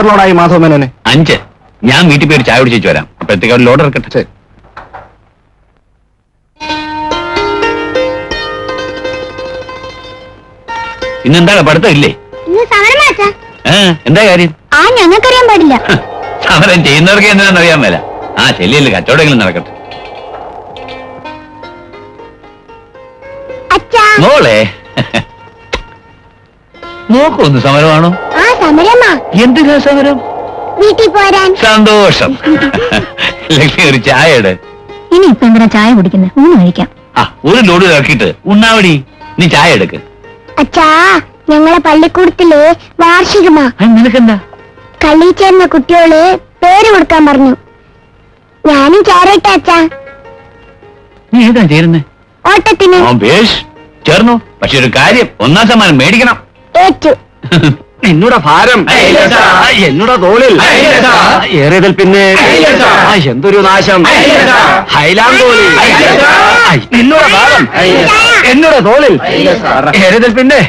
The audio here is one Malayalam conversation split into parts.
എത്ര ലോഡായി മാധവ മേനോനെ അഞ്ച്. ഞാൻ വീട്ടിൽ പോയി ഒരു ചായ കുടിച്ചു വരാം. അപ്പോഴത്തേക്ക് ഒരു ലോഡ് ഇറക്കട്ടെ ശരി. ഇന്നെന്താണ് പഠിത്തം ഇല്ലേ? എന്താ കാര്യം? ആ ഞങ്ങൾക്കറിയാൻ പാടില്ല. സമരം ചെയ്യുന്നവർക്ക് എന്താണെന്ന് അറിയാൻ മേല. ആ ശല്യല്ലേ കച്ചവടമെങ്കിലും നടക്കട്ടെ. മോളെ. നോക്കൊന്ന് സമരമാണോ സമരമാ എന്തിനാ സമരം? വീട്ടിൽ പോരാൻ. സന്തോഷം. ലക്ഷ്മി ഒരു ചായ ഇട്. ഇനി ഇപ്പൊ എന്തിനാ ചായ കുടിക്കുന്നത് ഊണ് കഴിക്കാം. ആ ഒരു ലോഡ് ഇറക്കിട്ട് ഉണ്ണാവടി നീ ചായ എടുക്ക്. അച്ഛാ ഞങ്ങളെ പള്ളിക്കൂടത്തിലെ വാർഷികമാ. ആ, നിനക്കെന്താ? കള്ളി ചേർന്ന കുട്ടിയോൾ പേര് കൊടുക്കാൻ പറഞ്ഞു. ഞാനും ചേരട്ടെ അച്ഛാ. നീ ഏതാ ചേരുന്നേ? ഓട്ടത്തിന്. ആ ചേർന്നു? പക്ഷെ ഒരു കാര്യം ഒന്നാം സമ്മാനം മേടിക്കണം. ഏറ്റു. എന്നോടാ ഭാരം. എന്നോടാ തോളിൽ. ഏറിയതിൽ പിന്നെ. എന്തൊരു നാശം. ഹൈലാം തോളിൽ. എന്നോടാ ഭാരം. എന്നോടാ തോളിൽ. ഏറിയതിൽ പിന്നെ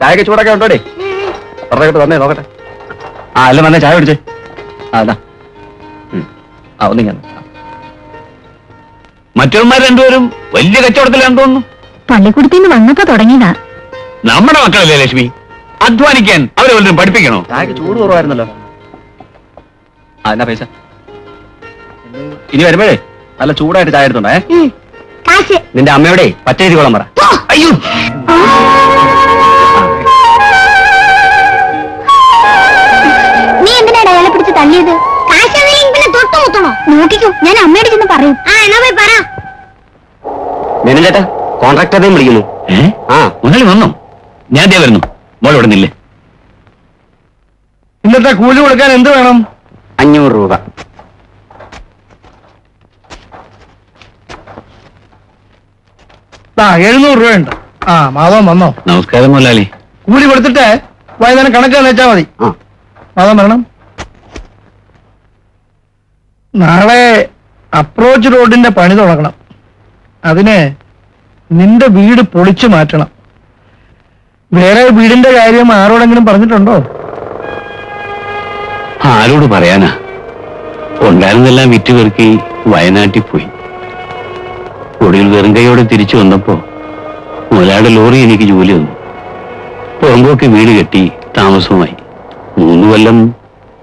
ചായക്ക് ചൂടൊക്കെ ഉണ്ടോടെ? പറഞ്ഞിട്ട് തന്നെ നോക്കട്ടെ. ആ അല്ല വന്നേ ചായ പിടിച്ചേ ആ അതാ. ആ ഒന്നിങ്ങനെ മറ്റവന്മാർ രണ്ടുപേരും വലിയ കച്ചവടത്തിലാണെന്ന് തോന്നുന്നു. പള്ളിക്കൂടത്തിൽ നിന്ന് വന്നപ്പോ തുടങ്ങിയതാ. നമ്മുടെ മക്കളല്ലേ ലക്ഷ്മി? അധ്വാനിക്കാൻ അവരെ വല്ലതും പഠിപ്പിക്കണോ? ചായക്ക് ചൂട് കുറവായിരുന്നല്ലോ. ആ എന്നാ പൈസ? ഇനി വരുമ്പോഴേ നല്ല ചൂടായിട്ട് ചായ എടുത്തോണ്ടേ കാശ്. നിന്റെ അമ്മയോടെ പച്ചരി കുളം പറ അയ്യോ. നീ എന്തിനാടാ അയാളെ പിടിച്ച് തള്ളിയത്? തൊട്ടുമുത്തണോ നോക്കിക്കോ ഞാൻ അമ്മയോട് ചെന്ന് പറയും. ആ എന്നാ പോയി പറ. മെനു ചേട്ടാ കോൺട്രാക്ടറേയും വിളിക്കുന്നു. ആ. വന്നോ? ഞാൻ ദേ വരുന്നു. ഇവിടെ നില്ലേ. ഇന്നത്തെ കൂലി കൊടുക്കാൻ എന്ത് വേണം? അഞ്ഞൂറ് രൂപ. ആ എഴുന്നൂറ് രൂപയുണ്ട് ആ മാധവൻ വന്നോ. നമസ്കാരം മുതലാളി. കൂലി കൊടുത്തിട്ട് വൈകുന്നേരം കണക്ക് വെച്ചാ മതി. ആ. മാധവൻ വരണം. നാളെ അപ്രോച്ച് റോഡിന്റെ പണി തുടങ്ങണം. അതിന് നിന്റെ വീട് പൊളിച്ചു മാറ്റണം. വേറെ വീടിന്റെ കാര്യം ആരോടെങ്കിലും പറഞ്ഞിട്ടുണ്ടോ? ആരോട് പറയാനാ? ഉണ്ടായിരുന്നെല്ലാം വിറ്റ് പെറുക്കി വയനാട്ടിൽ പോയി. ഒടുവിൽ വെറും കൈയോടെ തിരിച്ചു വന്നപ്പോ മുതലാട് ലോറി എനിക്ക് ജോലി വന്നു പുറമ്പോക്ക് വീട് കെട്ടി താമസവുമായി. മൂന്ന് കൊല്ലം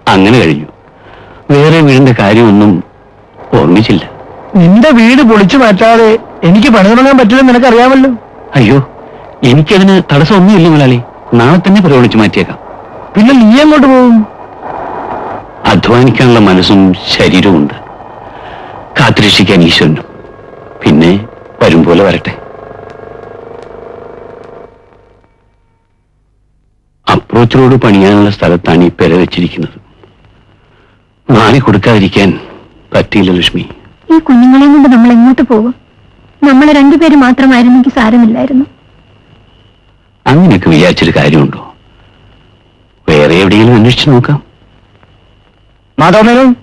അങ്ങനെ കഴിഞ്ഞു. വേറെ വീടിന്റെ കാര്യമൊന്നും ഓർമ്മിച്ചില്ല. നിന്റെ വീട് പൊളിച്ചു മാറ്റാതെ എനിക്ക് പണി തുടങ്ങാൻ പറ്റില്ലെന്ന് നിനക്കറിയാമല്ലോ? അയ്യോ എനിക്കതിന് തടസ്സമൊന്നുമില്ല മുതലാളി നാളെ തന്നെ പരിപാടിച്ച് മാറ്റിയേക്കാം. പിന്നെ നീ എങ്ങോട്ട് പോകും? അധ്വാനിക്കാനുള്ള മനസ്സും ശരീരവും ഉണ്ട്. കാത്തുരക്ഷിക്കാൻ ഈശ്വരനും. പിന്നെ വരും പോലെ വരട്ടെ. അപ്രോച്ച് റോഡ് പണിയാനുള്ള സ്ഥലത്താണ് ഈ പെര വെച്ചിരിക്കുന്നത്. മാറി കൊടുക്കാതിരിക്കാൻ പറ്റിയില്ല ലക്ഷ്മി. ഈ കുഞ്ഞുങ്ങളെയും കൊണ്ട് നമ്മൾ എങ്ങോട്ട് പോകും? നമ്മൾ രണ്ടുപേര് മാത്രമായിരുന്നെങ്കിൽ സാരമില്ലായിരുന്നു. അങ്ങനെയൊക്കെ വിചാരിച്ചൊരു കാര്യമുണ്ടോ? വേറെ എവിടെയെങ്കിലും അന്വേഷിച്ചു നോക്കാം. മാധവമേനോൻ?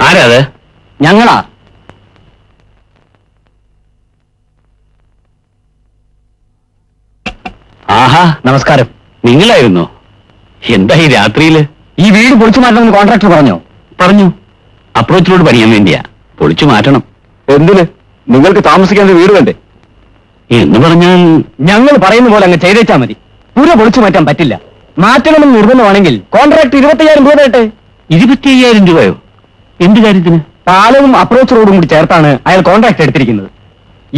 ആരാ അത്? ഞങ്ങളാ. ആഹാ നമസ്കാരം. നിങ്ങളായിരുന്നോ? എന്താ ഈ രാത്രിയിൽ? ഈ വീട് പൊളിച്ചു മാറ്റണമെന്ന് കോൺട്രാക്ടർ പറഞ്ഞോ? പറഞ്ഞു. അപ്രോച്ചിലോട് പണിയാൻ വേണ്ടിയാ. പൊളിച്ചു മാറ്റണം. എന്തിന്? നിങ്ങൾക്ക് താമസിക്കാൻ ഒരു വീട് വേണ്ടേ? എന്ന് പറഞ്ഞാൽ ഞങ്ങൾ പറയുന്ന പോലെ അങ്ങ് ചെയ്തേച്ചാ മതി. പുര പൊളിച്ചു മാറ്റാൻ പറ്റില്ല. മാറ്റണമെന്ന് നിർബന്ധമാണെങ്കിൽ കോൺട്രാക്ട് ഇരുപത്തയ്യായിരം രൂപ തരട്ടെ? ഇരുപത്തി അയ്യായിരം രൂപയോ? എന്ത് കാര്യത്തിന്? പാലവും അപ്രോച്ച് റോഡും കൂടി ചേർത്താണ് അയാൾ കോൺട്രാക്ട് എടുത്തിരിക്കുന്നത്.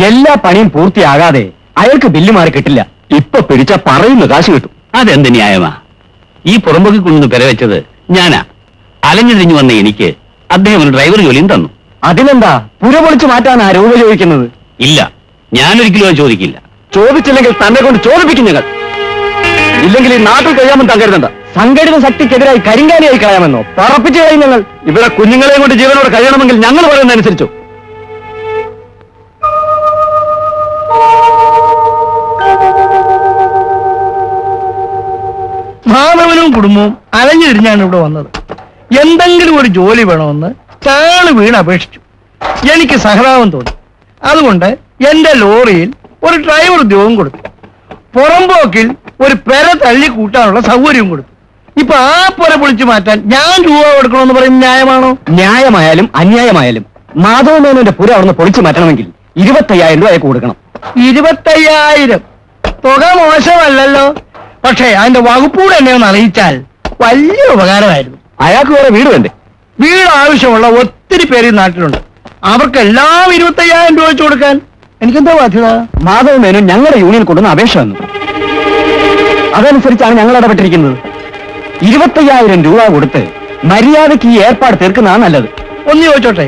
എല്ലാ പണിയും പൂർത്തിയാകാതെ അയാൾക്ക് ബില്ല് മാറി കിട്ടില്ല. ഇപ്പൊ പിടിച്ച പറയുന്ന കാശ് കിട്ടും. അതെന്ത് ന്യായമാ? ഈ പുറമ്പൊക്കെ കൊണ്ടു പെരവെച്ചത് ഞാനാ. അലഞ്ഞിഴിഞ്ഞു വന്ന എനിക്ക് അദ്ദേഹം ഒരു ഡ്രൈവർ ജോലിയും തന്നു. അതിനെന്താ? പുര പൊളിച്ചു മാറ്റാനാ രൂപ ചോദിക്കുന്നത്? ഇല്ല. ഞാനൊരിക്കലും അത് ചോദിക്കില്ല. ചോദിച്ചില്ലെങ്കിൽ തന്നെ കൊണ്ട് ചോദിപ്പിക്കും ഞങ്ങൾ. ഇല്ലെങ്കിൽ ഈ നാട്ടിൽ കഴിയാമെന്ന് താൻ കരുതണ്ട സംഘടിത ശക്തിക്കെതിരായി കരിങ്കാലിയായി കളയാമെന്നോ പറപ്പിച്ചു കളയും ഞങ്ങൾ. ഇവിടെ കുഞ്ഞുങ്ങളെയും കൊണ്ട് ജീവനോട് കഴിയണമെങ്കിൽ ഞങ്ങൾ പറയുന്ന അനുസരിച്ചു മാധവനും കുടുംബവും അലഞ്ഞിരിഞ്ഞാണ് ഇവിടെ വന്നത്. എന്തെങ്കിലും ഒരു ജോലി വേണമെന്ന് ചാൾ വീണ് അപേക്ഷിച്ചു. എനിക്ക് സഹതാപം തോന്നി. അതുകൊണ്ട് എന്റെ ലോറിയിൽ ഒരു ഡ്രൈവർ ഉദ്യോഗം കൊടുത്തു. പുറംപോക്കിൽ ഒരു പെര തള്ളി കൂട്ടാനുള്ള സൗകര്യവും കൊടുത്തു. ഇപ്പൊ ആ പുര പൊളിച്ചു മാറ്റാൻ ഞാൻ രൂപ കൊടുക്കണമെന്ന് പറയുന്നത് ന്യായമാണോ? ന്യായമായാലും അന്യായമായാലും മാധവ മേനോന്റെ പുര അവിടുന്ന് പൊളിച്ചു മാറ്റണമെങ്കിൽ ഇരുപത്തയ്യായിരം രൂപ അയക്ക് കൊടുക്കണം. ഇരുപത്തയ്യായിരം. തുക മോശമല്ലല്ലോ. പക്ഷേ അതിന്റെ വകുപ്പൂടെ എന്നെ ഒന്ന് അറിയിച്ചാൽ വലിയ ഉപകാരമായിരുന്നു. അയാൾക്ക് വേറെ വീട് വേണ്ടേ? വീട് ആവശ്യമുള്ള ഒത്തിരി പേര് നാട്ടിലുണ്ട്. അവർക്കെല്ലാം ഇരുപത്തയ്യായിരം രൂപ വെച്ച് കൊടുക്കാൻ. എനിക്കെന്താ ബാധ്യത? മാധവ മേനു ഞങ്ങളുടെ യൂണിയൻ കൊണ്ടുവന്ന് അപേക്ഷ വന്നു അതനുസരിച്ചാണ് ഞങ്ങൾ ഇടപെട്ടിരിക്കുന്നത്. ഇരുപത്തയ്യായിരം രൂപ കൊടുത്ത് മര്യാദയ്ക്ക് ഈ ഏർപ്പാട് തീർക്കുന്നതാണ് നല്ലത്. ഒന്ന് ചോദിച്ചോട്ടെ?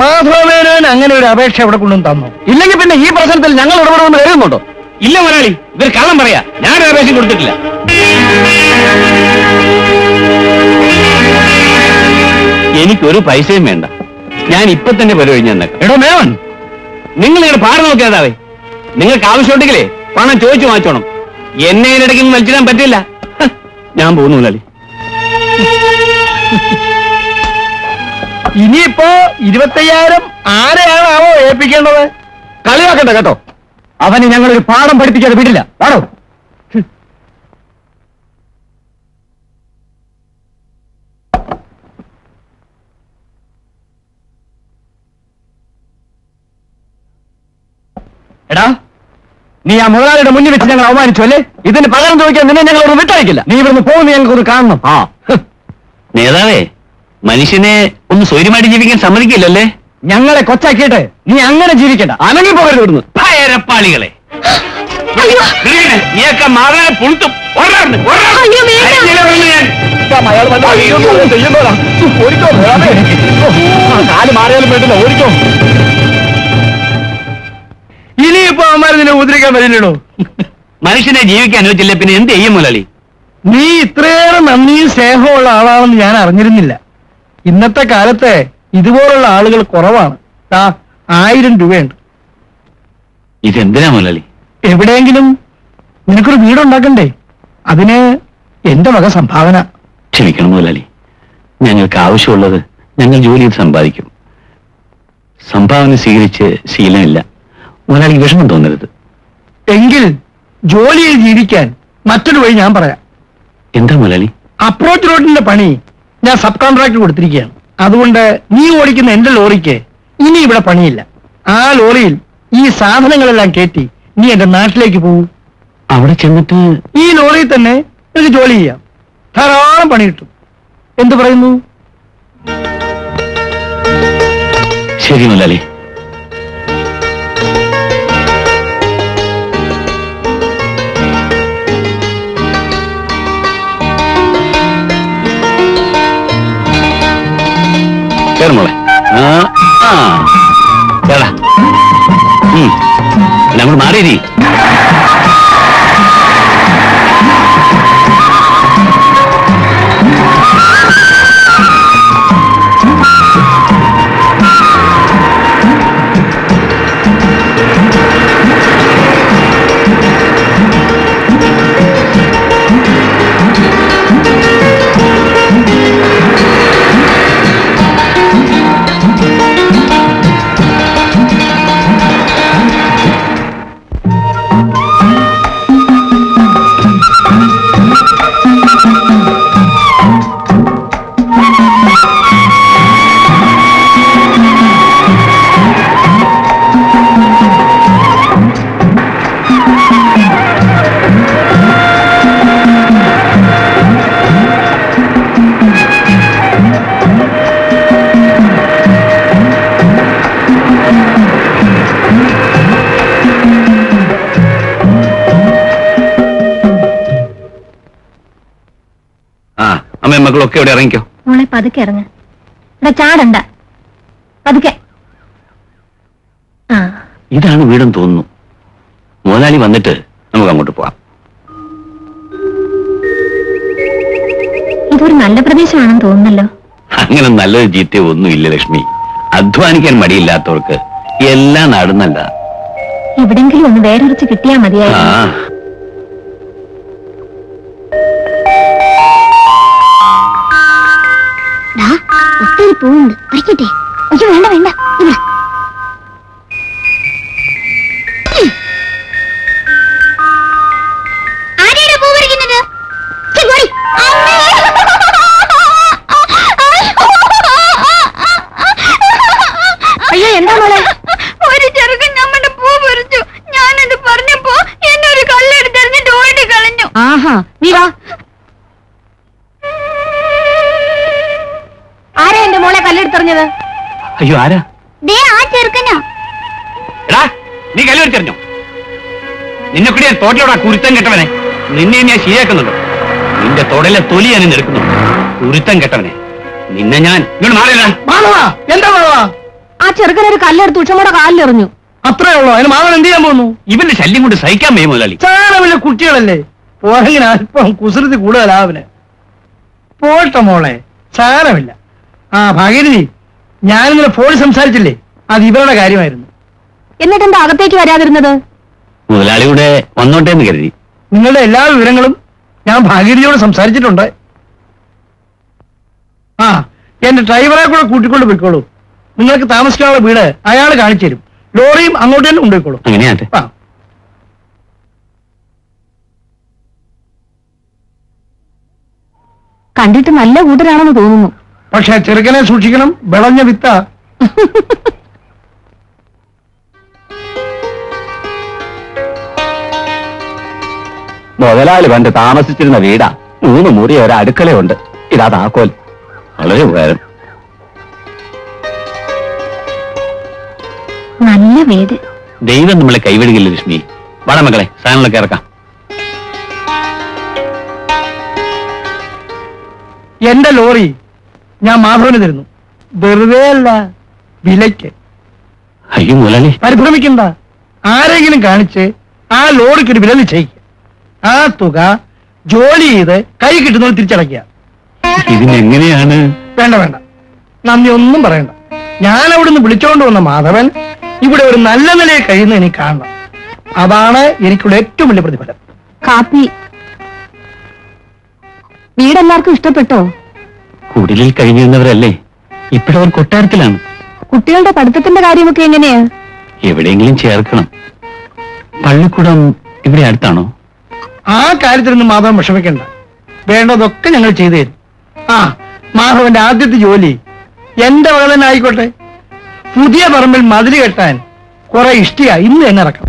മാധവമേനോൻ അങ്ങനെ ഒരു അപേക്ഷ എവിടെ കൊണ്ടും തന്നു? ഇല്ലെങ്കിൽ പിന്നെ ഈ പ്രശ്നത്തിൽ ഞങ്ങൾ ഇടപെടുമെന്ന് കരുതുന്നുണ്ടോ ഇല്ല മുതലാളി ഇവർ കള്ളം പറയാ. ഞാൻ അപേക്ഷ കൊടുത്തിട്ടില്ല. എനിക്കൊരു പൈസയും വേണ്ട. ഞാൻ ഇപ്പൊ തന്നെ പല കഴിഞ്ഞു എടോ മേവൻ നിങ്ങൾ ഇങ്ങനെ പാട് നോക്കിയതാവേ നിങ്ങൾക്ക് ആവശ്യമുണ്ടെങ്കിലേ പണം ചോദിച്ചു വാങ്ങിച്ചോണം. എന്നെ ഇതിനിടയ്ക്ക് വലിച്ചിടാൻ പറ്റില്ല. ഞാൻ പോകുന്നു മുതലാളി. ഇനിയിപ്പോ ഇരുപത്തയ്യായിരം ആരെയാണാവോ ഏൽപ്പിക്കേണ്ടത്? കളിയാക്കണ്ട കേട്ടോ. അവന് ഞങ്ങളൊരു പാഠം പഠിപ്പിക്കാതെ വിടില്ല. പാടോ എടാ നീ ആ മുതലാളിയുടെ മുന്നിൽ വെച്ച് ഞങ്ങൾ അവമാനിച്ചു അല്ലേ? ഇതിന് പകരം ചോദിക്കാൻ നിന്നെ ഞങ്ങൾ ഒന്ന് വിട്ടയക്കില്ല. നീ ഇവിടുന്ന് പോകുന്ന ഞങ്ങൾക്ക് ഒന്ന് കാണണം ആ. നേതാവേ മനുഷ്യനെ ഒന്ന് സ്വൈര്യമായിട്ട് ജീവിക്കാൻ സമ്മതിക്കില്ലല്ലേ? ഞങ്ങളെ കൊച്ചാക്കിയിട്ട് നീ അങ്ങനെ ജീവിക്കണ്ട. അനങ്ങി പോകരുത് ഇവിടുന്ന്. ഭയരപ്പാളികളെ. നീയൊക്കെ പുളുത്തും. ചെയ്യുന്നോടാ. ഓടിക്കോ കാൽ മാറിയാലും വേണ്ടില്ല. ഓടിക്കോ. ഇനിയിപ്പോ അമ്മാർ നിന്നെ ഉപദ്രവിക്കാൻ വരില്ലടോ. മനുഷ്യനെ ജീവിക്കാൻ അനുവദിച്ചില്ല പിന്നെ എന്ത് ചെയ്യും മുതലാളി? നീ ഇത്രയേറെ നന്ദിയും സ്നേഹമുള്ള ആളാണെന്ന് ഞാൻ അറിഞ്ഞിരുന്നില്ല. ഇന്നത്തെ കാലത്തെ ഇതുപോലുള്ള ആളുകൾ കുറവാണ്. താ ആയിരം രൂപയുണ്ട്. ഇതെന്തിനാ മുതലാളി? എവിടെയെങ്കിലും നിനക്കൊരു വീടുണ്ടാക്കണ്ടേ? അതിന് എന്റെ വക സംഭാവന. ക്ഷമിക്കണം മുതലാളി. ഞങ്ങൾക്ക് ആവശ്യമുള്ളത് ഞങ്ങൾ ജോലി ചെയ്ത് സമ്പാദിക്കും. സംഭാവന സ്വീകരിച്ച് ശീലമില്ല. മുതലാളി വിഷമം തോന്നരുത്. എങ്കിൽ ജോലിയിൽ ജീവിക്കാൻ മറ്റൊരു വഴി ഞാൻ പറയാം. എന്താ മുതലാളി അപ്രോച്ച് റോഡിന്റെ പണി ഞാൻ സബ് കോൺട്രാക്ട് കൊടുത്തിരിക്കുകയാണ്. അതുകൊണ്ട് നീ ഓടിക്കുന്ന എന്റെ ലോറിക്ക് ഇനി ഇവിടെ പണിയില്ല. ആ ലോറിയിൽ ഈ സാധനങ്ങളെല്ലാം കയറ്റി നീ എന്റെ നാട്ടിലേക്ക് പോകൂ. അവിടെ ചെന്നിട്ട് ഈ ലോറിയിൽ തന്നെ എനിക്ക് ജോലി ചെയ്യാം. ധാരാളം പണി കിട്ടും. എന്തു പറയുന്നു? ശരി മുതലാളി കേറ് മോളെ. ഞങ്ങൾ നമ്മൾ അമ്മയും മക്കളൊക്കെ ഇവിടെ ഇറങ്ങിക്കോ. മോളെ പതുക്കെ ഇറങ്ങ. ഇവിടെ ചാടണ്ട. പതുക്കെ. ആ. ഇതാണ് വീടെന്ന് തോന്നുന്നു. മുതലാളി വന്നിട്ട് നമുക്ക് അങ്ങോട്ട് പോവാം. ഇതൊരു നല്ല പ്രദേശമാണെന്ന് തോന്നുന്നല്ലോ. അങ്ങനെ നല്ലൊരു ജീത്തേ ഒന്നുമില്ല ലക്ഷ്മി. അധ്വാനിക്കാൻ മടിയില്ലാത്തവർക്ക് എല്ലാം നടന്നല്ല എവിടെങ്കിലും ഒന്ന് വേറെ കിട്ടിയാ ആ. മതിയായിരുന്നു 不得 ഞാൻ കുരുത്തം കെട്ടവനെ. നിന്നെ ഞാൻ ശരിയാക്കുന്നുണ്ടോ. നിന്റെ തൊടലെ തൊലി ഞാൻ നിൽക്കുന്നു കുരുത്തം കെട്ടവനെ. നിന്നെ ഞാൻ ഇങ്ങോട്ട് മാറിയില്ല മാധവ എന്താ മാധവ? ആ ചെറുക്കനൊരു കല്ലെടുത്ത് ഉഷമ്മയുടെ കാലിലെറിഞ്ഞു. അത്രേ ഉള്ളൂ. അതിന് മാവൻ എന്ത് ചെയ്യാൻ പോകുന്നു? ഇവന്റെ ശല്യം കൊണ്ട് സഹിക്കാൻ വയ്യ മുതലാളി. സാരമില്ല കുട്ടികളല്ലേ? പോരെങ്കിലും അല്പം കുസൃതി കൂടുതലാ അവന്. പോട്ടെ മോളെ ചാരമില്ല ആ ഭാഗീരഥി ഞാനിന്നലെ ഫോണിൽ സംസാരിച്ചില്ലേ? അത് ഇവരുടെ കാര്യമായിരുന്നു. എന്നിട്ട് എന്താ അകത്തേക്ക് വരാതിരുന്നത്? മുതലാളി കൂടെ വന്നോട്ടെ എന്ന് കരുതി. നിങ്ങളുടെ എല്ലാ വിവരങ്ങളും ഞാൻ ഭാഗീരഥിയോട് സംസാരിച്ചിട്ടുണ്ട്. ആ എന്റെ ഡ്രൈവറെ കൂടെ കൂട്ടിക്കൊണ്ട് പോയിക്കോളൂ. നിങ്ങൾക്ക് താമസിക്കാനുള്ള വീട് അയാൾ കാണിച്ചു തരും. ലോറിയും അങ്ങോട്ട് തന്നെ കൊണ്ടുപോയിക്കോളൂ. അങ്ങനെയാട്ടെ ആ. കണ്ടിട്ട് നല്ല കൂട്ടരാണെന്ന് തോന്നുന്നു. പക്ഷെ ചെറുക്കനെ സൂക്ഷിക്കണം വിളഞ്ഞ വിത്ത. മുതലാളി പണ്ട് താമസിച്ചിരുന്ന വീടാ. മൂന്ന് മുറി ഒരു അടുക്കളയുണ്ട്. ഇതാ താക്കോൽ. വളരെ ഉപകാരം. നല്ല വീട് ദൈവം നമ്മളെ കൈവിടുകില്ല ലക്ഷ്മി? വാടാ മക്കളെ സാധനങ്ങളൊക്കെ ഇറക്കാം. എന്റെ ലോറി ഞാൻ മാധവന് തരുന്നു. വെറുതെ അല്ല വിലയ്ക്ക്. അയ്യോ മുതലാളി. പരിഭ്രമിക്കണ്ട. ആരെങ്കിലും കാണിച്ച് ആ ലോറിക്കൊരു വില നിശ്ചയിക്കുക ആ തുക ജോലി ചെയ്ത് കൈ കിട്ടുന്നവർ തിരിച്ചടയ്ക്കുക. ഇതിനെങ്ങനെയാണ്? വേണ്ട വേണ്ട. നന്ദി ഒന്നും പറയണ്ട. ഞാൻ അവിടുന്ന് വിളിച്ചോണ്ട് വന്ന മാധവൻ ഇവിടെ ഒരു നല്ല നിലയിൽ കഴിയുന്ന എനിക്ക് കാണണം. അതാണ് എനിക്കുള്ള ഏറ്റവും വലിയ പ്രതിഫലം. കാപ്പി. വീടെല്ലാവർക്കും ഇഷ്ടപ്പെട്ടോ? കുടിലിൽ കഴിഞ്ഞിരുന്നവരല്ലേ? ഇപ്പോഴവർ കൊട്ടാരത്തിലാണ്. കുട്ടികളുടെ പഠിത്തത്തിന്റെ കാര്യമൊക്കെ എങ്ങനെയാ? എവിടെയെങ്കിലും ചേർക്കണം. പള്ളിക്കൂടം ഇവിടെ അടുത്താണോ? ആ കാര്യത്തിലൊന്നും മാധവൻ വിഷമിക്കണ്ട. വേണ്ടതൊക്കെ ഞങ്ങൾ ചെയ്തു തരും. ആ മാധവന്റെ ആദ്യത്തെ ജോലി എന്റെ വക തന്നെ ആയിക്കോട്ടെ. പുതിയ പറമ്പിൽ മതിൽ കെട്ടാൻ കുറെ ഇഷ്ടിയ ഇന്ന് തന്നെ ഇറക്കാം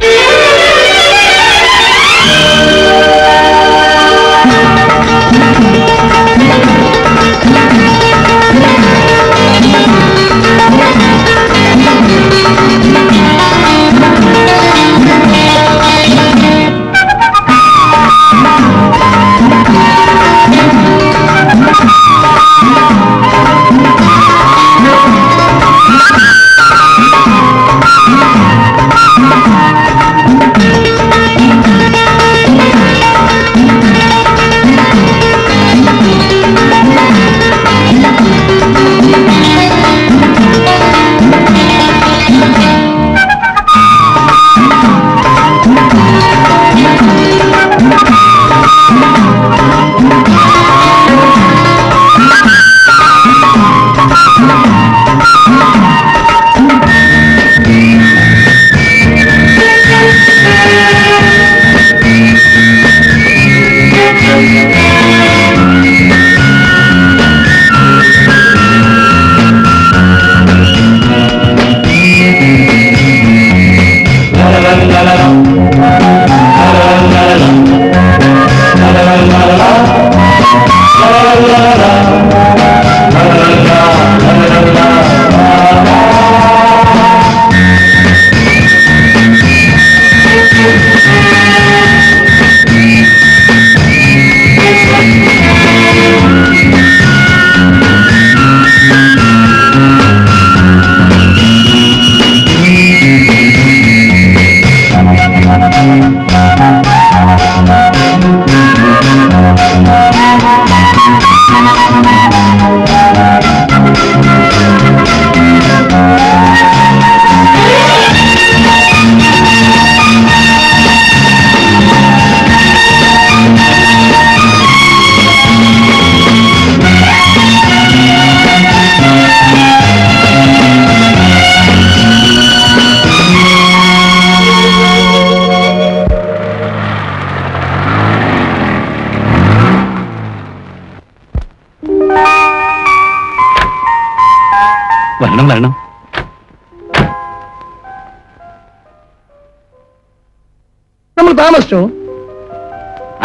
പ്രശ്നവും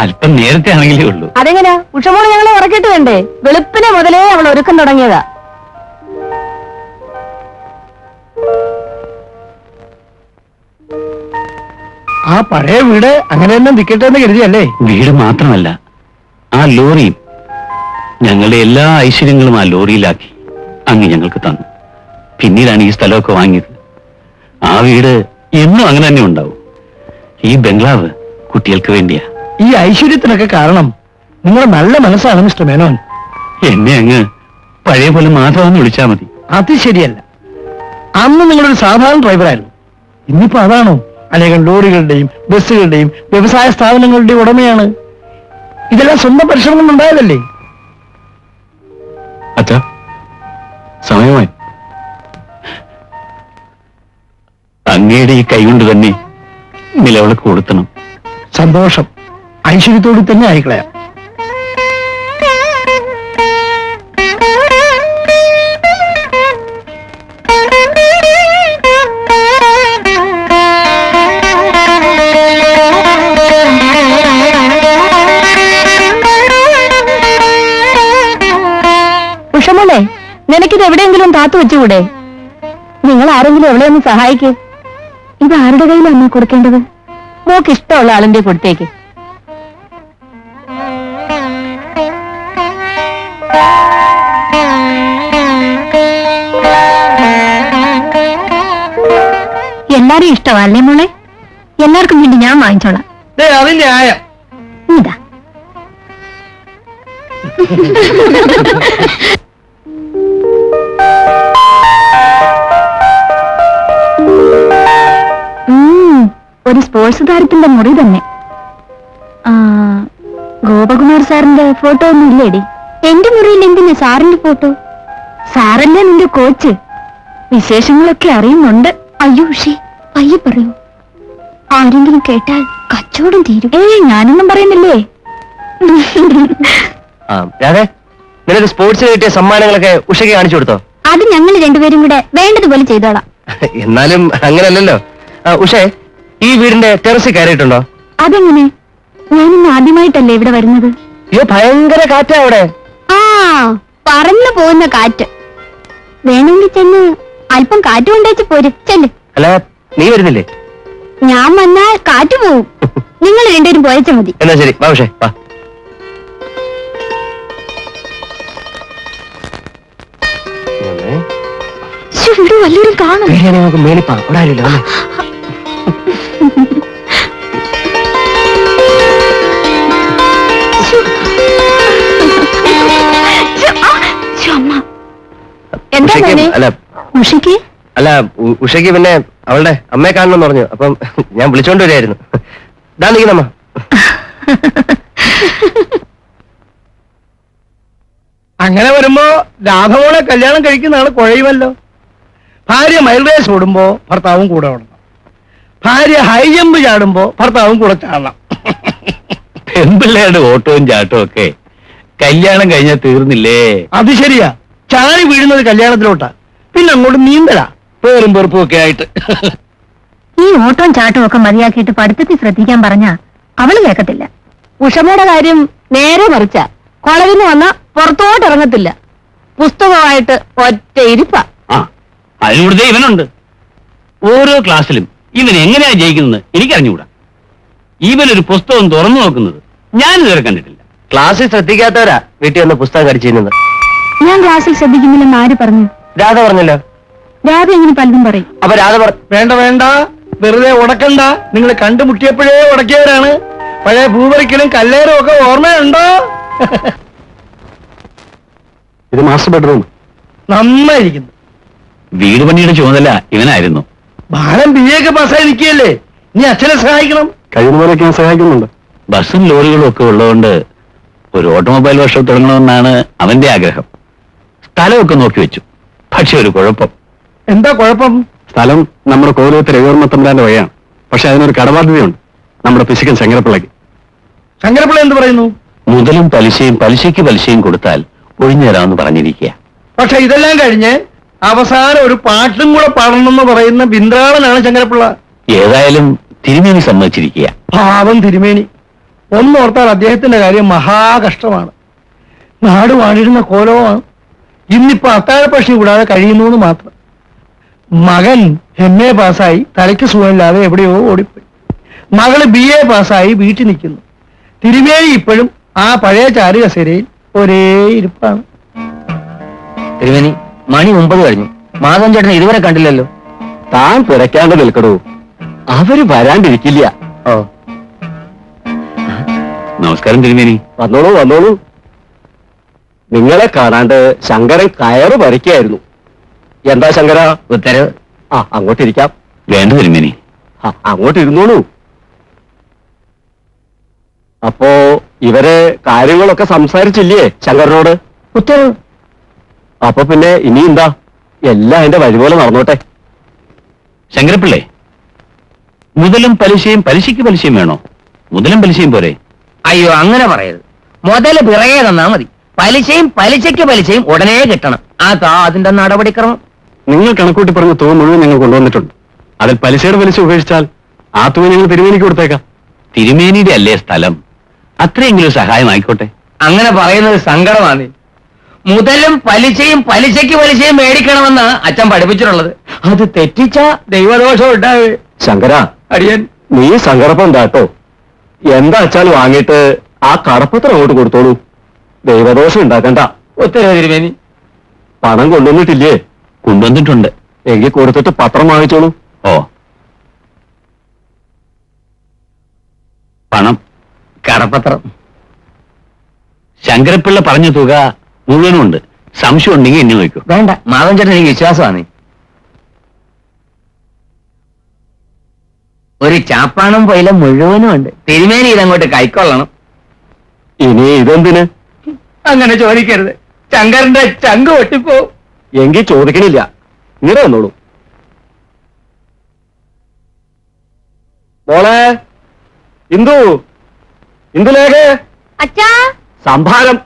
അല്പം നേരത്തെ ആണെങ്കിലേ ഉള്ളൂ. അതെങ്ങനെയാ ഉഷമോൾ ഞങ്ങളെ ഉറക്കിട്ട് വേണ്ടേ? വെളുപ്പിനെ മുതലേ അവൾ ഒരുക്കം തുടങ്ങിയതാ. ആ പഴയ വീട് അങ്ങനെ തന്നെ നിൽക്കട്ടെ എന്ന് കരുതിയല്ലേ? വീട് മാത്രമല്ല ആ ലോറിയും ഞങ്ങളുടെ എല്ലാ ഐശ്വര്യങ്ങളും ആ ലോറിയിലാക്കി അങ്ങ് ഞങ്ങൾക്ക് തന്നു. പിന്നീടാണ് ഈ സ്ഥലമൊക്കെ വാങ്ങിയത്. ആ വീട് എന്നും അങ്ങനെ തന്നെ ഉണ്ടാവും. ഈ ബംഗ്ലാവ് കുട്ടികൾക്ക് വേണ്ടിയാ. ഈ ഐശ്വര്യത്തിനൊക്കെ കാരണം നിങ്ങളുടെ നല്ല മനസ്സാണ് മിസ്റ്റർ മേനോൻ. എന്നെ അങ്ങ് പഴയ പോലെ മാധവെന്ന് വിളിച്ചാ മതി. അത് ശരിയല്ല. അന്ന് നിങ്ങളൊരു സാധാരണ ഡ്രൈവറായിരുന്നു. ഇന്നിപ്പോ അതാണോ? അനേകം ലോറികളുടെയും ബസ്സുകളുടെയും വ്യവസായ സ്ഥാപനങ്ങളുടെയും ഉടമയാണ്. ഇതെല്ലാം സ്വന്തം പരിശ്രമം ഉണ്ടായതല്ലേ അച്ഛാ സമയമായി. അങ്ങയുടെ ഈ കൈകൊണ്ട് തന്നെ നിലവിളക്ക് കൊടുത്തണം. സന്തോഷം. ഐശ്വര്യത്തോടെ തന്നെ ആയിക്കളയാം. എവിടെയെങ്കിലും താത്തു വെച്ചുകൂടെ? നിങ്ങൾ ആരെങ്കിലും എവിടെയൊന്ന് സഹായിക്കൂ. ഇത് ആരുടെ കയ്യിലാണ് കൊടുക്കേണ്ടത്? മോക്ക് ഇഷ്ടമുള്ള ആളിന്റെ കൊടുത്തേക്ക്. എല്ലാരും ഇഷ്ടമല്ലേ മോളെ? എല്ലാവർക്കും വേണ്ടി ഞാൻ വാങ്ങിച്ചോളാം. ഒരു മുറി തന്നെ. ആ, ഗോപകുമാർ സാറിന്റെ ഫോട്ടോ ഒന്നും ഇല്ലേടി? എന്റെ മുറിയിൽ എന്തിനാ സാറിന്റെ ഫോട്ടോ? സാറല്ലേ നിന്റെ കോച്ച്? വിശേഷങ്ങളൊക്കെ അറിയുന്നുണ്ട്. അയ്യോ ഷേ പയ്യെ പറയൂ. ആരെങ്കിലും കേട്ടാൽ കച്ചവടം തീരും. ഏയ് ഞാനൊന്നും പറയുന്നില്ലേ? രാധേ നിനക്ക് സ്പോർട്സിന് കിട്ടിയ സമ്മാനങ്ങളൊക്കെ ഉഷയ്ക്ക് കാണിച്ചു കൊടുത്തോ? അത് ഞങ്ങൾ രണ്ടുപേരും കൂടെ വേണ്ടതുപോലെ ചെയ്തോളാം. എന്നാലും അങ്ങനല്ലല്ലോ. ആ, ഉഷേ ഈ വീടിന്റെ ടെറസിൽ കയറിയിട്ടുണ്ടോ? അതെങ്ങനെ? ഞാനിന്ന് ആദ്യമായിട്ടല്ലേ ഇവിടെ വരുന്നത്. അയ്യോ ഭയങ്കര കാറ്റാ അവിടെ. ആ പറന്നു പോകുന്ന കാറ്റ്. വേണമെങ്കിൽ ചെന്ന് അല്പം കാറ്റ് കൊണ്ടേച്ച് പൊരിച്ചല്ലേ അല്ല നീ വരുന്നില്ലേ? ഞാൻ വന്നാൽ കാറ്റ് പോവും. നിങ്ങൾ രണ്ടുപേരും പോയച്ച മതി. എന്നാ ശരി വാ പക്ഷേ വാ. ശ്ശോ, ഇവിടെ വല്ലവരും കാണും. പേടിയാണെ നമുക്ക് മേളിപ്പാ അവിടെ ആരുമില്ല വന്നേ. എന്താ മോനെ? അല്ല. ഉഷയ്ക്ക്? അല്ല ഉഷയ്ക്ക് പിന്നെ അവളുടെ അമ്മയെ കാണണമെന്ന് പറഞ്ഞു. അപ്പം ഞാൻ വിളിച്ചോണ്ട് വരികയായിരുന്നു ഇതാ നിൽക്കുന്നമ്മ. അങ്ങനെ വരുമ്പോ രാധമോളെ കല്യാണം കഴിക്കുന്ന ആൾ കുഴയുമല്ലോ. ഭാര്യ മൈൽ റേസ് ഓടുമ്പോ ഭർത്താവും കൂടെ ഓടണം. ഭാര്യ ഹൈ ജമ്പ് ചാടുമ്പോ ഭർത്താവും കൂടെ ചാടണം. പെമ്പിള്ളയുടെ ഓട്ടവും ചാട്ടവും ഒക്കെ കല്യാണം കഴിഞ്ഞാൽ തീർന്നില്ലേ? അത് ശരിയാ. ചാടി വീഴുന്നത് കല്യാണത്തിലോട്ടാ. പിന്നെ അങ്ങോട്ട് നീന്തലാ. പേരും പെറുപ്പും ഒക്കെ ആയിട്ട്. ഈ ഓട്ടവും ചാട്ടവും ഒക്കെ മതിയാക്കിയിട്ട് പഠിത്തത്തിൽ ശ്രദ്ധിക്കാൻ പറഞ്ഞ അവൾ കേൾക്കത്തില്ല ഉഷമയുടെ കാര്യം നേരെ മറിച്ച. കോളേജിൽ വന്ന പുറത്തോട്ട് ഇറങ്ങത്തില്ല. പുസ്തകമായിട്ട് ഒറ്റ ഇരിപ്പ. ആ അതിനൂടെ ഇവനുണ്ട്. ഓരോ ക്ലാസ്സിലും ഇവൻ എങ്ങനെയാ ജയിക്കുന്നത് എനിക്കറിഞ്ഞുകൂടാ. ഇവൻ ഒരു പുസ്തകം തുറന്നു നോക്കുന്നത് ഞാൻ ഇതുവരെ കണ്ടിട്ടില്ല. ക്ലാസ്സിൽ ശ്രദ്ധിക്കാത്തവരാ വീട്ടിൽ വന്ന് പുസ്തകം കടിച്ചിരുന്നത്. ഞാൻ ക്ലാസ്സിൽ ശ്രദ്ധിക്കുന്നില്ലെന്ന് ആര് പറഞ്ഞു? രാധ പറഞ്ഞല്ലോ. രാധ എങ്ങനെ പലതും പറയും. അപ്പൊ രാധ പറ വേണ്ട വേണ്ട. വെറുതെ ഉടക്കണ്ട. നിങ്ങൾ കണ്ടുമുട്ടിയപ്പോഴേ ഉടക്കിയവരാണ്. പഴയ ഭൂപറിക്കലും കല്ലേറും ഒക്കെ ഓർമ്മയുണ്ടോ? ഇത് മാസ്റ്റർ ബെഡ്റൂം. നന്നായിരിക്കുന്നു. വീട് പണിയുടെ ചുമതല ഇവനായിരുന്നു. ബാലൻ ബി എക്ക് പാസ്സായി നിൽക്കുകയല്ലേ നീ അച്ഛനെ സഹായിക്കണം. കഴിയുന്ന പോലെ ഞാൻ സഹായിക്കുന്നുണ്ട്. ബസ്സും ലോറികളും ഒക്കെ ഉള്ളതുകൊണ്ട് ഒരു ഓട്ടോമൊബൈൽ വർഷം തുടങ്ങണമെന്നാണ് അവന്റെ ആഗ്രഹം. സ്ഥലമൊക്കെ നോക്കി വെച്ചു. പക്ഷെ ഒരു കുഴപ്പം. എന്താ കുഴപ്പം? സ്ഥലം നമ്മുടെ കോലത്ത് രവിവർമ്മത്തമ്പരാന്റെ വഴിയാണ്. പക്ഷെ അതിനൊരു കടബാധ്യതയുണ്ട്. നമ്മുടെ പിശുക്കൻ ശങ്കരപ്പിള്ളയ്ക്ക്. ശങ്കരപ്പിള്ള എന്ത് പറയുന്നു? മുതലും പലിശയും പലിശയ്ക്ക് പലിശയും കൊടുത്താൽ ഒഴിഞ്ഞു തരാമെന്ന് പറഞ്ഞിരിക്കുക. പക്ഷെ ഇതെല്ലാം കഴിഞ്ഞ് അവസാനം ഒരു പാട്ടും കൂടെ പാടണമെന്ന് പറയുന്ന ബിന്ദ്രാളനാണ് ശങ്കരപ്പിള്ള. ഏതായാലും തിരുമേനി സമ്മതിച്ചിരിക്കുക. പാവം തിരുമേനി. ഒന്നോർത്താൽ അദ്ദേഹത്തിന്റെ കാര്യം മഹാകഷ്ടമാണ്. നാട് വാണിരുന്ന കോലവുമാണ് ഇന്നിപ്പോ അത്താഴപ്പക്ഷി കൂടാതെ കഴിയുന്നു എന്ന് മാത്രം. മകൻ എം എ പാസ്സായി തലയ്ക്ക് സുഖമില്ലാതെ എവിടെയോ ഓടിപ്പോയി. മകൾ ബി എ പാസ്സായി വീട്ടിൽ നിൽക്കുന്നു. തിരുമേനി ഇപ്പോഴും ആ പഴയ ചാരുകസേരയിൽ ഒരേ ഇരിപ്പാണ്. തിരുവേനി മണി ഒമ്പത് കഴിഞ്ഞു. മാധവൻ ചേട്ടൻ ഇതുവരെ കണ്ടില്ലല്ലോ? താൻ പിറയ്ക്കാണ്ട് നിൽക്കടൂ. അവർ വരാണ്ടിരിക്കില്ല. ഓ. നമസ്കാരം തിരുമേനി. വന്നോളൂ വന്നോളൂ. നിങ്ങളെ കാണാണ്ട് ശങ്കരൻ കയറ് പറിക്കായിരുന്നു. എന്താ ശങ്കര? ഉത്തരവ് ആ അങ്ങോട്ടിരിക്കാം. വേണ്ട തിരുമേനി. ആ, അങ്ങോട്ട് ഇരുന്നോളൂ അപ്പോ ഇവർ കാര്യങ്ങളൊക്കെ സംസാരിച്ചില്ലേ ശങ്കരനോട്? ഉത്തരവ് അപ്പൊ പിന്നെ ഇനി എന്താ? എല്ലാം അതിന്റെ വഴി പോലെ നടന്നോട്ടെ. ശങ്കരപ്പിള്ളേ മുതലും പലിശയും പലിശയ്ക്ക് പലിശയും വേണോ? മുതലും പലിശയും പോരെ. അയ്യോ അങ്ങനെ പറയരുത്. മുതൽ പിറകെ തന്നാ മതി. പലിശയും പലിശയ്ക്ക് പലിശയും ഉടനെ കിട്ടണം. അതാ അതിന്റെ നടപടിക്രമം. നിങ്ങൾ കണക്കൂട്ടി പറഞ്ഞ തുക മുഴുവൻ ഞങ്ങൾ കൊണ്ടുവന്നിട്ടുണ്ട്. അതിൽ പലിശയുടെ പലിശ ഉപേക്ഷിച്ചാൽ ആ തുക ഞങ്ങൾ തിരുമേനിക്ക് കൊടുത്തേക്കാം. തിരുമേനിയുടെ അല്ലേ സ്ഥലം? അത്രയെങ്കിലും സഹായം ആയിക്കോട്ടെ അങ്ങനെ പറയുന്നത് സങ്കടമാണ്. മുതലും പലിശയും പലിശയ്ക്ക് പലിശയും മേടിക്കണമെന്ന് അച്ഛൻ പഠിപ്പിച്ചിട്ടുള്ളത്. അത് തെറ്റിച്ച ദൈവദോഷം ഉണ്ടാവേ. ശങ്കര അടിയൻ. നീ സങ്കടപ്പം എന്താട്ടോ എന്താ അച്ചാൽ വാങ്ങിയിട്ട് ആ കടപ്പത്രം അങ്ങോട്ട് കൊടുത്തോളൂ. ദൈവദോഷം ഉണ്ടാക്കണ്ട. ഉത്തരവ് തിരുമേനി. പണം കൊണ്ടുവന്നിട്ടില്ലേ? കൊണ്ടുവന്നിട്ടുണ്ട്. എങ്കിൽ കൊടുത്തിട്ട് പത്രം വാങ്ങിച്ചോളൂ. ഓ. പണം കടപ്പത്രം. ശങ്കരപ്പിള്ള പറഞ്ഞ തുക മുഴുവനും ഉണ്ട് സംശയം ഉണ്ടെങ്കിൽ എന്നെ നോക്കൂ വേണ്ട. മാധവൻ ചേട്ടൻ എനിക്ക് വിശ്വാസമാണ്. ഒരു ചാപ്പാണം പോയില മുഴുവനും ഉണ്ട് തിരുമേനി ഇതങ്ങോട്ട് കൈക്കൊള്ളണം. ഇനി ഇതെന്തിന്? അങ്ങനെ ചോദിക്കരുത്. ശങ്കരന്റെ ചങ്ക് പൊട്ടിപ്പോ എങ്കിൽ ചോദിക്കണില്ല. ഇങ്ങനെ വന്നോളൂ. മോളെ ഇന്ദു ഇന്ദുലേഖ. അച്ഛാ. സംഭാരം.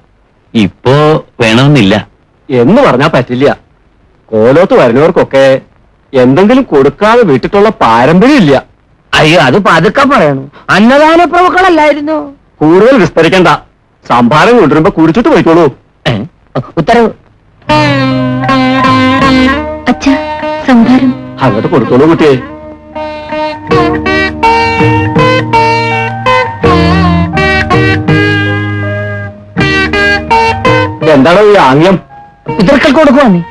ഇപ്പോ വേണമെന്നില്ല. എന്ന് പറഞ്ഞാ പറ്റില്ല. കോലോത്ത് വരുന്നവർക്കൊക്കെ എന്തെങ്കിലും കൊടുക്കാതെ വിട്ടിട്ടുള്ള പാരമ്പര്യം ഇല്ല അയ്യോ അത് പതുക്കെ പറയണു. അന്നദാന പ്രഭുക്കളല്ലായിരുന്നു കൂടുതൽ വിസ്തരിക്കണ്ട. സംഭാരം കൊണ്ടുവരുമ്പോ കുടിച്ചിട്ട് പോയിക്കോളൂ? ഉത്തരവ്. അച്ഛാ സംഭാരം അങ്ങോട്ട് കൊടുത്തോളൂ കുട്ടിയെ. എന്താണോ ഈ ആംഗ്യം? ഇതൊക്കെ കൊടുക്കുവാ നീ.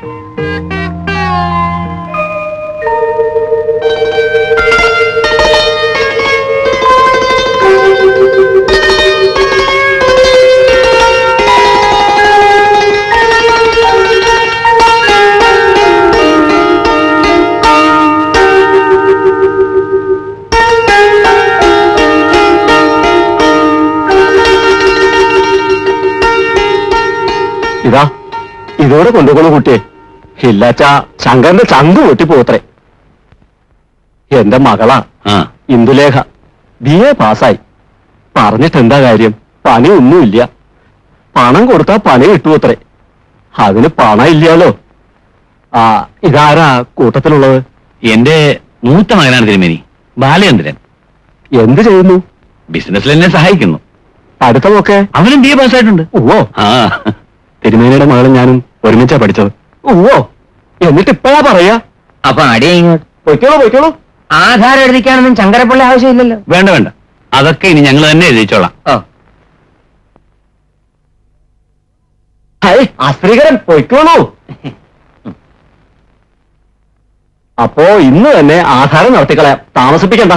ഇതാ ഇതോടെ കൊണ്ടുപോകണു കുട്ടിയെ. ഇല്ലാച്ചാ ശങ്കറിന്റെ ചങ്ക് പൊട്ടിപ്പോത്രേ. എന്റെ മകളാ ഇന്ദുലേഖ. ബി എ പാസ്സായി. പറഞ്ഞിട്ട് എന്താ കാര്യം? പണി ഒന്നുമില്ല പണം കൊടുത്താ പണി കിട്ടുമത്രേ. അതിന് പണം ഇല്ലാലോ ആ ഇതാരാ കൂട്ടത്തിലുള്ളത്? എന്റെ മൂത്ത മകനാണ് തിരുമേനി. ബാലചന്ദ്രൻ. എന്ത് ചെയ്യുന്നു? ബിസിനസ്സിൽ എന്നെ സഹായിക്കുന്നു. പഠിത്തമൊക്കെ അവനും ബി എ പാസ്സായിട്ടുണ്ട്. ഓ. ആ. തിരുമേനിയുടെ മകളും ഞാനും ഒരുമിച്ചാ പഠിച്ചത്. ഓ എന്നിട്ട് ഇപ്പഴാ പറയാ? അപ്പൊ അടിയ ഇങ്ങോട്ട്. പൊയ്ക്കോളൂ പൊയ്ക്കോളൂ. ആധാരം എഴുതിക്കാനൊന്നും ശങ്കരപ്പിള്ള ആവശ്യമില്ലല്ലോ. വേണ്ട വേണ്ട. അതൊക്കെ ഇനി ഞങ്ങൾ തന്നെ എഴുതിച്ചോളാം. അസ്ത്രീകരൻ പൊയ്ക്കോളൂ. അപ്പോ ഇന്ന് തന്നെ ആധാരം നടത്തിക്കളയാം. താമസിപ്പിക്കണ്ട.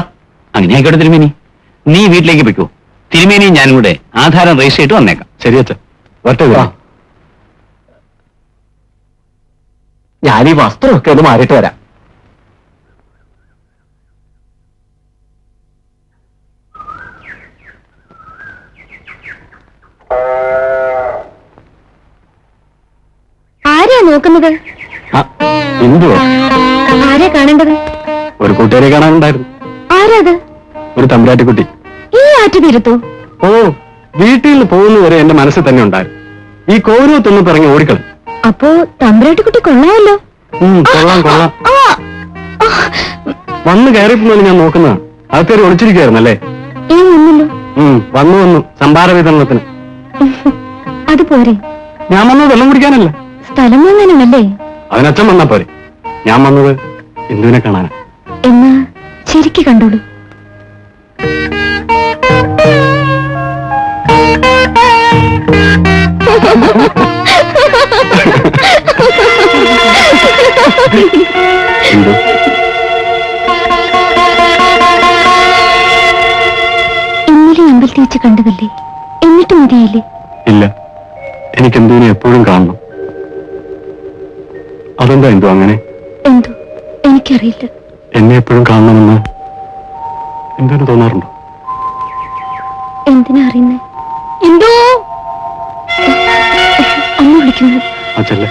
അങ്ങനെ ആയിക്കോട്ടെ തിരുമേനി. നീ വീട്ടിലേക്ക് പൊയ്ക്കോ. തിരുമേനിയും ഞാനും കൂടെ ആധാരം രജിസ്റ്റർ ചെയ്തിട്ട് വന്നേക്കാം. ശരി അച്ഛ ഒറ്റ ഞാൻ ഈ വസ്ത്രമൊക്കെ ഒന്ന് മാറിയിട്ട് വരാം. ആരെയാ നോക്കുന്നത്? എന്തുവാ ആരെയാ കാണേണ്ടത്? ഒരു കൂട്ടുകാരെ കാണാനുണ്ടായിരുന്നു. ആരാ അത് ഒരു തമ്പുരാട്ടിക്കുട്ടി. ഈ ആറ്റു തീരത്തോ? ഓ വീട്ടിൽ നിന്ന് പോകുന്നവരെ എന്റെ മനസ്സിൽ തന്നെ ഉണ്ടായിരുന്നു. ഈ കോരുവത്തൊന്നും പറഞ്ഞ് ഓടിക്കളി അപ്പോ തമ്പുരാട്ടിക്കുട്ടി കൊള്ളാമല്ലോ? കൊള്ളാം കൊള്ളാം. വന്ന് കയറിപ്പോന്ന് ഞാൻ നോക്കുന്ന. ആൾക്കാർ ഒളിച്ചിരിക്കുവായിരുന്നല്ലേ? ഏ വന്നു വന്നു. സംഭാര വിതരണത്തിന്. അത് പോരെ. ഞാൻ വന്നത് വെള്ളം കുടിക്കാനല്ല. സ്ഥലം വാങ്ങാനാണല്ലേ? അതിനച്ഛൻ വന്നാ പോരെ. ഞാൻ വന്നത് എന്തിനെ കാണാനാ. എന്നാ ശരിക്ക് കണ്ടോളൂ. Ha ha ha! എന്തോ? ഇന്നലെ അമ്പലത്തിൽ വെച്ച് കണ്ടതല്ലേ? എന്നിട്ട് മതിയായില്ലേ? ഇല്ല. എനിക്ക് എന്തുവിനെ എപ്പോഴും കാണണം. അതെന്താ എന്തോ അങ്ങനെ? എന്തോ? എനിക്കറിയില്ല. എന്നെ എപ്പോഴും കാണണമെന്ന് എന്തിനു തോന്നാറുണ്ടോ? എന്തിനാ അറിയുന്നേ? എന്തോ? അമ്മ വിളിക്കുന്നു. അച്ഛല്ലേ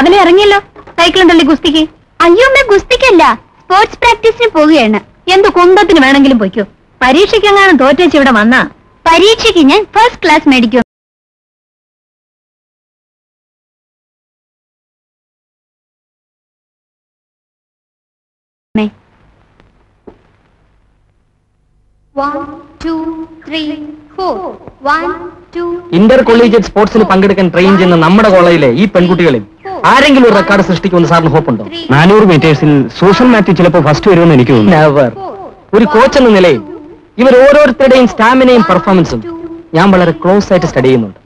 രാവിലെ ഇറങ്ങിയല്ലോ. സൈക്കിളുണ്ടല്ലേ ഗുസ്തിക്ക്? അയ്യോ അമ്മ ഗുസ്തിക്കല്ല. സ്പോർട്സ് പ്രാക്ടീസിന് പോവുകയാണ്. എന്ത് കുന്തത്തിന് വേണമെങ്കിലും പോയിക്കോ. പരീക്ഷയ്ക്ക് എങ്ങാനും തോറ്റേച്ച് ഇവിടെ വന്നാ. പരീക്ഷയ്ക്ക് ഞാൻ ഫസ്റ്റ് ക്ലാസ് മേടിക്കും. ഇന്റർ കൊളീജിയറ്റ് സ്പോർട്സിൽ പങ്കെടുക്കാൻ ട്രെയിൻ ചെയ്യുന്ന നമ്മുടെ കോളേജിലെ ഈ പെൺകുട്ടികളിൽ ആരെങ്കിലും ഒരു റെക്കോർഡ് സൃഷ്ടിക്കുമെന്ന് സാറിന് ഹോപ്പുണ്ടോ നാനൂറ് മീറ്റേഴ്സിൽ സൂസൻ മാത്യു ചിലപ്പോൾ ഫസ്റ്റ് വരുമെന്ന് എനിക്ക് തോന്നുന്നു. നെവർ ഒരു കോച്ച് എന്ന നിലയിൽ ഇവർ ഓരോരുത്തരുടെയും സ്റ്റാമിനയും പെർഫോമൻസും ഞാൻ വളരെ ക്ലോസ് ആയിട്ട് സ്റ്റഡി ചെയ്യുന്നുണ്ട്.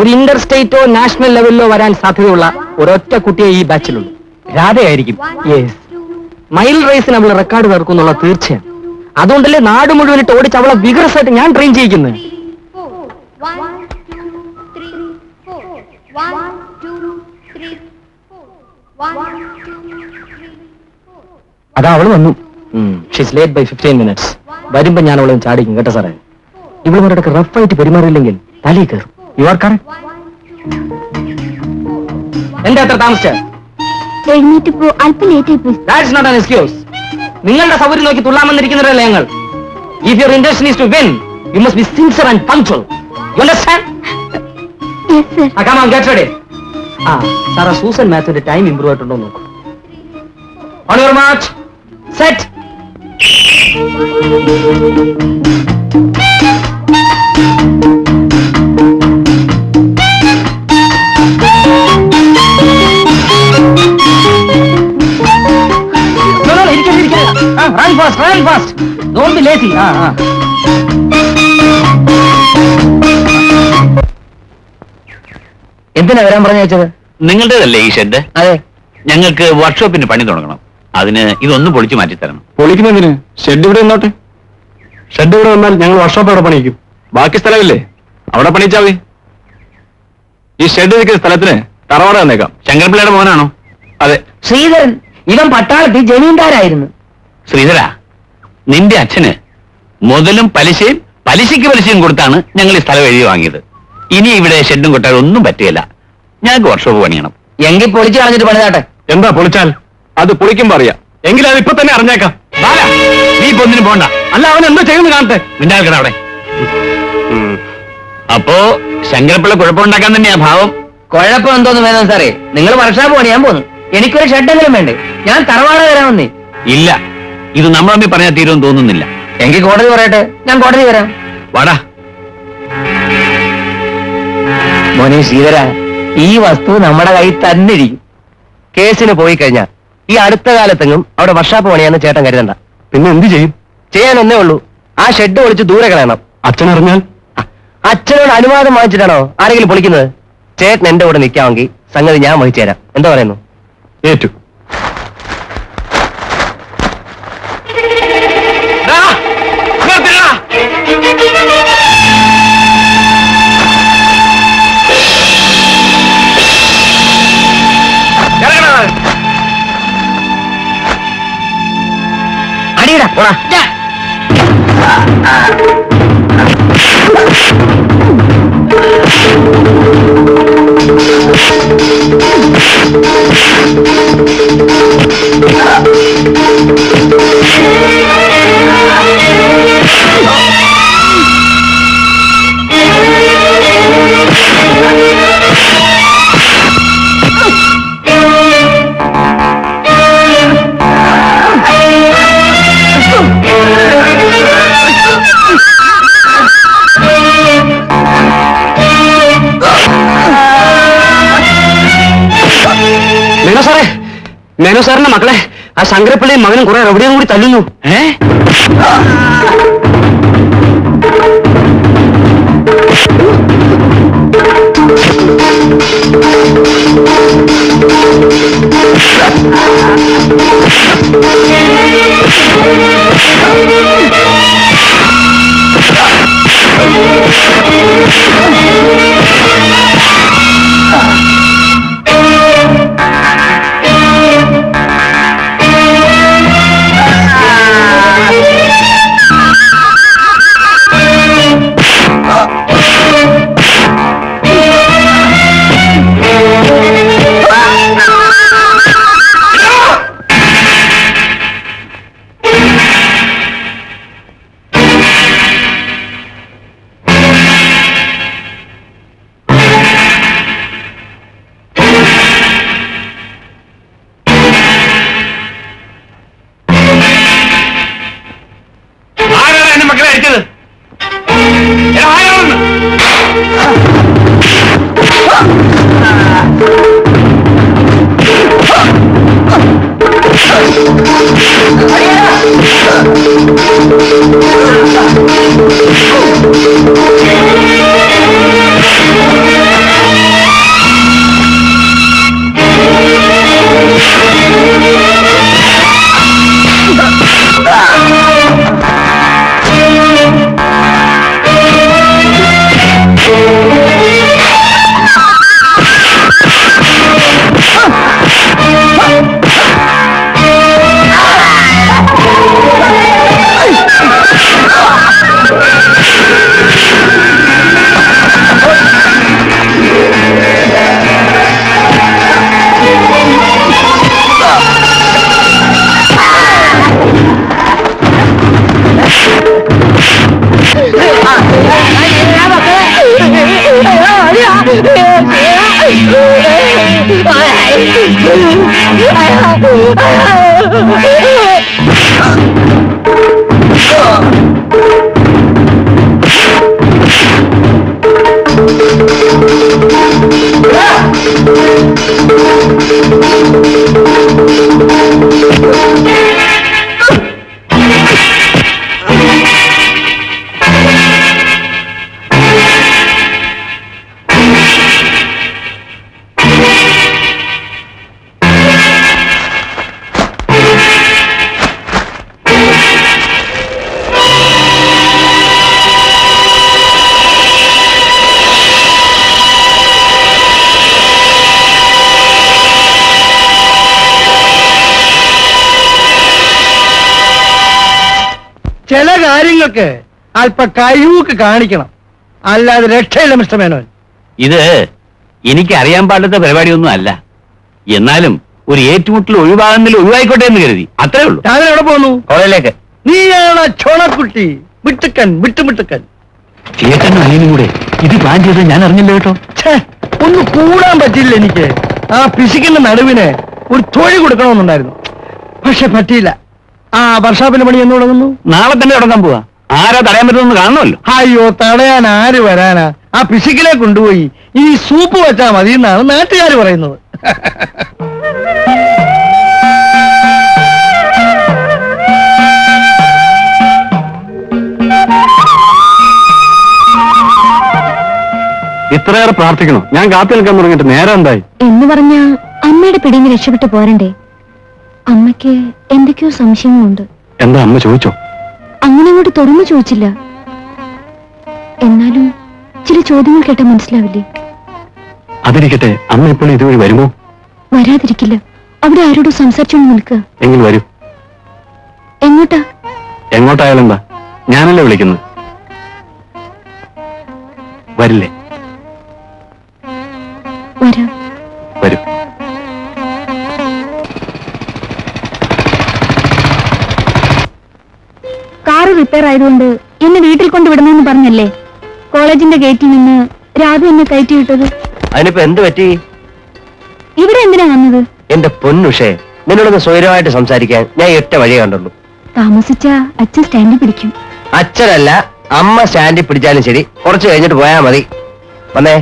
ഒരു ഇന്റർ സ്റ്റേറ്റോ നാഷണൽ ലെവലിലോ വരാൻ സാധ്യതയുള്ള ഒരൊറ്റ കുട്ടിയെ ഈ ബാച്ചിലുള്ളൂ രാധയായിരിക്കും. യെസ് മൈൽ റേസിന് അവളെ റെക്കോർഡ് തീർക്കുന്നുള്ള തീർച്ചയാണ്. അതുകൊണ്ടല്ലേ നാട് മുഴുവനിട്ട് ഓടിച്ച് അവളെ വിഗ്രസായിട്ട് ഞാൻ ട്രെയിൻ ചെയ്യിക്കുന്നത് അതാ അവൾ വന്നു. She's late by fifteen minutes വരുമ്പോ ഞാൻ അവളെ ചാടിക്കും കേട്ടോ സാറേ? ഇവളുമാരോടൊക്കെ റഫായിട്ട് പെരുമാറിയില്ലെങ്കിൽ തലയിൽ കയറും. യു ആർ കറക്റ്റ് എന്താ അത്ര താമസിച്ച? എഴുന്നേറ്റ് പോ അല്പം ലേറ്റ് ആയി പോയി. ദാറ്റ്സ് നോട്ട് ആൻ എക്സ്ക്യൂസ് നിങ്ങളുടെ സൗകര്യം നോക്കി തുള്ളാമെന്നിരിക്കുന്നവരല്ലേ ഞങ്ങൾ? If your intention is to win you must be sincere and punctual you understand ah come on get ready ah Sara Susan മാത്സിന്റെ time improve ആയിട്ടുണ്ടോ എന്ന് നോക്കൂ. On your match set run fast run fast don't be lazy ah ah. എന്തിനാ വരാൻ പറഞ്ഞു വെച്ചത്? നിങ്ങളുടേതല്ലേ ഈ ഷെഡ്? അതെ. ഞങ്ങൾക്ക് വർക്ക്ഷോപ്പിന് പണി തുടങ്ങണം. അതിന് ഇതൊന്ന് പൊളിച്ചു മാറ്റി തരണം പൊളിക്കുന്നതിന് ഷെഡ് ഇവിടെ നിന്നോട്ടെ. ഷെഡ് ഇവിടെ വന്നാൽ ഞങ്ങൾ വർക്ക്ഷോപ്പ് അവിടെ പണിയിക്കും. ബാക്കി സ്ഥലമില്ലേ? അവിടെ പണിയിച്ചാ മതി. ഈ ഷെഡ് നിൽക്കുന്ന സ്ഥലത്തിന് തറവാട് തന്നേക്കാം. ശങ്കരപിള്ളയുടെ മോനാണോ? അതെ. ശ്രീധരൻ ഇവൻ പട്ടാളത്തിൽ ജമീന്ദാരായിരുന്നു. ശ്രീധര നിന്റെ അച്ഛന് മുതലും പലിശയും പലിശയ്ക്ക് പലിശയും കൊടുത്താണ് ഞങ്ങൾ ഈ സ്ഥലം എഴുതി വാങ്ങിയത്. ഇനി ഇവിടെ ഷെഡും കൊട്ടാൻ ഒന്നും പറ്റില്ല ഞങ്ങൾക്ക് വർക്ക്ഷോപ്പ് പണിയണം. എങ്കിൽ പൊളിച്ചു കളഞ്ഞിട്ട് പണിതാട്ടെ. എന്താ പൊളിച്ചാൽ? അത് പൊളിക്കും പറയാ എങ്കിലും അത് ഇപ്പൊ തന്നെ അറിഞ്ഞേക്കാം. ബാല, നീ ഇപ്പൊ ഒന്നിനും പോണ്ട. അല്ല അവൻ എന്താ ചെയ്യുന്നു കാണട്ടെ. മിണ്ടാൽക്കട അവിടെ. അപ്പോ ശങ്കരപ്പിള്ള കുഴപ്പമുണ്ടാക്കാൻ തന്നെയാ ഭാവം. കുഴപ്പം എന്തോന്ന് വേണം സാറേ? നിങ്ങൾ വർഷോപ്പ് പണിയാൻ പോന്നു. എനിക്കൊരു ഷെഡെങ്കിലും വേണ്ടേ? ഞാൻ തറവാട വന്നേ. ഇല്ല. ഇത് നമ്മളമ്മി തമ്മിൽ പറഞ്ഞാൽ തീരുമെന്ന് തോന്നുന്നില്ല. എങ്കിൽ കോടതി പറയട്ടെ? ഞാൻ കോടതി വരാം. വാടാ. മോനെ ശ്രീധര ഈ വസ്തു നമ്മുടെ കയ്യിൽ തന്നെ ഇരിക്കും. കേസിന് പോയി കഴിഞ്ഞാൽ ഈ അടുത്ത കാലത്തെങ്ങും അവിടെ വർഷാപ്പ് പണിയാന്ന് ചേട്ടൻ കരുതണ്ട. പിന്നെ എന്ത് ചെയ്യും? ചെയ്യാൻ ഒന്നേ ഉള്ളൂ. ആ ഷെഡ് ഒളിച്ച് ദൂരെ കളയണം. അച്ഛൻ അറിഞ്ഞാൽ? അച്ഛനോട് അനുവാദം വാങ്ങിച്ചിട്ടാണോ ആരെങ്കിലും പൊളിക്കുന്നത്? ചേട്ടൻ എന്റെ കൂടെ നിൽക്കാമെങ്കിൽ സംഗതി ഞാൻ വഹിച്ചു തരാം എന്താ പറയുന്നു? ഏറ്റു. അടിയടാ പോടാ ആ മേനോ സാറിന്റെ മക്കളെ ആ ശങ്കരപ്പിള്ളിയും മകനും കുറെ എവിടെയും കൂടി തല്ലുന്നു. ഏ? ചില അല്പ കഴിവുക്ക് കാണിക്കണം. അല്ലാതെ രക്ഷയില്ല മിസ്റ്റർ മേനോൻ. ഇത് എനിക്ക് അറിയാൻ പാടില്ലാത്ത പരിപാടിയൊന്നും അല്ല. എന്നാലും ഒരു ഏറ്റുമുട്ടൽ ഒഴിവാകുന്നതിൽ ഒഴിവായിക്കോട്ടെ എന്ന് കരുതി. അത്രേ ഉള്ളൂ. താങ്കൾ എവിടെ പോന്നു? കോളേജിലേക്ക്. നീയാണ് ചോണക്കുട്ടി വിട്ടുക്കൻ വിട്ടുമിട്ടുക്കൻ ചേട്ടനും അനിയനും കൂടെ. ഇത് പ്ലാൻ ചെയ്തത് ഞാൻ അറിഞ്ഞില്ല കേട്ടോ. ഛേ, ഒന്ന് കൂടാൻ പറ്റില്ല എനിക്ക്. ആ പിശുക്കിന്റെ നടുവിന് ഒരു തൊഴി കൊടുക്കണമെന്നുണ്ടായിരുന്നു. പക്ഷെ പറ്റിയില്ല. ആ വർഷാപ്പിന്റെ പണി എന്ന് തുടങ്ങുന്നു? നാളെ തന്നെ തുടങ്ങാൻ പോവാ. ആരാ തടയാൻ പറ്റുമെന്ന് കാണണമല്ലോ. അയ്യോ തടയാൻ ആര് വരാനാ? ആ പിശുക്കിലെ കൊണ്ടുപോയി ഈ സൂപ്പ് വെച്ചാ മതി എന്നാണ് നാട്ടുകാർ പറയുന്നത്. ഇത്രയേറെ പ്രാർത്ഥിക്കണോ? ഞാൻ കാത്തു നിൽക്കാൻ തുടങ്ങിയിട്ട് നേരം എന്തായി? എന്ന് പറഞ്ഞ അമ്മയുടെ പിടിയിൽ രക്ഷപ്പെട്ടു പോരണ്ടേ? അമ്മയ്ക്ക് എന്തൊക്കെയോ സംശയങ്ങളുണ്ട്. എന്താ അമ്മ ചോദിച്ചോ? അങ്ങനെ അങ്ങോട്ട് തുറന്നു ചോദിച്ചില്ല. എന്നാലും ചില ചോദ്യങ്ങൾ കേട്ട മനസ്സിലാവില്ലേ? അതിരിക്കട്ടെ അമ്മ എപ്പോഴും ഇതുവഴി വരുമോ? വരാതിരിക്കില്ല. അവിടെ ആരോടും സംസാരിച്ചോണ്ട് നിൽക്കുക എങ്കിൽ വരൂ. എങ്ങോട്ടാ? എങ്ങോട്ടായാലും എന്താ ഞാനല്ലേ വിളിക്കുന്നത്? വരില്ലേ? വരാം വരൂ. റിപ്പയർ ആയതുകൊണ്ട് എന്നെ വീട്ടിൽ കൊണ്ടുവിടണമെന്ന് പറഞ്ഞല്ലേ? കോളേജിന്റെ ഗേറ്റിൽ നിന്ന് രാധ എന്നെ കയറ്റി വിട്ടത് അതിനിപ്പോ എന്ത് പറ്റി? ഇവിടെ എന്തിനാ വന്നത്? എന്റെ പൊന്നുഷേ നിന്നോട് സ്വൈരമായിട്ട് സംസാരിക്കാൻ ഞാൻ ഒറ്റ വഴിയേ കണ്ടുള്ളൂ. താമസിച്ച അച്ഛൻ സ്റ്റാൻഡിൽ പിടിക്കും. അച്ഛനല്ല അമ്മ സ്റ്റാൻഡിൽ പിടിച്ചാലും ശരി കുറച്ച് കഴിഞ്ഞിട്ട് പോയാ മതി. വന്നേ.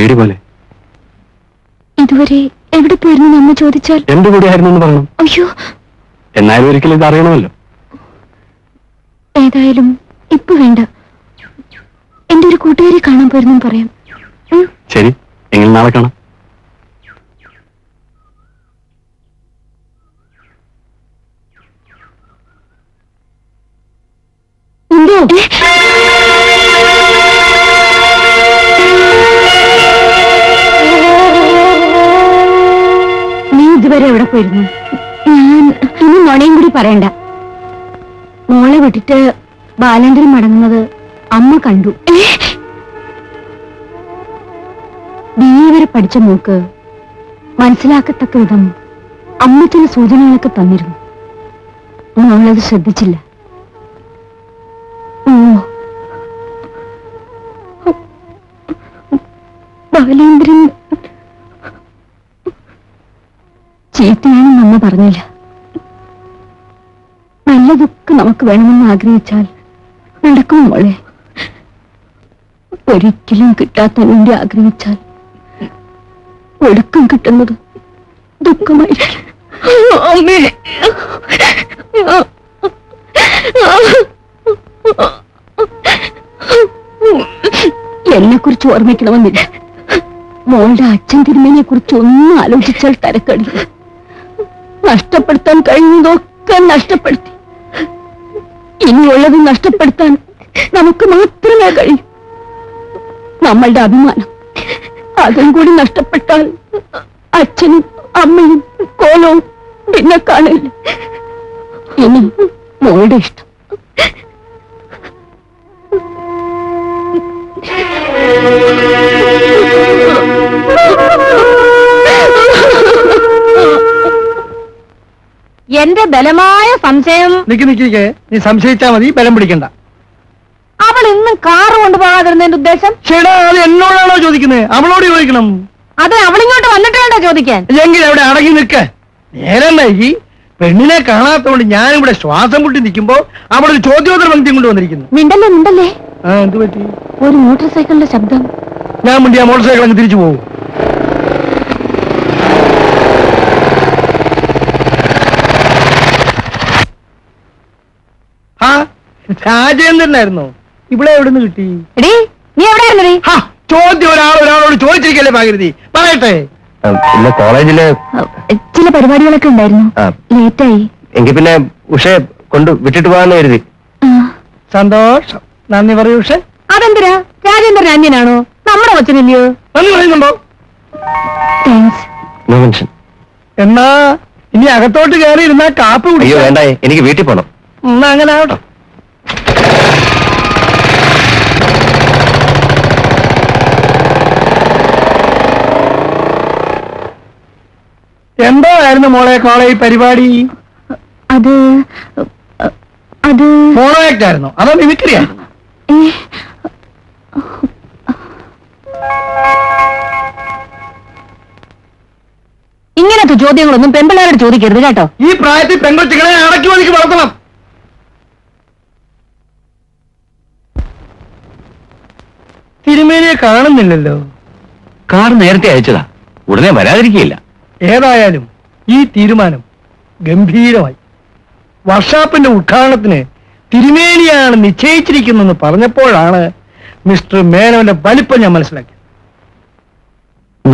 പേടി പോലെ ഇതുവരെ എവിടെ പോയിരുന്നു അമ്മ ചോദിച്ചാൽ? എന്റെ കൂടെ ആയിരുന്നു എന്ന് പറയണം. അയ്യോ. എന്നാലും ഒരിക്കലും ഇത് അറിയണമല്ലോ. ഏതായാലും ഇപ്പൊ വേണ്ട. എന്റെ ഒരു കൂട്ടുകാരി കാണാൻ പോയിരുന്നു പറയാം. ശരി എങ്കിൽ നാളെ കാണാം. എന്തോ പോയിരുന്നു ഞാൻ ഇനി നുണയും കൂടി പറയണ്ട. മോളെ വിട്ടിട്ട് ബാലേന്ദ്രൻ മടങ്ങുന്നത് അമ്മ കണ്ടു. ബി എ പഠിച്ച മോക്ക് മനസ്സിലാക്കത്തക്ക വിധം അമ്മ ചില സൂചനകളൊക്കെ തന്നിരുന്നു. മോളത് ശ്രദ്ധിച്ചില്ല. ഓ. ബാലേന്ദ്രൻ ചീത്തയാണെന്ന് അമ്മ പറഞ്ഞില്ല. നല്ലതൊക്കെ നമുക്ക് വേണമെന്ന് ആഗ്രഹിച്ചാൽ നടക്കും മോളെ. ഒരിക്കലും കിട്ടാത്ത വേണ്ടി ആഗ്രഹിച്ചാൽ ഒടുക്കം കിട്ടുന്നത് ദുഃഖമായിരിക്കും. എന്നെ കുറിച്ച് ഓർമ്മിക്കണമെന്നില്ല. മോളുടെ അച്ഛൻ തിരുമേനെ കുറിച്ച് ഒന്നും ആലോചിച്ചാൽ തരക്കടില്ല നഷ്ടപ്പെടുത്താൻ കഴിയുന്നതൊക്കെ നഷ്ടപ്പെടുത്തി. ഇനിയുള്ളത് നഷ്ടപ്പെടുത്താൻ നമുക്ക് മാത്രമേ കഴിയൂ. നമ്മളുടെ അഭിമാനം അതും കൂടി നഷ്ടപ്പെട്ടാൽ അച്ഛനും അമ്മയും കോലവും പിന്നെ കാണില്ല. ഇനി മോളുടെ ഇഷ്ടം. എന്റെ ബലമായ സംശയം. നിക്ക് നിക്ക് നിക്ക്. നീ സംശയിച്ചാ മതി ബലം പിടിക്കണ്ട. അവൾ ഇന്നും കാറ് കൊണ്ടുപോകാതിരുന്നതിന്റെ ഉദ്ദേശം? ചേടാ അത് എന്നോടാണോ ചോദിക്കുന്നത്? അവളോട് ചോദിക്കണം. അത് അവളിങ്ങോട്ട് വന്നിട്ട് വേണ്ട ചോദിക്കാൻ? എങ്കിൽ അവിടെ അടങ്ങി നിൽക്ക. നേരം വൈകി പെണ്ണിനെ കാണാത്തോണ്ട് ഇവിടെ ശ്വാസം മുട്ടി നിൽക്കുമ്പോ അവിടെ ഒരു ചോദ്യോത്തര പങ്ക്തി കൊണ്ടുവന്നിരിക്കുന്നു. മിണ്ടല്ലേ മിണ്ടല്ലേ? ആ എന്ത് പറ്റി? ഒരു മോട്ടോർ സൈക്കിളിന്റെ ശബ്ദം. ഞാൻ മുണ്ടി ആ മോട്ടോർ സൈക്കിൾ അങ്ങ് തിരിച്ചു പോകും. ആ രാജേന്ദ്രനായിരുന്നോ? ഇവിടെ എവിടെ നിന്ന് കിട്ടി? എടീ നീ എവിടെയായിരുന്നു ഹാ, ചോദ്യം ഒരാൾ ഒരാളോട് ചോദിച്ചിരിക്കല്ലേ ഭാഗൃതി പറയട്ടെ. ഇന്ന് കോളേജിൽ ചില പരിപാടികളൊക്കെ ഉണ്ടായിരുന്നു. ആ, ലേറ്റായി. എങ്കിൽ പിന്നെ ഉഷയെ കൊണ്ട് വിട്ടിട്ട് പോകാന്ന് കരുതി. സന്തോഷം. നന്ദി പറയൂ ഉഷ. അതെന്തിനാ? രാജേന്ദ്രൻ അന്യനാണോ? നമ്മുടെ കൊച്ചിനില്ലയോ നന്ദി പറയുന്നുണ്ടോ? താങ്ക്സ് നോ മെൻഷൻ എന്നാ ഇനി അകത്തോട്ട് കയറി ഇരുന്നാ കാപ്പ് അയ്യോ കുടിക്കാം വേണ്ട എനിക്ക് വീട്ടിൽ പോണം. എന്നാ അങ്ങനെ ആവട്ടെ. എന്തായിരുന്നു മോളെ ഈ പരിപാടി? അത് അത് ഫോണോ ആക്ട് ആയിരുന്നു. അതോ മിമിക്രി ആയിരുന്നു ഇങ്ങനത്തെ ചോദ്യങ്ങളൊന്നും പെമ്പിള്ളേരോട് ചോദിക്കരുത് കേട്ടോ. ഈ പ്രായത്തിൽ പെൺകൊച്ചുകളെ അടക്കി ഒതുക്കി വളർത്തണം. തിരുമേനിയെ കാണുന്നില്ലല്ലോ. കാർ നേരത്തെ അയച്ചതാ. ഉടനെ വരാതിരിക്കുകയില്ല. ഏതായാലും ഈ തീരുമാനം ഗംഭീരമായി. വർഷാപ്പിന്റെ ഉദ്ഘാടനത്തിന് തിരുമേനിയാണ് നിശ്ചയിച്ചിരിക്കുന്നതെന്ന് പറഞ്ഞപ്പോഴാണ് മിസ്റ്റർ മേനോന്റെ വലിപ്പം ഞാൻ മനസ്സിലാക്കിയത്.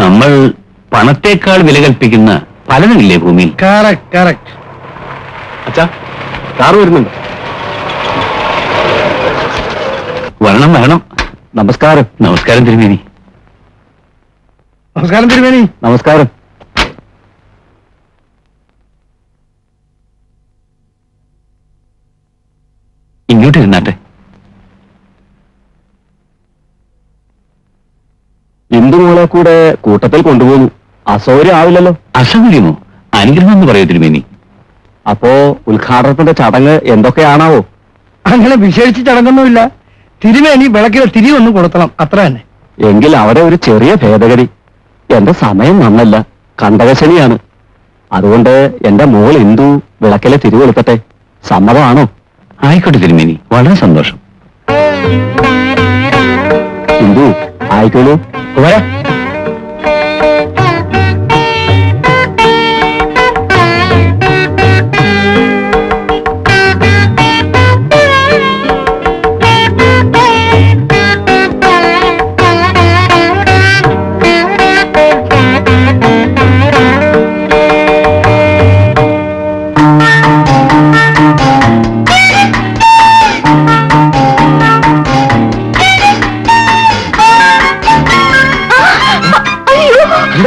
നമ്മൾ പണത്തേക്കാൾ വില കൽപ്പിക്കുന്ന പലതുമില്ലേ ഭൂമിയിൽ? കറക്റ്റ് കറക്റ്റ് അച്ഛാ കാറ് വരുന്നുണ്ട്. വരണം വരണം. നമസ്കാരം. നമസ്കാരം തിരുമേനി. നമസ്കാരം തിരുമേനി. നമസ്കാരം. ഇങ്ങോട്ട് ഇരുന്നാട്ടെ. എന്തു മോളെ കൂടെ കൂട്ടത്തിൽ കൊണ്ടുപോകുന്നു. അസൗകര്യം ആവില്ലല്ലോ. അസൗകര്യമോ? അനുഗ്രഹം എന്ന് പറയൂ തിരുമേനി. അപ്പോ ഉദ്ഘാടനത്തിന്റെ ചടങ്ങ് എന്തൊക്കെയാണാവോ? അങ്ങനെ വിശേഷിച്ച് ചടങ്ങൊന്നുമില്ല. തിരുമേനി വിളക്കിലെ തിരി ഒന്ന് കൊടുത്തണം അത്ര തന്നെ. എങ്കിൽ അവിടെ ഒരു ചെറിയ ഭേദഗതി. എന്റെ സമയം നന്നല്ല. കണ്ടകശനിയാണ്. അതുകൊണ്ട് എന്റെ മോൾ എന്തു വിളക്കിലെ തിരി കൊടുക്കട്ടെ. സമ്മതമാണോ? ആയിക്കോട്ടെ തിരുമേനി. വളരെ സന്തോഷം. ഇന്ദു ആയിക്കോളൂ. പോരാ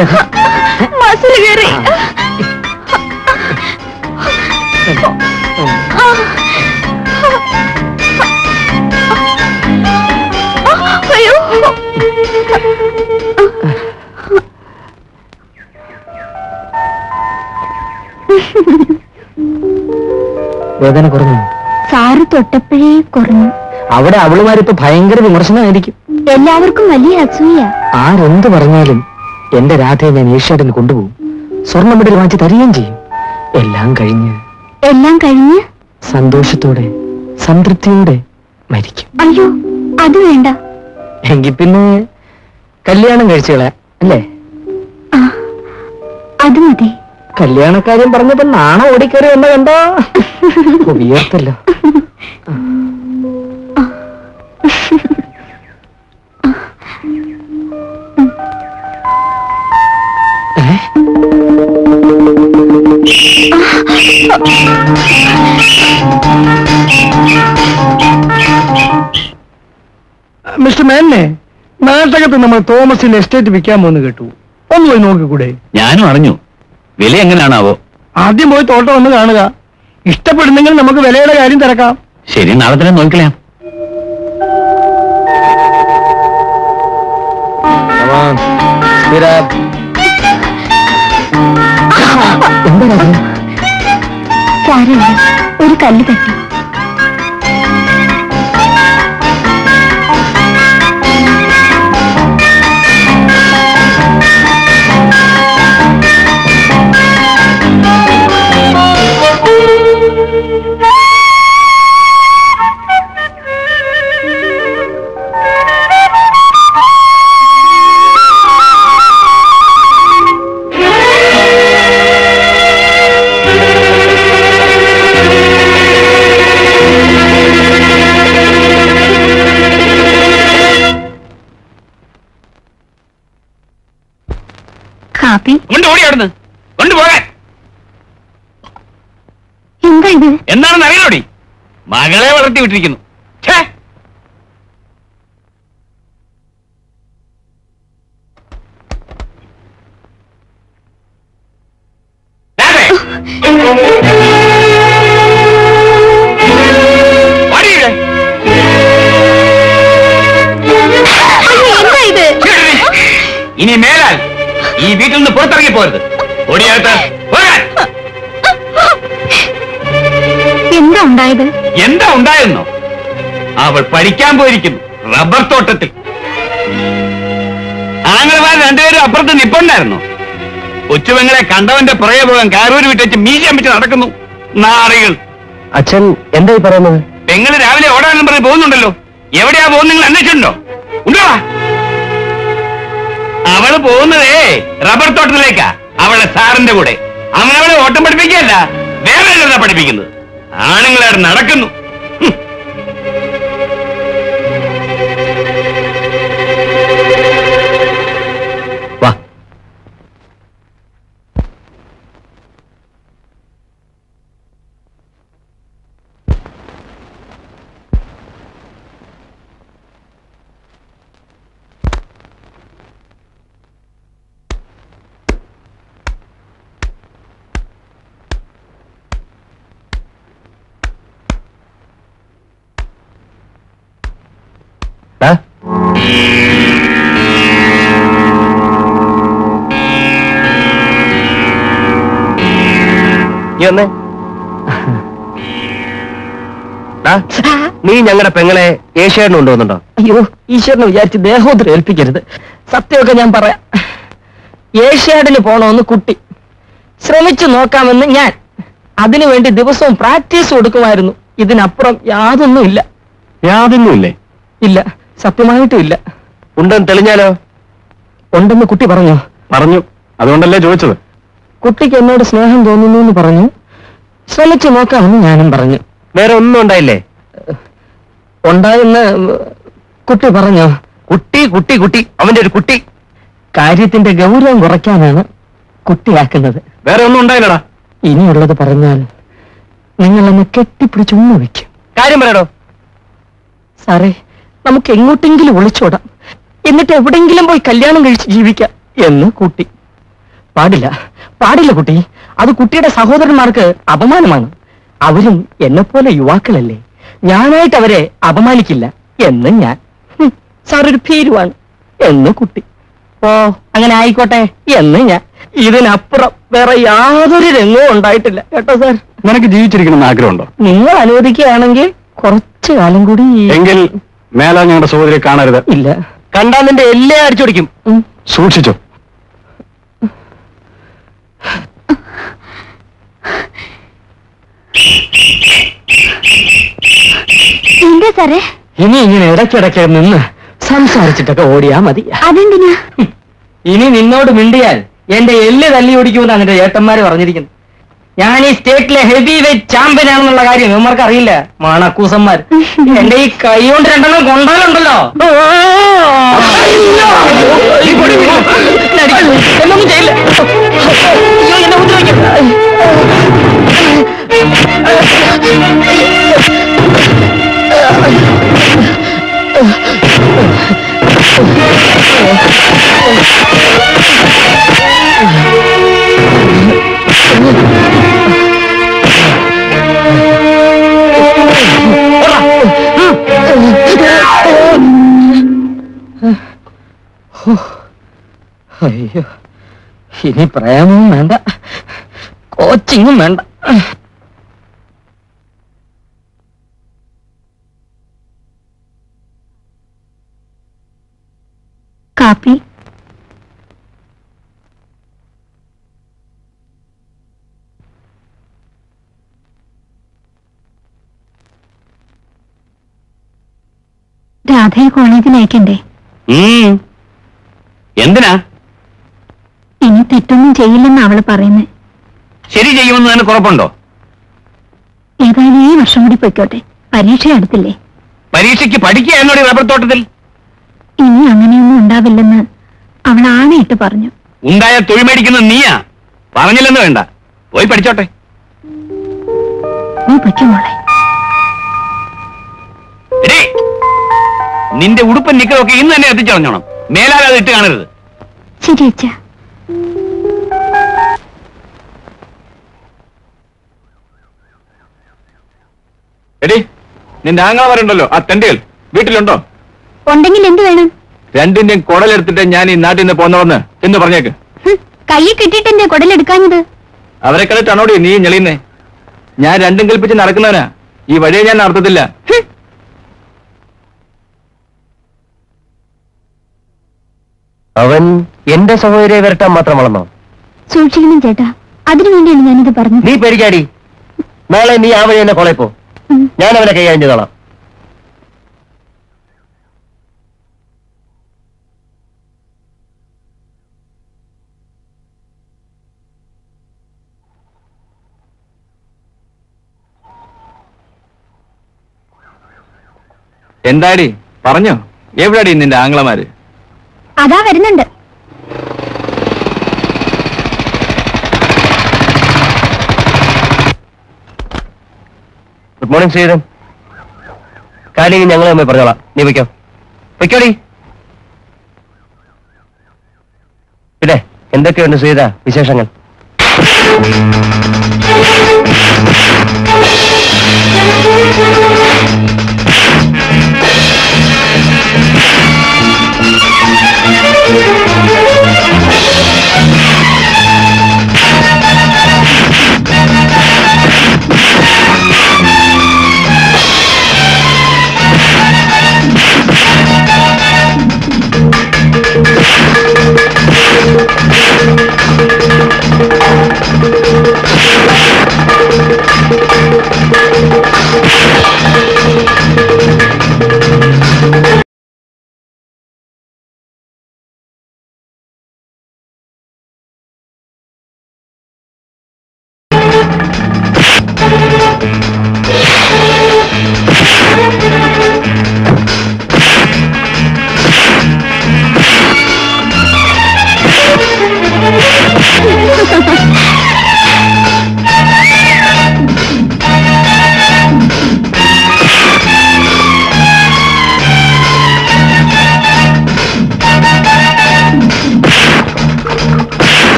മസിൽ കയറി. വേദന കുറഞ്ഞു? സാറ് തൊട്ടപ്പോഴേ കുറഞ്ഞു. അവിടെ അവളുമാരിപ്പോ ഭയങ്കര വിമർശനമായിരിക്കും. എല്ലാവർക്കും വലിയ അസൂയ. ആരെന്ത് പറഞ്ഞാലും എന്റെ രാധയെ ഞാൻ ഏഷ്യാഡിന് കൊണ്ടുപോകും. സ്വർണ മെഡൽ വാങ്ങിച്ച് തരികയും ചെയ്യും. എല്ലാം കഴിഞ്ഞ് എല്ലാം കഴിഞ്ഞ് സന്തോഷത്തോടെ സംതൃപ്തിയോടെ മരിക്കും. അയ്യോ അത് വേണ്ട. എങ്കിൽ പിന്നെ കല്യാണം കഴിച്ചുകളെ അല്ലേ? അത് മതി. കല്യാണക്കാര്യം പറഞ്ഞപ്പോ നാണം ഓടിക്കറി എന്ന കണ്ടോ വിയർത്തല്ലോ മിസ്റ്റർ മേനെ നാട്ടകത്ത് നമ്മൾ തോമസിന്റെ എസ്റ്റേറ്റ് വിൽക്കാൻ പോന്ന് കേട്ടു. ഒന്ന് പോയി നോക്കിക്കൂടെ? ഞാനും അറിഞ്ഞു. വില എങ്ങനെയാണാവോ? ആദ്യം പോയി തോട്ടം ഒന്ന് കാണുക. ഇഷ്ടപ്പെടുന്നെങ്കിൽ നമുക്ക് വിലയുടെ കാര്യം തിരക്കാം. ശരി നാളെ തന്നെ നോക്കിക്കളയാം. Come on, speed up. എന്താ? ഒരു കല്ല് തട്ടി കാപ്പി കൊണ്ടുപോടി അവിടുന്ന്. കൊണ്ടുപോകാൻ എന്താ ഇത്? എന്താണെന്ന് അറിയില്ലോടി മകളെ വളർത്തി വിട്ടിരിക്കുന്നു. അവൾ പഠിക്കാൻ പോയിരിക്കുന്നു. റബ്ബർ തോട്ടത്തിൽ. ആങ്ങളമാർ രണ്ടുപേരും അപ്പുറത്ത് നിപ്പുണ്ടായിരുന്നു. കൊച്ചുവെങ്ങളെ കണ്ടവന്റെ പുറകെ പോകാൻ കാരൂര് വിട്ടേച്ച് മീശം വെച്ച് നടക്കുന്നു. നാറികൾ. അച്ഛൻ എന്തായി പറയുന്നത്? പെങ്ങൾ രാവിലെ ഓടാനും പറഞ്ഞ് പോകുന്നുണ്ടല്ലോ. എവിടെയാ പോകുന്നത് നിങ്ങൾ അന്വേഷിച്ചിട്ടുണ്ടോ? ഉണ്ടോ? അവൾ പോകുന്നതേ റബ്ബർ തോട്ടത്തിലേക്കാ. അവളെ സാറിന്റെ കൂടെ. അവനവളെ ഓട്ടം പഠിപ്പിക്കുകയല്ല വേറെ പഠിപ്പിക്കുന്നത്. ആണുങ്ങളവിടെ നടക്കുന്നു. നീ വന്നേ. നീ ഞങ്ങളുടെ പെങ്ങളെ ഏഷ്യാഡിന് കൊണ്ടുവന്നുണ്ടോ? അയ്യോ ഈശ്വരനെ വിചാരിച്ച് ദേഹോദ്രം ഏൽപ്പിക്കരുത്. സത്യമൊക്കെ ഞാൻ പറയാം. ഏഷ്യാഡിന് പോണോന്ന് കുട്ടി. ശ്രമിച്ചു നോക്കാമെന്ന് ഞാൻ. അതിനുവേണ്ടി ദിവസവും പ്രാക്ടീസ് കൊടുക്കുമായിരുന്നു. ഇതിനപ്പുറം യാതൊന്നുമില്ല. യാതൊന്നുമില്ലേ? ഇല്ല. സത്യമായിട്ടും ഇല്ല ഉണ്ടെന്ന് തെളിഞ്ഞാലോ? ഉണ്ടെന്ന് കുട്ടി പറഞ്ഞു? പറഞ്ഞു. അതുകൊണ്ടല്ലേ ചോദിച്ചത്? കുട്ടിക്ക് എന്നോട് സ്നേഹം തോന്നുന്നു എന്ന് പറഞ്ഞു. ശ്രമിച്ചു നോക്കാമെന്ന് ഞാനും പറഞ്ഞു. വേറെ ഒന്നും ഉണ്ടായില്ലേ? ഉണ്ടായെന്ന് കുട്ടി പറഞ്ഞോ? കുട്ടി കുട്ടി കുട്ടി. അവന്റെ ഒരു കുട്ടി. കാര്യത്തിന്റെ ഗൗരവം കുറയ്ക്കാനാണ് കുട്ടിയാക്കുന്നത്. വേറെ ഒന്നും ഉണ്ടായില്ലടാ. ഇനിയുള്ളത് പറഞ്ഞാൽ നിങ്ങൾ എന്നെ കെട്ടിപ്പിടിച്ച് ഉമ്മ വയ്ക്കും. കാര്യം പറയടോ. സാറേ നമുക്ക് എങ്ങോട്ടെങ്കിലും ഒളിച്ചോടാം. എന്നിട്ട് എവിടെങ്കിലും പോയി കല്യാണം കഴിച്ച് ജീവിക്കാം എന്ന് കുട്ടി. പാടില്ല പാടില്ല കുട്ടി. അത് കുട്ടിയുടെ സഹോദരന്മാർക്ക് അപമാനമാണ്. അവരും എന്നെപ്പോലെ യുവാക്കളല്ലേ. ഞാനായിട്ട് അവരെ അപമാനിക്കില്ല എന്ന് ഞാൻ. സാറൊരു ഭീരുവാണ് എന്ന് കുട്ടി. ഓ അങ്ങനെ ആയിക്കോട്ടെ എന്ന് ഞാൻ. ഇതിനപ്പുറം വേറെ യാതൊരു രംഗവും ഉണ്ടായിട്ടില്ല. കേട്ടോ സാർ? നിനക്ക് ജീവിച്ചിരിക്കണം ആഗ്രഹമുണ്ടോ? നിങ്ങൾ അനുവദിക്കുകയാണെങ്കിൽ കുറച്ചു കാലം കൂടി എങ്കിൽ മേലാ ഞങ്ങളുടെ സഹോദരി കാണരുത്. ഇല്ല. കണ്ടാൽ നിന്റെ എല്ലേ അടിച്ചോടിക്കും. സൂക്ഷിച്ചു. എന്താ സാറേ? ഇനി ഇങ്ങനെ ഇടയ്ക്കിടയ്ക്ക് നിന്ന് സംസാരിച്ചിട്ടൊക്കെ ഓടിയാ മതി. അതെന്തിനാ? ഇനി നിന്നോട് മിണ്ടിയാൽ എന്റെ എല്ല് തല്ലി ഓടിക്കുമെന്നാണ് എന്റെ ഏട്ടന്മാര് പറഞ്ഞിരിക്കുന്നത് ഞാൻ ഈ സ്റ്റേറ്റിലെ ഹെവി വെയിറ്റ് ചാമ്പ്യൻ ആണെന്നുള്ള കാര്യം ഇവന്മാർക്ക് അറിയില്ല. മണക്കൂസന്മാർ. എന്റെ ഈ കൈ കൊണ്ട് രണ്ടെണ്ണം കൊണ്ടാലുണ്ടല്ലോ. എന്നൊന്നും ചെയ്യില്ല. God. എന്നെ. അയ്യോ ഇനി പ്രേമവും വേണ്ട കോച്ചിങ്ങും വേണ്ട. കാപ്പി? രാധയെ കോളേജിൽ അയക്കണ്ടേ. എന്തിനാ? ഇനി തെറ്റൊന്നും ചെയ്യില്ലെന്ന് അവൾ പറയുന്നേ. ശരി ചെയ്യുമെന്ന് നിനക്ക് ഉറപ്പുണ്ടോ ഏതായാലും ഈ വർഷം കൂടി പൊയ്ക്കോട്ടെ. പരീക്ഷ അടുത്തില്ലേ? പരീക്ഷയ്ക്ക് പഠിക്കുക എന്നോട് റബ്ബർ തോട്ടത്തിൽ ഇനി അങ്ങനെയൊന്നും ഉണ്ടാവില്ലെന്ന് അവൾ ആണയിട്ട് പറഞ്ഞു. ഉണ്ടായ തൊഴിൽ മേടിക്കുന്ന നീയാ. പറഞ്ഞില്ലെന്ന് വേണ്ട. പോയി പഠിച്ചോട്ടെ. നീ പൊയ്ക്കോ മോളെ. നിന്റെ ഉടുപ്പൻ നിക്കറൊക്കെ ഇന്ന് തന്നെ എത്തിച്ചറിഞ്ഞോണം മേലാൽ അത് ഇട്ട് കാണരുത്. ശരി അച്ഛാ. എടി നിന്റെ ആങ്ങളമാരുണ്ടല്ലോ. ആ തെണ്ടികൾ വീട്ടിലുണ്ടോ? ഉണ്ടെങ്കിൽ എന്ത് വേണം? രണ്ടിന്റെയും കുടലെടുത്തിട്ട് ഞാൻ ഈ നാട്ടിൽ നിന്ന് പോന്നവന്ന് എന്ന് പറഞ്ഞേക്ക്. കൈ കയ്യിൽ കിട്ടിയിട്ട് എന്റെ കുടലെടുക്കാഞ്ഞത്? അവരെ കണ്ടിട്ടാണോടി നീ ഞെളിയുന്നേ? ഞാൻ രണ്ടും കൽപ്പിച്ച് നടക്കുന്നവനാ. ഈ വഴിയെ ഞാൻ നടത്തത്തില്ല. അവൻ എന്റെ സഹോദരിയെ വരട്ടാൻ മാത്രം വളർന്നോ? സൂക്ഷിക്കണം ചേട്ടാ. അതിനു വേണ്ടിയാണ് ഞാനിത് പറഞ്ഞു നീ പേടിക്കാടി. നാളെ നീ ആ വഴി എന്നെ കോളേ പോ. ഞാൻ അവനെ കൈകാര്യം ചെയ്തോളാം. എന്താടി? പറഞ്ഞോ. എവിടാടി നിന്റെ ആംഗ്ലമാര്? അതാ വരുന്നുണ്ട്. ഗുഡ് മോർണിംഗ് ശ്രീധൻ കാലിയിൽ ഞങ്ങളെ തമ്മിൽ പറഞ്ഞോളാം. നീ വയ്ക്കോ വയ്ക്കോടി പിന്നെ എന്തൊക്കെയുണ്ട് ശ്രീത വിശേഷങ്ങൾ?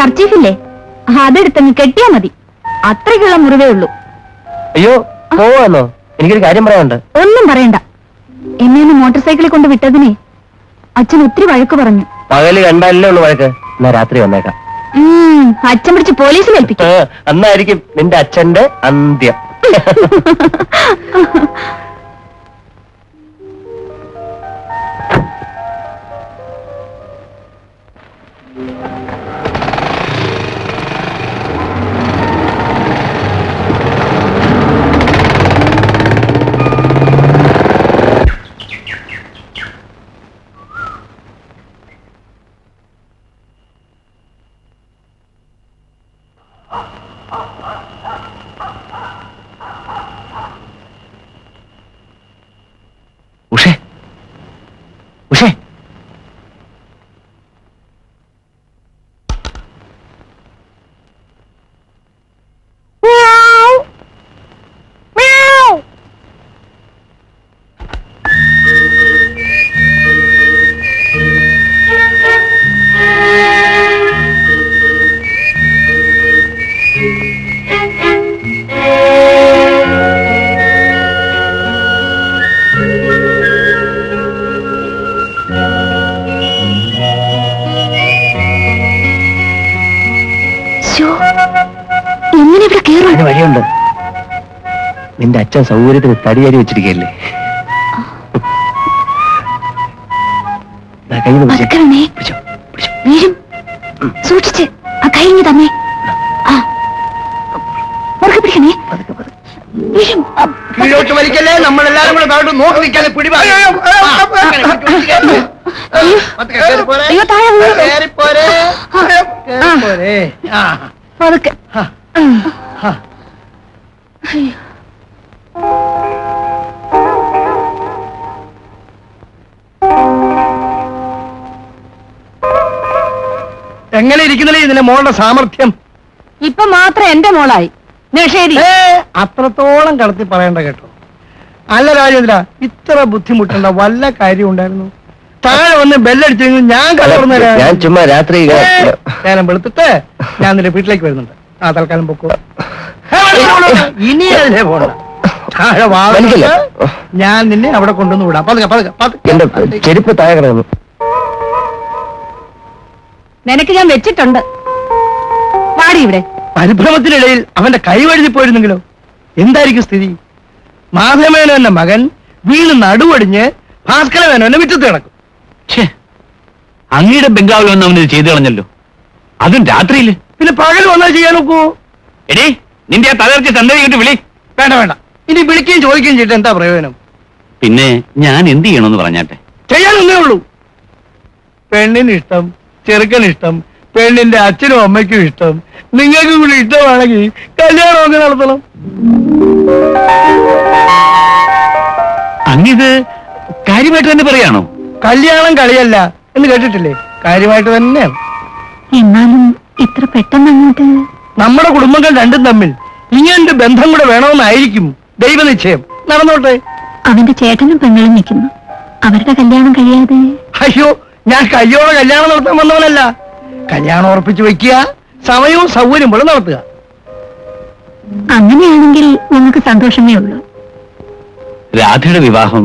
കർച്ചീഫില്ലേ? അതെടുത്തങ്ങ് കെട്ടിയാ മതി. അത്രയ്ക്കുള്ള മുറിവേ ഉള്ളൂ. അയ്യോ പോവാന്നോ? എനിക്കൊരു കാര്യം പറയാനുണ്ട്. ഒന്നും പറയണ്ട. എന്നെ ഒന്ന് മോട്ടോർ സൈക്കിളിൽ കൊണ്ട് വിട്ടതിനെ അച്ഛൻ ഒത്തിരി വഴക്ക് പറഞ്ഞു. പകൽ കണ്ടല്ലേ ഉള്ളു വഴക്ക്. എന്നാ രാത്രി വന്നേക്കാം. അച്ഛൻ പിടിച്ച് പോലീസിൽ ഏൽപ്പിക്കും. അന്നായിരിക്കും നിന്റെ അച്ഛന്റെ അന്ത്യം. നിന്റെ അച്ഛൻ സൗകര്യത്തിന് തടിയരി വെച്ചിരിക്കല്ലേ വീഴും. സൂക്ഷിച്ച് ആ തന്നെ. ആ. മുറുകെ പിടിക്കണേ. വീഴും. കീഴോട്ട് വലിക്കല്ലേ? നമ്മളെല്ലാരും കൂടെ താഴോട്ട് നോക്കി നിൽക്കാതെ പിടിവാ അയ്യോ താഴെ വീഴും. ആ, പതുക്കെ. അയ്യോ. എങ്ങനെ ഇരിക്കുന്നില്ലേ ഇതിന്റെ മോളുടെ സാമർഥ്യം? ഇപ്പൊ മാത്രം എന്റെ മോളായി. അത്രത്തോളം കടത്തി പറയണ്ട കേട്ടോ. അല്ല രാജേന്ദ്ര ഇത്ര ബുദ്ധിമുട്ടേണ്ട വല്ല കാര്യം ഉണ്ടായിരുന്നു? താഴെ വന്ന് ബെല്ലടിച്ചെങ്കിൽ ഞാൻ കലർന്നു ഞാൻ ചുമ്മാ രാത്രി ഞാൻ നേരം വെളുത്തിട്ട് ഞാൻ നിന്റെ വീട്ടിലേക്ക് വരുന്നുണ്ട്. ആ തൽക്കാലം പൊക്കോ. ഇനി അതിലേ പോണ്ട. താഴെ ഞാൻ നിന്നെ അവിടെ കൊണ്ടുവന്ന് വിടാം. പതുക്കെ പതുക്കെ ചെരുപ്പ് താഴെ കിടന്നു നിനക്ക് ഞാൻ വെച്ചിട്ടുണ്ട്. പാടി ഇവിടെ. പരിഭ്രമത്തിനിടയിൽ അവന്റെ കൈ വഴുതി പോയിരുന്നെങ്കിലോ? എന്തായിരിക്കും സ്ഥിതി? മാധവമേനോന്റെ മകൻ വീണ് നടുവടിഞ്ഞ് ഭാസ്കരമേനോന്റെ മുറ്റത്ത് കിടക്കും. ഛേ അങ്ങയുടെ ബംഗാവിൽ വന്ന് അവനത് ചെയ്തു കളഞ്ഞല്ലോ. അതും രാത്രിയിൽ. പിന്നെ പകൽ വന്നാൽ ചെയ്യാൻ നോക്കൂ. എടേ നിന്റെ ആ തകർച്ച സന്ദേഹിക്കിട്ട് വിളി. വേണ്ട വേണ്ട. ഇനി വിളിക്കുകയും ചോദിക്കുകയും ചെയ്തിട്ട് എന്താ പ്രയോജനം? പിന്നെ ഞാൻ എന്ത് ചെയ്യണമെന്ന് പറഞ്ഞാട്ടെ? ചെയ്യാനൊന്നേ ഉള്ളൂ. പെണ്ണിന് ഇഷ്ടം ചെറുക്കന് ഇഷ്ടം പെണ്ണിന്റെ അച്ഛനും അമ്മയ്ക്കും ഇഷ്ടം. നിങ്ങൾക്ക് കൂടി ഇഷ്ടമാണെങ്കിൽ കല്യാണമൊക്കെ നടത്തണം. അങ്ങിത് കാര്യമായിട്ട് തന്നെ പറയാണോ? കല്യാണം കളിയല്ല എന്ന് കേട്ടിട്ടില്ലേ? കാര്യമായിട്ട് തന്നെയാണ് എന്നാലും ഇത്ര പെട്ടെന്ന് അങ്ങോട്ട്? നമ്മുടെ കുടുംബങ്ങൾ രണ്ടും തമ്മിൽ ഇങ്ങനൊരു ബന്ധം കൂടെ വേണമെന്നായിരിക്കും ദൈവനിശ്ചയം. നടന്നോട്ടെ. അവന്റെ ചേട്ടനും പെങ്ങളും നിൽക്കുന്നു. അവരുടെ കല്യാണം കഴിയാതെ. അയ്യോ ഞാൻ കയ്യോടെ കല്യാണം നടത്താൻ വന്നവനല്ല. കല്യാണം ഉറപ്പിച്ചു വെക്കുക സമയവും സൗകര്യം പോലെ നടത്തുക. അങ്ങനെയാണെങ്കിൽ നിങ്ങൾക്ക് സന്തോഷമേ ഉള്ളൂ. രാധയുടെ വിവാഹം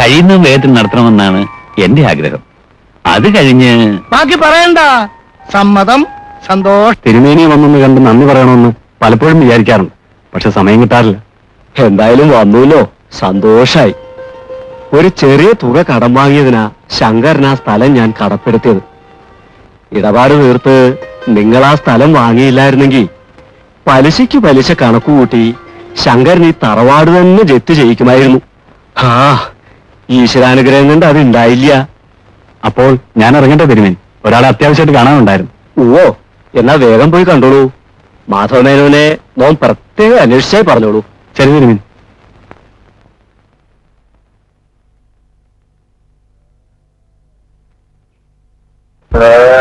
കഴിയുന്ന വേഗത്തിൽ നടത്തണമെന്നാണ് എന്റെ ആഗ്രഹം. അത് കഴിഞ്ഞ് ബാക്കി പറയണ്ട. സമ്മതം സന്തോഷം. തിരുമേനി വന്നൊന്ന് കണ്ട് നന്ദി പറയണമെന്ന് പലപ്പോഴും വിചാരിക്കാറുണ്ട്. പക്ഷെ സമയം കിട്ടാറില്ല. എന്തായാലും വന്നൂല്ലോ. സന്തോഷായി. ഒരു ചെറിയ തുക കടം വാങ്ങിയതിനാ ശങ്കരൻ ആ സ്ഥലം ഞാൻ കടപ്പെടുത്തിയത്. ഇടപാട് തീർത്ത് നിങ്ങൾ ആ സ്ഥലം വാങ്ങിയില്ലായിരുന്നെങ്കിൽ പലിശയ്ക്ക് പലിശ കണക്കുകൂട്ടി ശങ്കരൻ ഈ തറവാട് തന്നെ ജപ്തി ചെയ്യിക്കുമായിരുന്നു. ആ ഈശ്വരാനുഗ്രഹം കൊണ്ട് അത് ഉണ്ടായില്ല. അപ്പോൾ ഞാൻ ഇറങ്ങട്ടെ തിരുമേൻ ഒരാളെ അത്യാവശ്യമായിട്ട് കാണാനുണ്ടായിരുന്നു. ഓ എന്നാ വേഗം പോയി കണ്ടോളൂ. മാധവമേനോനെ നോൻ പ്രത്യേകം അന്വേഷിച്ചായി പറഞ്ഞോളൂ. ശരി തിരുമേനി Hello.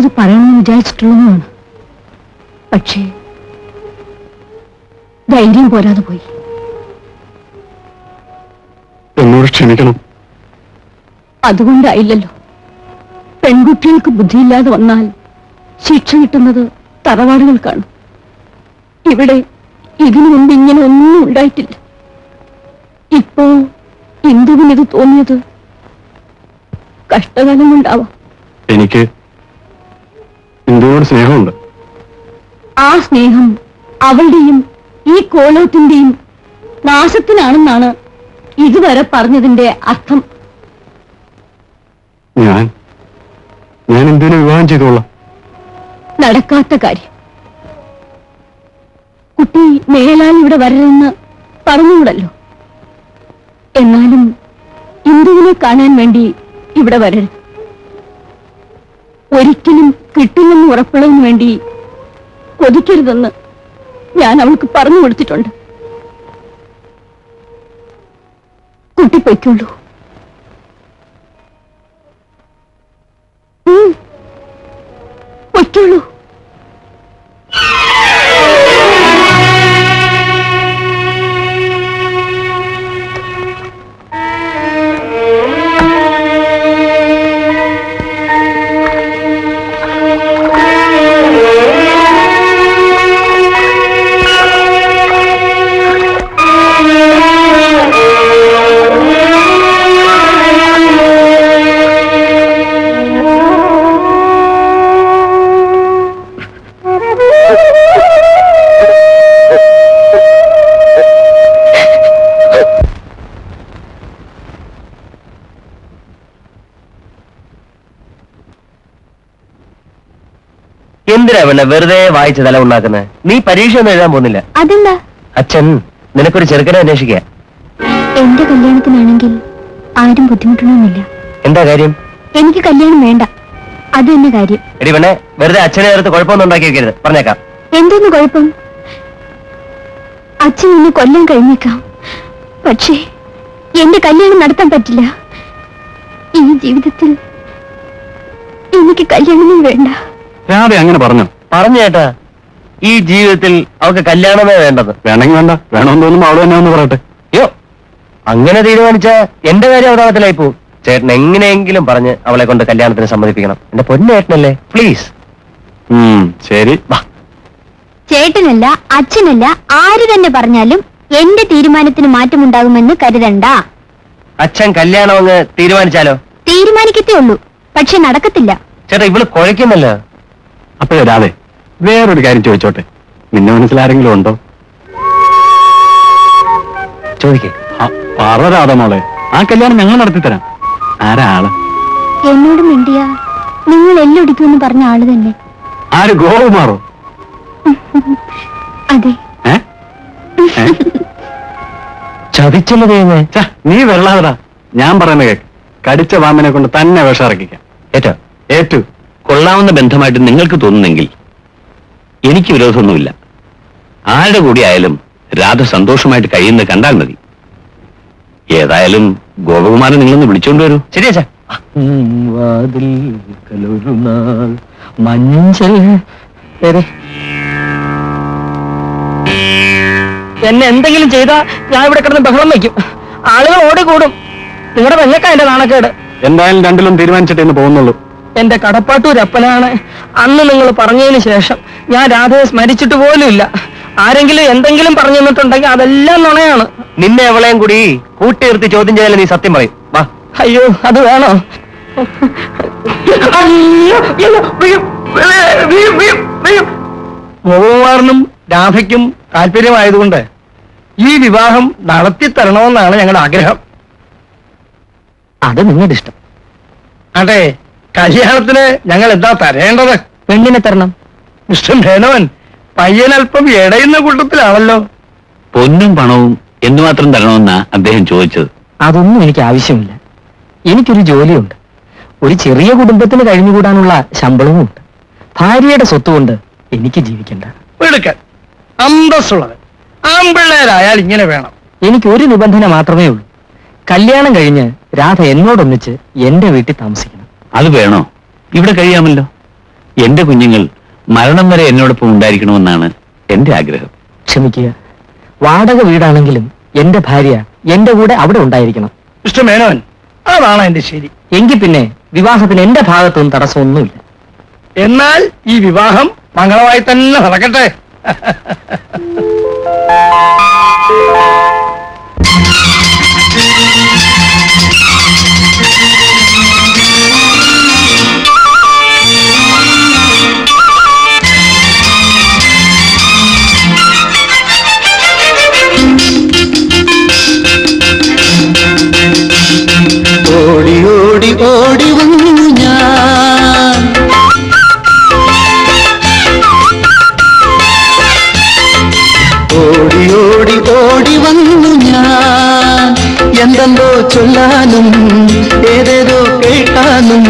ഇത് പറയണമെന്ന് വിചാരിച്ചിട്ടുള്ളതാണ് പക്ഷേ ധൈര്യം പോരാതെ പോയി. എന്നോട് ക്ഷമിക്കണം. അതുകൊണ്ടായില്ലല്ലോ. പെൺകുട്ടികൾക്ക് ബുദ്ധിയില്ലാതെ വന്നാൽ ശിക്ഷ കിട്ടുന്നത് തറവാടുകൾക്കാണ് ഇവിടെ ഇതിനു മുമ്പ് ഇങ്ങനെ ഒന്നും ഉണ്ടായിട്ടില്ല. ഇപ്പോ എന്തുവിനിത് തോന്നിയത് കഷ്ടകാലം കൊണ്ടാവാം. എനിക്ക് ഇന്ത്യയോട് സ്നേഹമുണ്ട്. ആ സ്നേഹം അവളുടെയും ഈ കോലോത്തിന്റെയും നാശത്തിനാണെന്നാണ് ഇതുവരെ പറഞ്ഞതിന്റെ അർത്ഥം. ഞാൻ ഞാൻ ഇന്ത്യനെ വിവാഹം ചെയ്തോളാം. നടക്കാത്ത കാര്യം. കുട്ടി മേലാൽ ഇവിടെ വരരുതെന്ന് പറഞ്ഞുകൂടല്ലോ. എന്നാലും ഇന്ദുവിനെ കാണാൻ വേണ്ടി ഇവിടെ വരരുത്. ഒരിക്കലും കിട്ടില്ലെന്ന് ഉറപ്പുള്ളതിന് വേണ്ടി കൊതിക്കരുതെന്ന് ഞാൻ അവൾക്ക് പറഞ്ഞു കൊടുത്തിട്ടുണ്ട്. കുട്ടി പൊയ്ക്കുള്ളൂ എന്തിനാ വെറുതെ വായിച്ച് തല ഉണ്ടാക്കുന്നത് നീ പരീക്ഷ ഒന്നും എഴുതാൻ പോകുന്നില്ല. അതെന്താ? അച്ഛൻ നിനക്കൊരു ചെറുക്കനെ അന്വേഷിക്ക. എന്റെ കല്യാണത്തിനാണെങ്കിൽ ആരും ബുദ്ധിമുട്ടണമെന്നില്ല. എന്താ കാര്യം? എനിക്ക് കല്യാണം വേണ്ട. അത് തന്നെ കാര്യം. എടി പെണ്ണെ വെറുതെ അച്ഛനെ ചേർത്ത് കുഴപ്പമൊന്നും ഉണ്ടാക്കി വെക്കരുത് പറഞ്ഞേക്കാം. എന്തോന്ന് കുഴപ്പം? അച്ഛൻ ഇന്ന് കൊല്ലം കഴിഞ്ഞേക്കാം. പക്ഷേ എന്റെ കല്യാണം നടത്താൻ പറ്റില്ല. ഈ ജീവിതത്തിൽ എനിക്ക് കല്യാണമേ വേണ്ട. രാധെ അങ്ങനെ പറഞ്ഞു. പറഞ്ഞു ചേട്ടാ ഈ ജീവിതത്തിൽ അവൾക്ക് കല്യാണമേ വേണ്ടത്. വേണമെങ്കിൽ വേണ്ട. വേണമെന്ന് തോന്നുമ്പോ അവൾ തന്നെ ഒന്ന് പറയട്ടെ. അയ്യോ അങ്ങനെ തീരുമാനിച്ച എന്റെ കാര്യം അവതാളത്തിലായി പോകും ചേട്ടൻ എങ്ങനെയെങ്കിലും പറഞ്ഞ് അവളെ കൊണ്ട് കല്യാണത്തിന് സമ്മതിപ്പിക്കണം. എന്റെ പൊന്നേട്ടനല്ലേ പ്ലീസ് ശരി. ചേട്ടനല്ല അച്ഛനല്ല ആര് തന്നെ പറഞ്ഞാലും എന്റെ തീരുമാനത്തിന് മാറ്റമുണ്ടാകുമെന്ന് കരുതണ്ട. അച്ഛൻ കല്യാണം അങ്ങ് തീരുമാനിച്ചാലോ? തീരുമാനിക്കത്തേ ഉള്ളൂ പക്ഷെ നടക്കത്തില്ല. ചേട്ടാ ഇവൾ കുഴയ്ക്കുന്നല്ലോ. അപ്പോഴേ വരാതെ വേറൊരു കാര്യം ചോദിച്ചോട്ടെ? നിന്നെ മനസ്സിലാരെങ്കിലും ഉണ്ടോ? ചോദിക്കേ. ആ, പറ രാധ മോളെ. ആ കല്യാണം ഞങ്ങൾ നടത്തിത്തരാം. ആരാ ആൾ? എന്നോട് മിണ്ടിയ. നിങ്ങൾ എല്ലൊടിക്കുമെന്ന് പറഞ്ഞ ആൾ തന്നെ. ആര് ഗോകുമാറോ? അതെ? ചതിച്ചല്ലോ ദൈവമേ? നീ വെള്ളാതടാ ഞാൻ പറയുന്ന കേക്ക്. കടിച്ച പാമ്പിനെ കൊണ്ട് തന്നെ വിഷം ഇറക്കിക്കാം. ഏറ്റോ. ഏറ്റു. കൊള്ളാവുന്ന ബന്ധമായിട്ട് നിങ്ങൾക്ക് തോന്നുന്നെങ്കിൽ എനിക്ക് വിരോധമൊന്നുമില്ല. ആരുടെ കൂടി ആയാലും രാധ സന്തോഷമായിട്ട് കഴിയുന്നത് കണ്ടാൽ മതി. ഏതായാലും ഗോപകുമാരൻ നിങ്ങളൊന്ന് വിളിച്ചോണ്ട് വരൂ. വാതിൽ മഞ്ചൽ എന്നെ എന്തെങ്കിലും ചെയ്താ ഞാൻ ഇവിടെ കിടന്ന് ബഹളം വയ്ക്കും. ആളുകൾ ഓടിക്കൂടും. നിങ്ങളുടെ വെള്ളക്കാ എന്റെ നാണക്കേട്? എന്തായാലും രണ്ടിലും തീരുമാനിച്ചിട്ടേ ഇന്ന് പോകുന്നുള്ളൂ. എന്റെ കടപ്പാട്ടൂർ അപ്പനാണ്. അന്ന് നിങ്ങൾ പറഞ്ഞതിന് ശേഷം ഞാൻ രാധയെ സ്മരിച്ചിട്ട് പോലുമില്ല. ആരെങ്കിലും എന്തെങ്കിലും പറഞ്ഞു തന്നിട്ടുണ്ടെങ്കിൽ അതെല്ലാം നുണയാണ്. നിന്നെ എവളെയും കൂടി കൂട്ടിയിർത്തി ചോദ്യം ചെയ്താലേ നീ സത്യം പറയും. വാ. അയ്യോ അത് വേണോ. ഗോകുമാറിനും രാധയ്ക്കും താല്പര്യമായതുകൊണ്ട് ഈ വിവാഹം നടത്തി തരണമെന്നാണ് ഞങ്ങളുടെ ആഗ്രഹം. അത് നിങ്ങളുടെ ഇഷ്ടം. അതെ കല്യാണത്തിന് ഞങ്ങൾ എന്താ തരേണ്ടത്? പെണ്ണിനെ തരണം. മിസ്റ്റർ മേനോൻ പയ്യൻ അല്പം എടയുന്ന കൂട്ടത്തിലാണല്ലോ. പൊന്നും പണവും എന്തുമാത്രം തരണമെന്നാ അദ്ദേഹം ചോദിച്ചത്? അതൊന്നും എനിക്ക് ആവശ്യമില്ല. എനിക്കൊരു ജോലിയുണ്ട്. ഒരു ചെറിയ കുടുംബത്തിന് കഴിഞ്ഞുകൂടാനുള്ള ശമ്പളവും ഉണ്ട് ഭാര്യയുടെ സ്വത്ത് കൊണ്ട് എനിക്ക് ജീവിക്കണ്ട. എടുക്കാൻ അന്തസ്സുള്ളത് ആമ്പിള്ളേരായാൽ ഇങ്ങനെ വേണം. എനിക്ക് ഒരു നിബന്ധന മാത്രമേ ഉള്ളൂ. കല്യാണം കഴിഞ്ഞ് രാധ എന്നോടൊന്നിച്ച് എന്റെ വീട്ടിൽ താമസിക്കണം. അത് വേണോ? ഇവിടെ കഴിയാമല്ലോ. എന്റെ കുഞ്ഞുങ്ങൾ മരണം വരെ എന്നോടൊപ്പം ഉണ്ടായിരിക്കണമെന്നാണ് എന്റെ ആഗ്രഹം. ക്ഷമിക്കുക. വാടക വീടാണെങ്കിലും എന്റെ ഭാര്യ എന്റെ കൂടെ അവിടെ ഉണ്ടായിരിക്കണം. ഇഷ്ടമേനോൻ മേനോൻ അതാണ് എന്റെ ശരി. എങ്കിൽ പിന്നെ വിവാഹത്തിന് എന്റെ ഭാഗത്തൊന്നും തടസ്സമൊന്നുമില്ല. എന്നാൽ ഈ വിവാഹം മംഗളമായി തന്നെ നടക്കട്ടെ. ഓടി ഓടി വന്നു ഞാൻ. ഓടി ഓടി ഓടി വന്നു ഞാൻ. എന്തെന്തോ ചൊല്ലാനും ഏതേതോ കേൾക്കാനും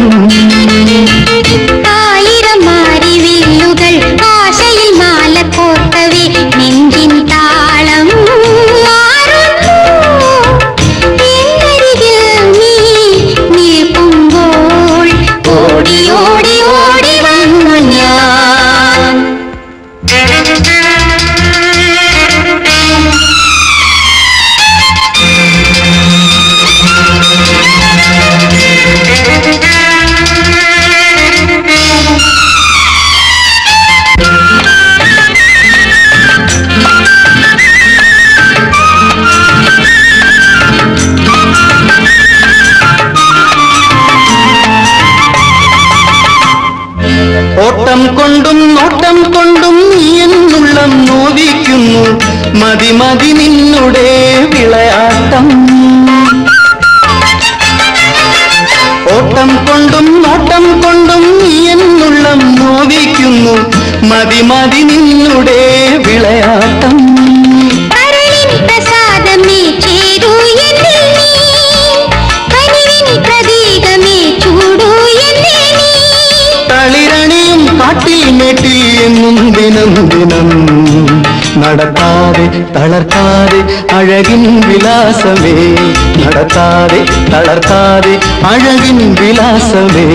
ഓട്ടം കൊണ്ടും നോട്ടം കൊണ്ടും നീ എന്നുള്ളം നോവിക്കുന്നു. മതി മതി നിന്നുടെ വിളയാട്ടം. ഓട്ടം കൊണ്ടും നോട്ടം കൊണ്ടും നീ എന്നുള്ളം നോവിക്കുന്നു. മതി മതി നിന്നുടെ വിളയാട്ടം. ദിനം ദിനം നടത്താതെ തളർത്താതെ അഴകിൻ വിലാസമേ. നടത്താതെ തളർത്താതെ അഴകിൻ വിലാസമേ.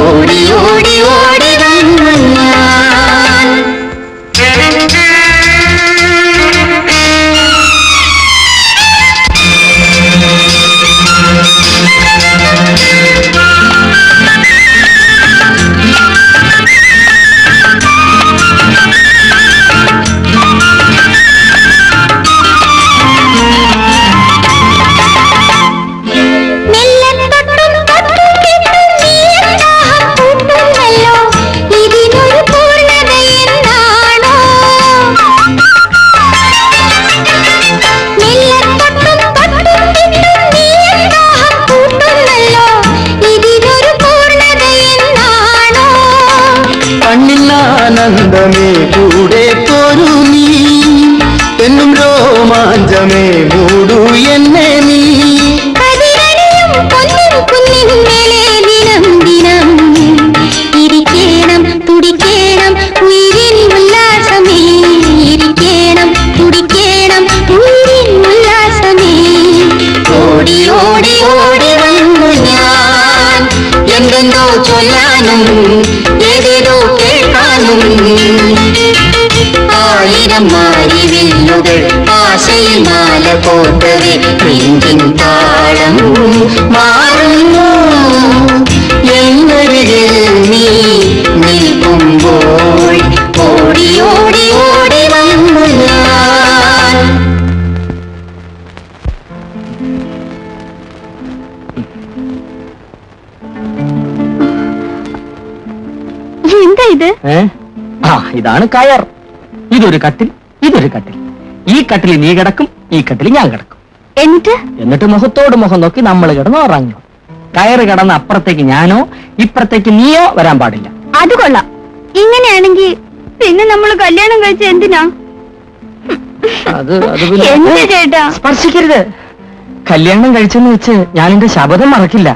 ഓടി ഓടി ഓടി വന്നു ആയിരം മാരിവില്ലുകൾ ആശയിൽ മാല കോർക്കവേ നെഞ്ചിൻ താളം മാറുന്നു. എന്നരികിൽ നീ നിൽക്കുമ്പോൾ ഓടി ഓടി ഓടി വന്നു എന്താ ഇത്? ആ ഇതാണ് കയർ. ഇതൊരു കട്ടിൽ ഇതൊരു കട്ടിൽ. ഈ കട്ടിൽ നീ കിടക്കും ഈ കട്ടിൽ ഞാൻ കിടക്കും. എന്നിട്ട്? എന്നിട്ട് മുഖത്തോട് മുഖം നോക്കി നമ്മൾ കിടന്ന് ഉറങ്ങും. കയറ് കിടന്ന് അപ്പുറത്തേക്ക് ഞാനോ ഇപ്പുറത്തേക്ക് നീയോ വരാൻ പാടില്ല. അത് കൊള്ളാം. ഇങ്ങനെയാണെങ്കിൽ പിന്നെ നമ്മൾ കല്യാണം കഴിച്ച എന്തിനാ? അത് അത് പിന്നെ ചേട്ടാ? സ്പർശിക്കരുത്. കല്യാണം കഴിച്ചെന്ന് വെച്ച് ഞാൻ എന്റെ ശബദം മറക്കില്ല.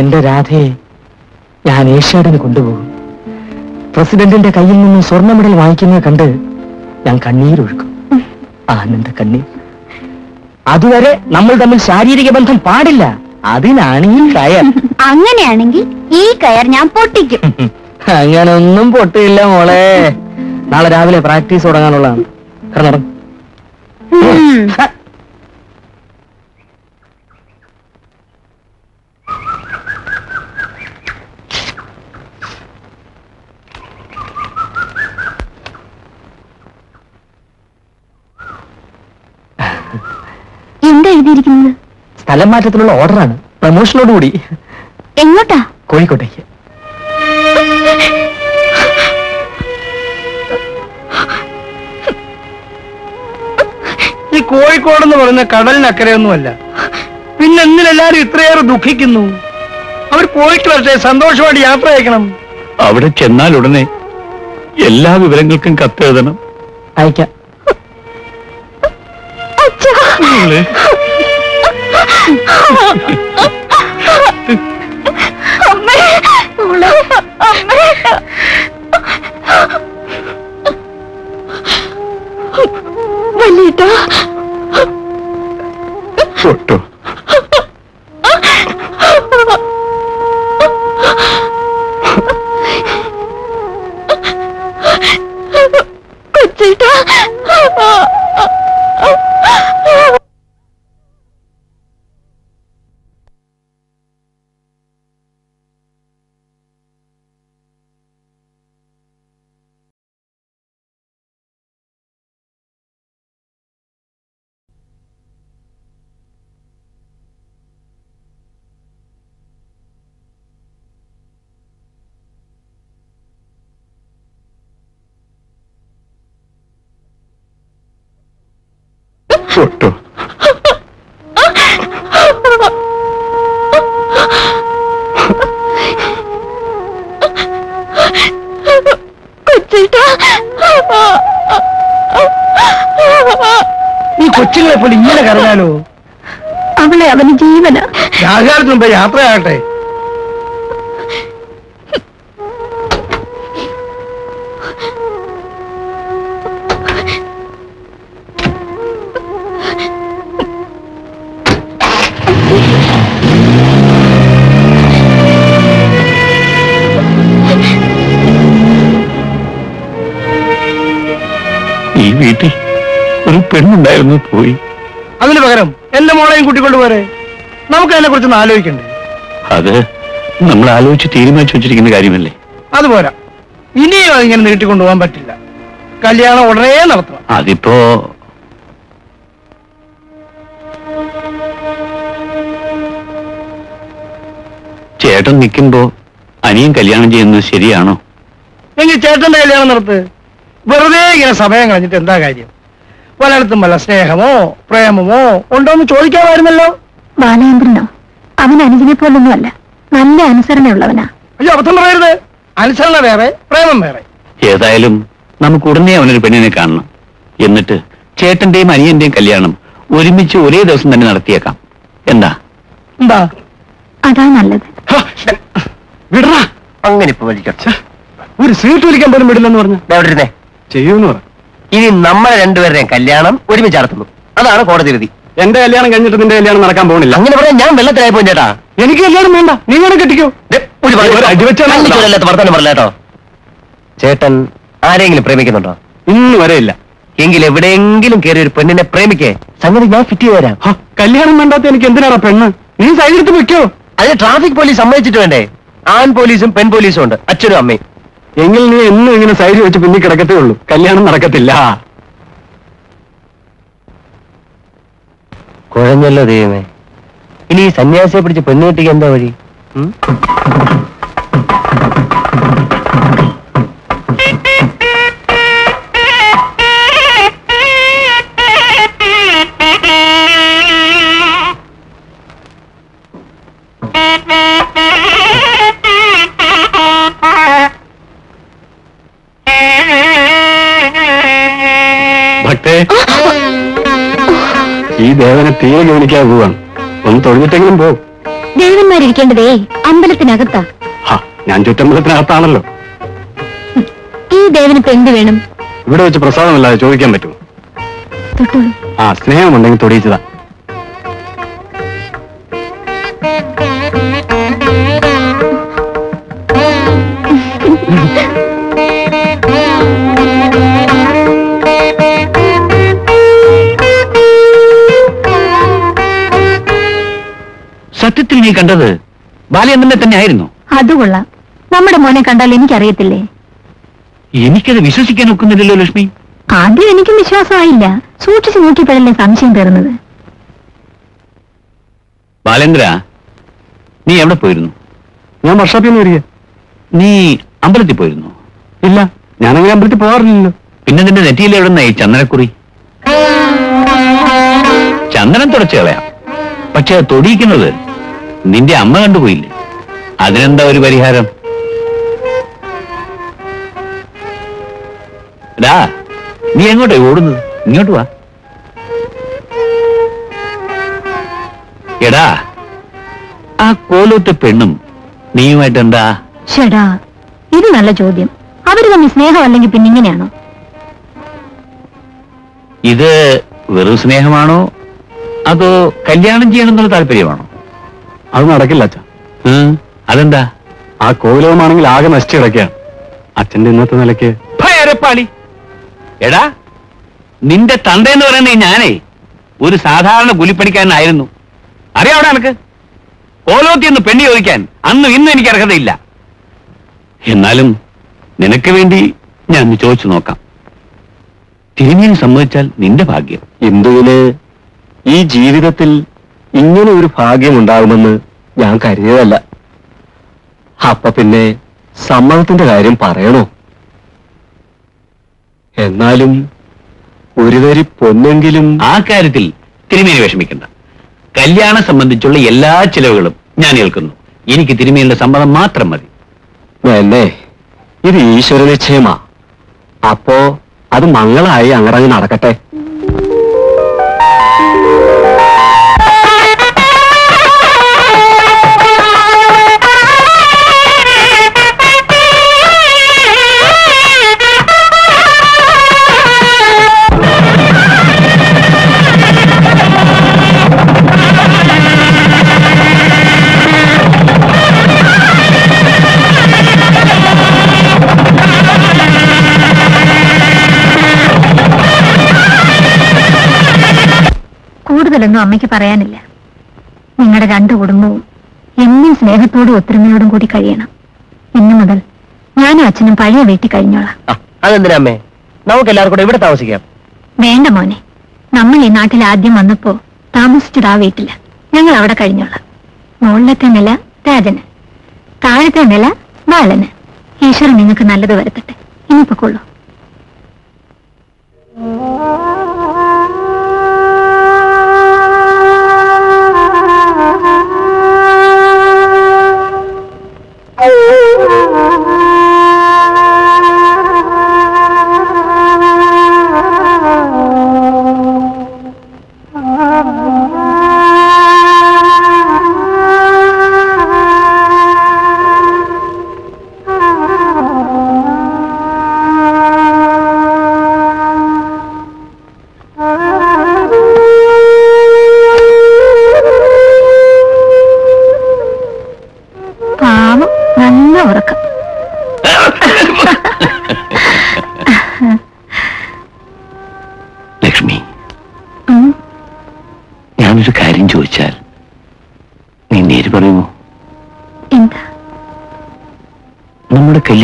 എന്റെ രാധയെ ഞാൻ ഏഷ്യാഡിന് കൊണ്ടുപോകും. പ്രസിഡന്റിന്റെ കയ്യിൽ നിന്നും സ്വർണ മെഡൽ വാങ്ങിക്കുന്നത് കണ്ട് ഞാൻ കണ്ണീരൊഴുക്കും ആനന്ദ കണ്ണീർ. അതുവരെ നമ്മൾ തമ്മിൽ ശാരീരിക ബന്ധം പാടില്ല. അതിനാണ് ഈ കയർ. അങ്ങനെയാണെങ്കിൽ ഈ കയർ ഞാൻ പൊട്ടിക്കും. അങ്ങനെ ഒന്നും പൊട്ടിയില്ല മോളെ. നാളെ രാവിലെ പ്രാക്ടീസ് തുടങ്ങാനുള്ളതാണ്. കിടന്നുറങ്ങ്. സ്ഥലം മാറ്റത്തിലുള്ള ഓർഡറാണ്. പ്രമോഷനോടുകൂടി. എങ്ങോട്ടാ? കോഴിക്കോട്ടേക്ക്. ഈ കോഴിക്കോട് എന്ന് പറയുന്ന കടലിനക്കരയൊന്നുമല്ല. പിന്നെ എന്തിനെല്ലാരും ഇത്രയേറെ ദുഃഖിക്കുന്നു. അവർ പോയിട്ട് വരട്ടെ സന്തോഷമായിട്ട് യാത്ര അയക്കണം. അവിടെ ചെന്നാൽ ഉടനെ എല്ലാ വിവരങ്ങൾക്കും കത്തെഴുതണം. അയക്കാം. വലിയേട്ടാ. തൊട്ടോ തൊട്ടോ നീ കൊച്ചുങ്ങളെ പോലെ ഇങ്ങനെ കറങ്ങാലോ അവളെ അവന് ജീവന. മുമ്പ് യാത്രയാകട്ടെ. പെണ്ണുണ്ടായിരുന്നു പോയി. അതിന് പകരം എന്റെ മോളെയും കൂട്ടിക്കൊണ്ട് പോരെ. നമുക്ക് അതിനെ കുറിച്ചൊന്ന് ആലോചിക്കണ്ടേ? അത് നമ്മൾ ആലോചിച്ച് തീരുമാനിച്ചു വെച്ചിരിക്കുന്ന കാര്യമല്ലേ? അത് പോരാ ഇനിയും അതിങ്ങനെ നീട്ടിക്കൊണ്ടുപോകാൻ പറ്റില്ല. കല്യാണം ഉടനെ നടത്തണം. അതിപ്പോ ചേട്ടൻ നിൽക്കുമ്പോ അനിയും കല്യാണം ചെയ്യുന്നത് ശരിയാണോ? എങ്കിൽ ചേട്ടന്റെ കല്യാണം നടത്ത് വെറുതെ ഇങ്ങനെ സമയം കളഞ്ഞിട്ട് എന്താ കാര്യം? പലയിടത്തും വല്ല സ്നേഹമോ പ്രേമമോ ഉണ്ടോ എന്ന് ചോദിക്കാമായിരുന്നല്ലോ. ബാലചന്ദ്രനോ അവൻ അനുജനെ പോലൊന്നുമല്ല നല്ല അനുസരണയുള്ളവനാ. അയ്യോ അബദ്ധം പറയരുത്. അനുസരണ വേറെ പ്രേമം വേറെ. ഏതായാലും നമുക്ക് ഉടനെ അവനൊരു പെണ്ണിനെ കാണണം. എന്നിട്ട് ചേട്ടന്റെയും അനിയന്റെയും കല്യാണം ഒരുമിച്ച് ഒരേ ദിവസം തന്നെ നടത്തിയേക്കാം. എന്താ? എന്താ? അതാ നല്ലത്. വിടറാ. അങ്ങനെ ഇപ്പൊ വലിക്കട്ടെ. ഒരു സീറ്റ് വലിക്കാൻ പോലും വിടില്ലെന്ന് പറഞ്ഞു. എവിടെ ഇരുന്നേ. ചെയ്യൂന്ന് പറഞ്ഞു ഇനി നമ്മളെ രണ്ടുപേരുടെയും കല്യാണം ഒരുമിച്ച് നടത്തുന്നു. അതാണ് കോടതി വിധി. എന്റെ കല്യാണം കഴിഞ്ഞിട്ട് നിന്റെ കല്യാണം നടക്കാൻ പോകുന്നില്ല. അങ്ങനെ പറയാൻ ഞാൻ വെള്ളത്തിലായി പോയി ചേട്ടാ. എനിക്ക് കല്യാണം വേണ്ട. നീ വേണം കെട്ടിക്കോ. വർത്തമാനം പറയല്ല കേട്ടോ? ചേട്ടൻ ആരെങ്കിലും പ്രേമിക്കുന്നുണ്ടോ? ഇന്ന് വരെ ഇല്ല. എങ്കിൽ എവിടെയെങ്കിലും കയറി ഒരു പെണ്ണിനെ പ്രേമിക്കേ. സംഗതി ഞാൻ ഫിറ്റ് ചെയ്ത് തരാം. കല്യാണം വേണ്ടാത്ത എനിക്ക് എന്തിനാടാ പെണ്ണ്? നീ സൈഡ് എടുത്ത് വെക്കോ അതെ ട്രാഫിക് പോലീസ് സമ്മതിച്ചിട്ട് വേണ്ടേ? ആൺ പോലീസും പെൺ പോലീസും ഉണ്ട്. അച്ഛനും അമ്മയും. എങ്കിൽ നീ എന്നും ഇങ്ങനെ സൈഡ് വെച്ച് പിന്നി കിടക്കത്തേ ഉള്ളൂ. കല്യാണം നടക്കത്തില്ല. കുഴഞ്ഞല്ലോ ദൈവമേ. ഇനി സന്യാസിയെ പിടിച്ച് പെണ്ണ് കെട്ടിക്ക് എന്താ വഴി? തീരെ ഗവനിക്കാതെ പോവാണ്. ഒന്ന് തൊഴിഞ്ഞിട്ടെങ്കിലും പോ ദേവന്മാരിക്കേണ്ടതേ അമ്പലത്തിനകത്താ. ഹാ ഞാൻ ചുറ്റമ്പലത്തിനകത്താണല്ലോ. ഈ ദേവനിപ്പോ എന്ത് വേണം? ഇവിടെ വെച്ച് പ്രസാദമല്ലാതെ ചോദിക്കാൻ പറ്റുമോ? തൊട്ടോളൂ. ആ സ്നേഹമുണ്ടെങ്കിൽ തൊടിയിച്ചതാ. നീ കണ്ടത്? ബാലചന്ദ്രനെ തന്നെ ആയിരുന്നു. അതുകൊള്ളാം നമ്മുടെ മോനെ കണ്ടാൽ എനിക്കറിയത്തില്ലേ? എനിക്കത് വിശ്വസിക്കാൻ ഒക്കുന്നില്ലല്ലോ ലക്ഷ്മി. ആദ്യം എനിക്കും വിശ്വാസമായില്ല. സൂക്ഷിച്ചു നോക്കിയപ്പോഴല്ലേ സംശയം തീർന്നത്. ബാലേന്ദ്ര നീ എവിടെ പോയിരുന്നു? ഞാൻ വർഷാപ്പിൽ നിന്ന് വരിക. നീ അമ്പലത്തിൽ പോയിരുന്നു? ഇല്ല ഞാനങ്ങനെ അമ്പലത്തിൽ പോകാറില്ലല്ലോ. പിന്നെ നിന്റെ നെറ്റിയിൽ എവിടെ നിന്നായി ചന്ദനക്കുറി? ചന്ദനം തുടച്ചു കളയാം. പക്ഷെ തൊടിയിക്കുന്നത് നിന്റെ അമ്മ കണ്ടുപോയില്ലേ? അതിനെന്താ ഒരു പരിഹാരം? ഡാ നീ എങ്ങോട്ടാ ഓടുന്നത്? ഇങ്ങോട്ട് വാ. എടാ ആ കോലത്തെ പെണ്ണും നീയുമായിട്ട് എന്താ ചേടാ ഇത് നല്ല ചോദ്യം. അവർ തമ്മിൽ സ്നേഹമല്ലെങ്കിൽ പിന്നെ ഇങ്ങനെയാണോ? ഇത് വെറും സ്നേഹമാണോ? അതോ കല്യാണം ചെയ്യണമെന്നുള്ള താല്പര്യമാണോ? അത് നടക്കില്ല അച്ഛ. അതെന്താ? ആ കോവിലകമാണെങ്കിൽ ആകെ നശിച്ചു കിടക്കുകയാണ്. അച്ഛന്റെ ഇന്നത്തെ നിലയ്ക്ക് ഭയരപ്പാളി. എടാ നിന്റെ തന്ത എന്ന് പറയുന്നത് ഞാനേ. ഒരു സാധാരണ കൂലിപ്പണിക്കാരനായിരുന്നു അറിയാവിടെ എനക്ക് കോലോത്തി എന്ന് പെണ്ണി ചോദിക്കാൻ അന്നും ഇന്നും എനിക്ക് അർഹതയില്ല. എന്നാലും നിനക്ക് വേണ്ടി ഞാൻ ചോദിച്ചു നോക്കാം. തിരുമേനി സമ്മതിച്ചാൽ നിന്റെ ഭാഗ്യം. എന്തുവിന് ഈ ജീവിതത്തിൽ ഇങ്ങനെ ഒരു ഭാഗ്യം ഉണ്ടാകുമെന്ന് ഞാൻ കരുതിയതല്ല. അപ്പൊ പിന്നെ സമ്മതത്തിന്റെ കാര്യം പറയണോ? എന്നാലും ഒരു തരി പൊന്നെങ്കിലും ആ കാര്യത്തിൽ തിരുമേനി വിഷമിക്കണ്ട. കല്യാണം സംബന്ധിച്ചുള്ള എല്ലാ ചിലവുകളും ഞാൻ ഏൽക്കുന്നു. എനിക്ക് തിരുമേനിയുടെ സമ്മതം മാത്രം മതി. അല്ലേ ഇത് ഈശ്വര നിശ്ചയമാ അപ്പോ അത് മംഗളായി അങ്ങടങ്ങ് നടക്കട്ടെ. കൂടുതലൊന്നും അമ്മയ്ക്ക് പറയാനില്ല. നിങ്ങളുടെ രണ്ടു കുടുംബവും എന്നും സ്നേഹത്തോടും ഒത്തൊരുമയോടും കൂടി കഴിയണം. ഇന്നു മുതൽ ഞാനും അച്ഛനും പഴയ വീട്ടിൽ കഴിഞ്ഞോളാം. നമുക്ക് എല്ലാവർക്കും കൂടെ ഇവിടെ താമസിക്കാം. വേണ്ട മോനെ. നമ്മൾ ഈ നാട്ടിൽ ആദ്യം വന്നപ്പോ താമസിച്ചത് ആ വീട്ടിൽ. ഞങ്ങൾ അവിടെ കഴിഞ്ഞോളാം. മുകളിലത്തെ നില രാജന്. താഴത്തെ നില ബാലന്. ഈശ്വരൻ നിങ്ങൾക്ക് നല്ലത് വരുത്തട്ടെ. ഇനിയിപ്പോ കൊള്ളൂ.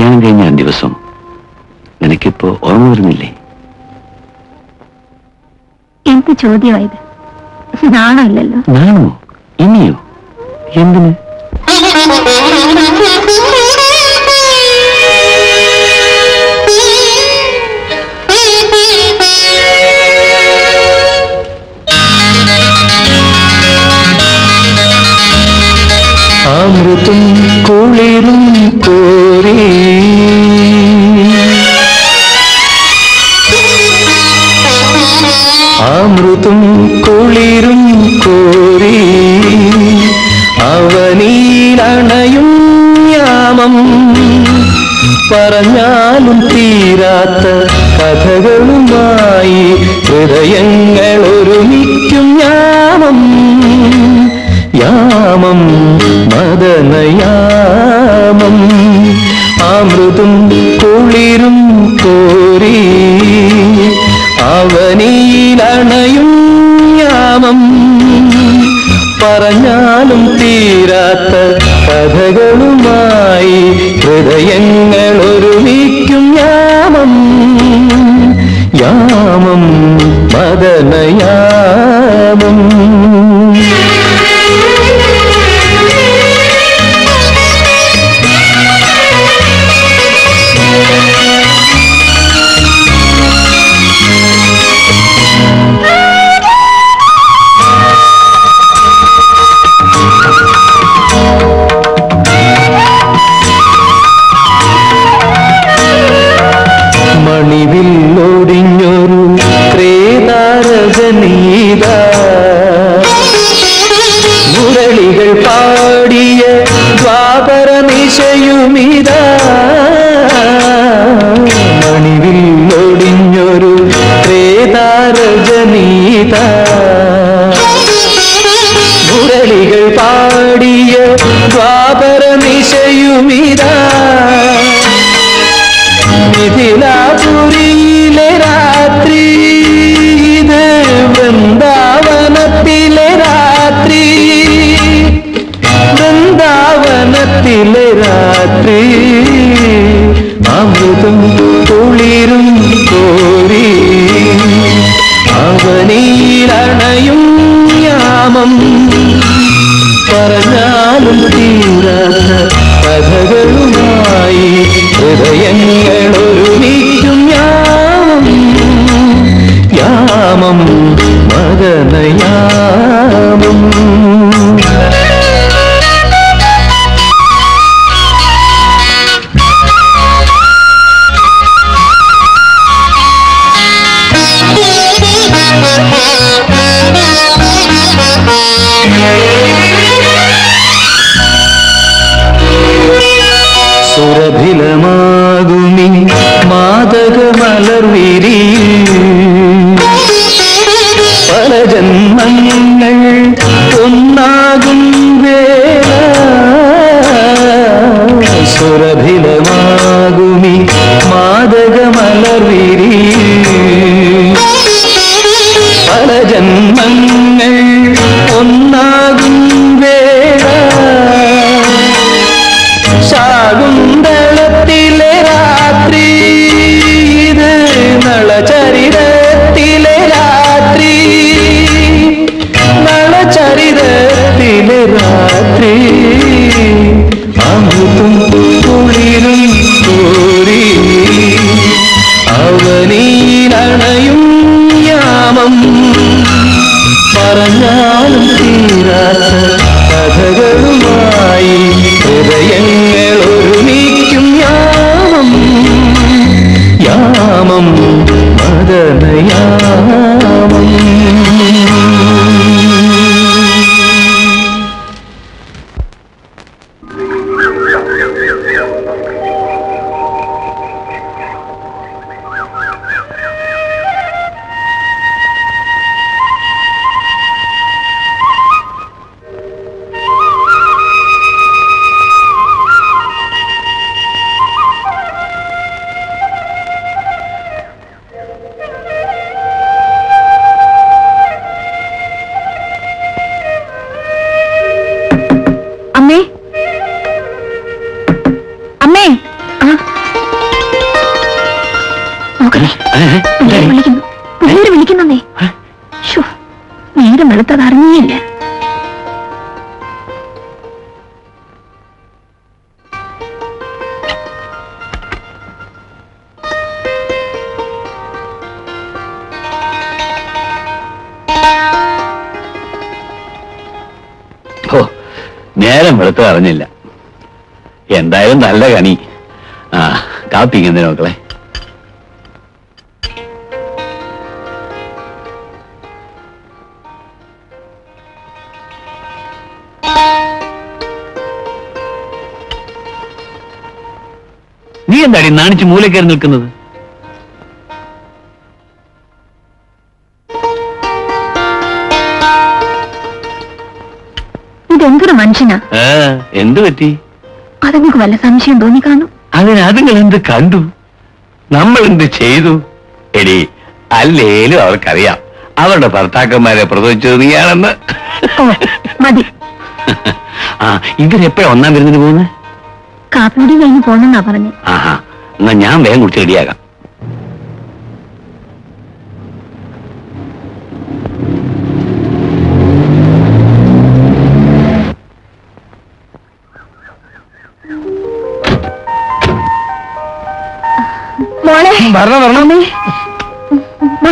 കല്യാണം കഴിഞ്ഞ ആ ദിവസം നിനക്കിപ്പോ ഓർമ്മ വരുന്നില്ലേ? എന്ത് ചോദ്യമായത്? നാണോ ഇല്ലല്ലോ? നാണോ? ഞാലും യാമം മദനയാമം അടുത്ത് അറിഞ്ഞില്ല. എന്തായാലും നല്ല കണി. ആ കാപ്പിക്കുന്നതിന് മക്കളെ. നീ എന്താടി നാണിച്ച് മൂലക്കേറി നിൽക്കുന്നത്? എന്ത് അത് നിങ്ങൾക്ക് വല്ല സംശയം തോന്നി കാണും. അതിന് അതുങ്ങൾ എന്ത് കണ്ടു? നമ്മൾ എന്ത് ചെയ്തു? എടി അല്ലേലും അവർക്കറിയാം. അവരുടെ ഭർത്താക്കന്മാരെ പ്രസവിച്ചത് നീയാണെന്ന്. ഓ മതി. ആ ഇവരെപ്പോഴാ ഒന്നാം വിരുന്നിന് പോകുന്നത് കാപ്പിടി കഴിഞ്ഞ് പോണെന്നാ പറഞ്ഞു. ആഹാ എന്നാ ഞാൻ വേഗം കുടിച്ച് റെഡിയാകാം. വരണം വരണം. വാ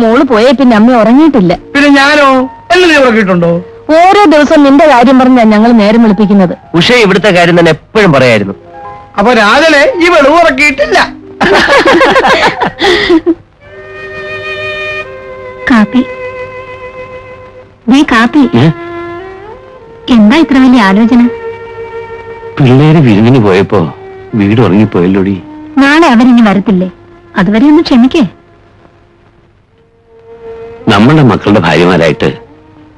മോൾ പോയ പിന്നെ അമ്മ ഉറങ്ങിയിട്ടില്ല. പിന്നെ ഞാനോ? എന്നെ നീ ഉറക്കിയിട്ടുണ്ടോ ഓരോ ദിവസം നിന്റെ കാര്യം പറഞ്ഞാ ഞങ്ങൾ നേരം വിളിപ്പിക്കുന്നത്. ഉഷ ഇവിടുത്തെ കാര്യം തന്നെ എപ്പോഴും പറയായിരുന്നു. അപ്പൊ രാവിലെ ഈ വെളിവ് ഉറക്കിയിട്ടില്ല. കാപ്പി. നീ കാപ്പി? എന്താ ഇത്ര വലിയ ആലോചന? പിള്ളേര് വിരുന്നിന് പോയപ്പോ വീട് ഉറങ്ങിപ്പോയല്ലോടി? നാളെ അവരിനി വരത്തില്ലേ? അതുവരെ ഒന്ന് ക്ഷമിക്കേ. നമ്മളുടെ മക്കളുടെ ഭാര്യമാരായിട്ട്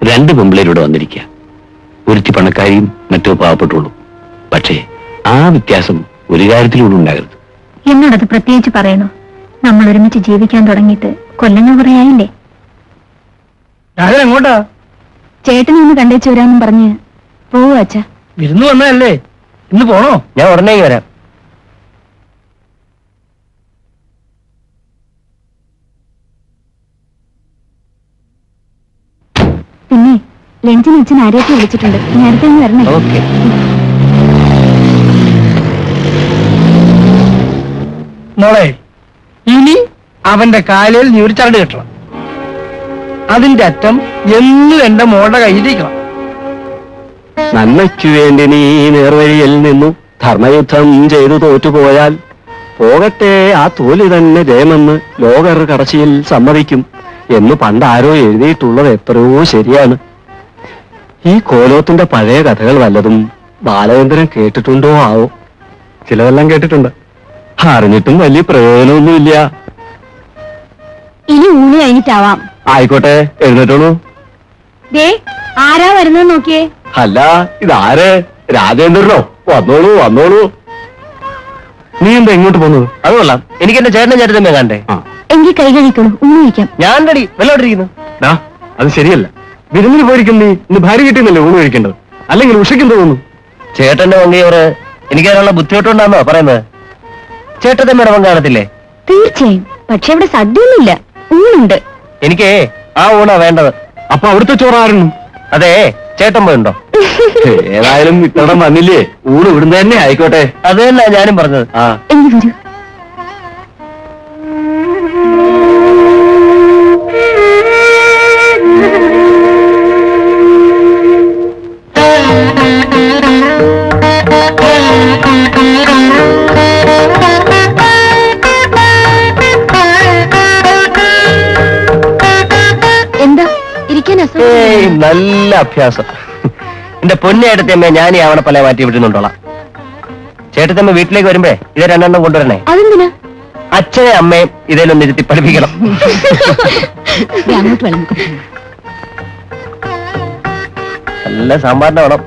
രണ്ട് പെമ്പിളേരൂടെ വന്നിരിക്കുക ഒരുത്തി പണക്കാരിയും മറ്റോ പാവപ്പെട്ടുള്ളൂ പക്ഷേ ആ വ്യത്യാസം ഒരു കാര്യത്തിലൂടെ ഉണ്ടാകരുത്. എന്നോടത് പ്രത്യേകിച്ച് പറയണോ? നമ്മൾ ഒരുമിച്ച് ജീവിക്കാൻ തുടങ്ങിയിട്ട് കൊല്ലങ്ങൾ കുറയായില്ലേ ചേട്ടനെ ഒന്ന് കണ്ടേച്ചു വരാമെന്നും പറഞ്ഞ് പോവുക അച്ഛ. വിരുന്ന് വന്നതല്ലേ? ഇന്ന് പോണോ? ഞാൻ ഉടനെ വരാം. പിന്നെ ലഞ്ചിന് അച്ഛൻ ആരെയൊക്കെ വിളിച്ചിട്ടുണ്ട്? നേരത്തെ ഒന്ന് വരണേ. ഓക്കെ. മോളെ ഇനി അവന്റെ കാലിൽ നീ ഒരു ചരട് കെട്ടണം. അതിന്റെ അറ്റം എന്നും എന്റെ മോളുടെ കയ്യിലിരിക്കണം. നന്മയ്ക്കു വേണ്ടി നീ നേർവഴിയിൽ നിന്നു ധർമ്മയുദ്ധം ചെയ്തു തോറ്റുപോയാൽ പോകട്ടെ ആ തോലി തന്നെ ജയമെന്ന് ലോകർ കടച്ചിയിൽ സമ്മതിക്കും എന്ന് പണ്ടാരോ എഴുതിയിട്ടുള്ളത് എത്രയോ ശരിയാണ്. ഈ കോലോത്തിന്റെ പഴയ കഥകൾ വല്ലതും ബാലചന്ദ്രൻ കേട്ടിട്ടുണ്ടോ ആവോ? ചിലതെല്ലാം കേട്ടിട്ടുണ്ട്. അറിഞ്ഞിട്ടും വലിയ പ്രയോജനമൊന്നുമില്ല. ഇനി ഊണ് കഴിഞ്ഞിട്ടാവാം. ആയിക്കോട്ടെ എഴുന്നേറ്റോളൂ. ദേ ആരാ വരുന്നത് നോക്കിയേ? അല്ല ഇതാര്? രാജേന്ദ്രനോ? വന്നോളൂ വന്നോളൂ. നീ എന്താ ഇങ്ങോട്ട് പോകുന്നത്? അത് കൊള്ളാം. എനിക്ക് എന്റെ ചേട്ടനും ചേട്ടനെ കണ്ടേ. എനിക്ക് എങ്കിൽ കൈ കഴിക്കണം ഞാൻ റെഡി വെള്ളോട്ടിരിക്കുന്നു അത് ശരിയല്ല. വിരുന്നിന് പോയിരിക്കും നീ ഇന്ന് ഭാര്യ കിട്ടിയെന്നല്ലേ ഊണ് കഴിക്കേണ്ടത്? അല്ലെങ്കിൽ ഉഷയ്ക്കും തോന്നുന്നു? ചേട്ടന്റെ പങ്കിയവറ് എനിക്ക് അതിനുള്ള ബുദ്ധിമുട്ടുണ്ടാന്നോ പറയുന്നത്? ചേട്ടത്തമ്മയുടെ പങ്ക് കാണത്തില്ലേ? തീർച്ചയായും. പക്ഷെ ഇവിടെ സദ്യയൊന്നുമില്ല. ഊണുണ്ട്. എനിക്കേ ആ ഊണാ വേണ്ടത്. അപ്പൊ അവിടുത്തെ ചോറായിരുന്നു അതെ. ചേട്ടൻ പോയിണ്ടോ? ഏതായാലും ഇത്തവണ വന്നില്ലേ? ഊട് ഇവിടുന്ന് തന്നെ ആയിക്കോട്ടെ. അതല്ല തന്നെ ഞാനും പറഞ്ഞത്. ആ. എങ്കിൽ വരൂ. ഏയ് നല്ല അഭ്യാസം. എന്റെ പൊന്നേട്ടത്തമ്മ ഞാൻ ഈ പല മാറ്റി വിട്ടുന്നുണ്ടോളാം ചേട്ടത്തമ്മ വീട്ടിലേക്ക് വരുമ്പേ ഇത് രണ്ടെണ്ണം കൊണ്ടുവരണേ. അതെന്തിനാ? അച്ഛനെ അമ്മയും ഇതിലൊന്ന് ഇരുത്തി പഠിപ്പിക്കണം. നല്ല സാമ്പാറിന്റെ വേണം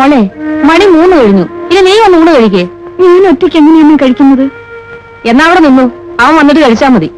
മോളെ മണി മൂന്ന് കഴിഞ്ഞു. ഇനി നീ ഒന്ന് ഊണ് കഴിക്കേ. നീ ഒറ്റയ്ക്ക് എങ്ങനെയാണ് കഴിക്കുന്നത്? എന്നാ അവിടെ നിന്നു. അവൻ വന്നിട്ട് കഴിച്ചാ മതി.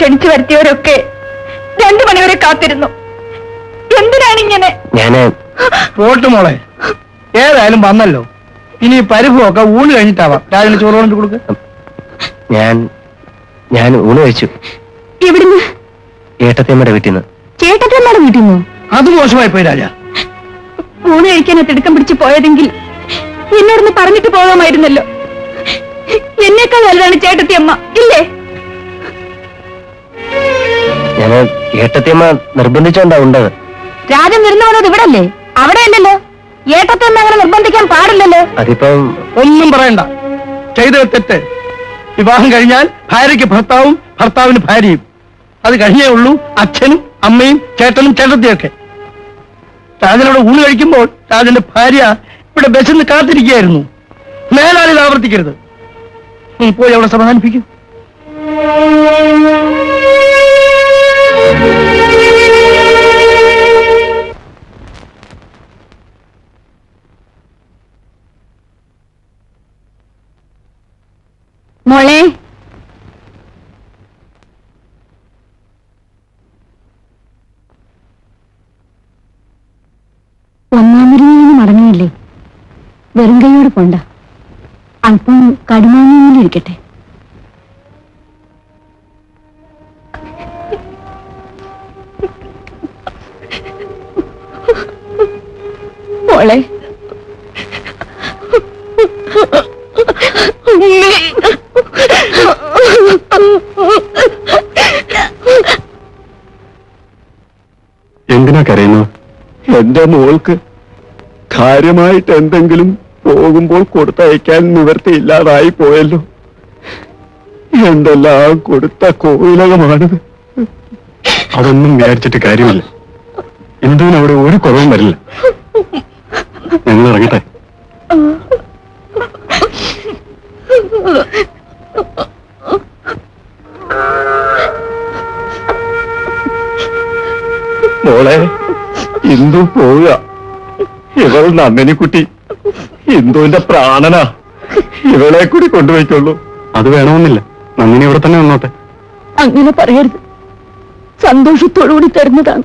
ക്ഷണിച്ചു വരുത്തിയവരൊക്കെ രണ്ടു മണിവരെ കാത്തിരുന്നു. എന്തിനാണ് ഇങ്ങനെ? ഞാൻ പോട്ട് മോളെ ഏതായാലും വന്നല്ലോ. ഇനി പരിഭവമൊക്കെ ഊണ് കഴിഞ്ഞിട്ടാവാം. രാജന് ചോറ് കൊണ്ട് കൊടുക്ക്. ഞാൻ ഞാൻ ഊണ് കഴിച്ചു. എവിടുന്ന്? ഏട്ടത്തേമ്മയുടെ വീട്ടിൽ നിന്ന് ചേട്ടത്തമ്മയുടെ വീട്ടിൽ നിന്ന് അത് മോശമായി പോയി രാജ. ഊണ് കഴിക്കാൻ തിടുക്കം പിടിച്ച് പോയതെങ്കിൽ എന്നോടൊന്ന് പറഞ്ഞിട്ട് പോകാമായിരുന്നല്ലോ. എന്നേക്കാൾ വലുതാണ് ചേട്ടത്തിയമ്മ ഇല്ലേ? ഞാൻ ഏട്ടത്തിയമ്മ നിർബന്ധിച്ചോണ്ടാ ഉണ്ടത്. രാജൻ വരുന്ന വന്നത് ഇവിടെ അല്ലേ അവിടെ അല്ലല്ലോ ഏട്ടത്തിയമ്മ അങ്ങനെ നിർബന്ധിക്കാൻ പാടില്ലല്ലോ. അതിപ്പം ഒന്നും പറയണ്ട. ചെയ്ത തെറ്റ്. വിവാഹം കഴിഞ്ഞാൽ ഭാര്യയ്ക്ക് ഭർത്താവും ഭർത്താവിന് ഭാര്യയും. അത് കഴിഞ്ഞേ ഉള്ളൂ അച്ഛനും അമ്മയും ചേട്ടനും ചേട്ടത്തിയൊക്കെ. രാജനോട് ഊണ് കഴിക്കുമ്പോൾ രാജന്റെ ഭാര്യ ഇവിടെ ബസ്സിന്ന് കാത്തിരിക്കുകയായിരുന്നു. മേലാൽ ഇത് ആവർത്തിക്കരുത്. നീ പോയി അവിടെ സമാധാനിപ്പിക്കും. മോളെ. ഒന്നാമരുന്ന് മടങ്ങിയില്ലേ വെറും കൈയോട് പോണ്ട. അല്പം കടുമാനിരിക്കട്ടെ മോളെ എന്തിനാ കരയുന്നത് എന്റെ മോൾക്ക് കാര്യമായിട്ട് എന്തെങ്കിലും പോകുമ്പോൾ കൊടുത്തയക്കാൻ നിവർത്തിയില്ലാതായി പോയല്ലോ. എന്തെല്ലാം കൊടുത്ത കോവിലകമാണിത്. അതൊന്നും വിചാരിച്ചിട്ട് കാര്യമില്ല. എന്തിനും അവിടെ ഒരു കുറവും വരില്ല. ഞങ്ങൾ ഇറങ്ങട്ടെ. മോളെ ഇന്ദു പോവുക. ഇവൾ നന്ദിനിക്കുട്ടി. ഇന്ദുവിന്റെ പ്രാണനാ. ഇവളെ കൂടി കൊണ്ടുപോയിക്കൊള്ളൂ. അത് വേണമെന്നില്ല. നന്ദിനി ഇവിടെ തന്നെ വന്നോട്ടെ. അങ്ങനെ പറയരുത്. സന്തോഷത്തോടുകൂടി തരുന്നതാണ്.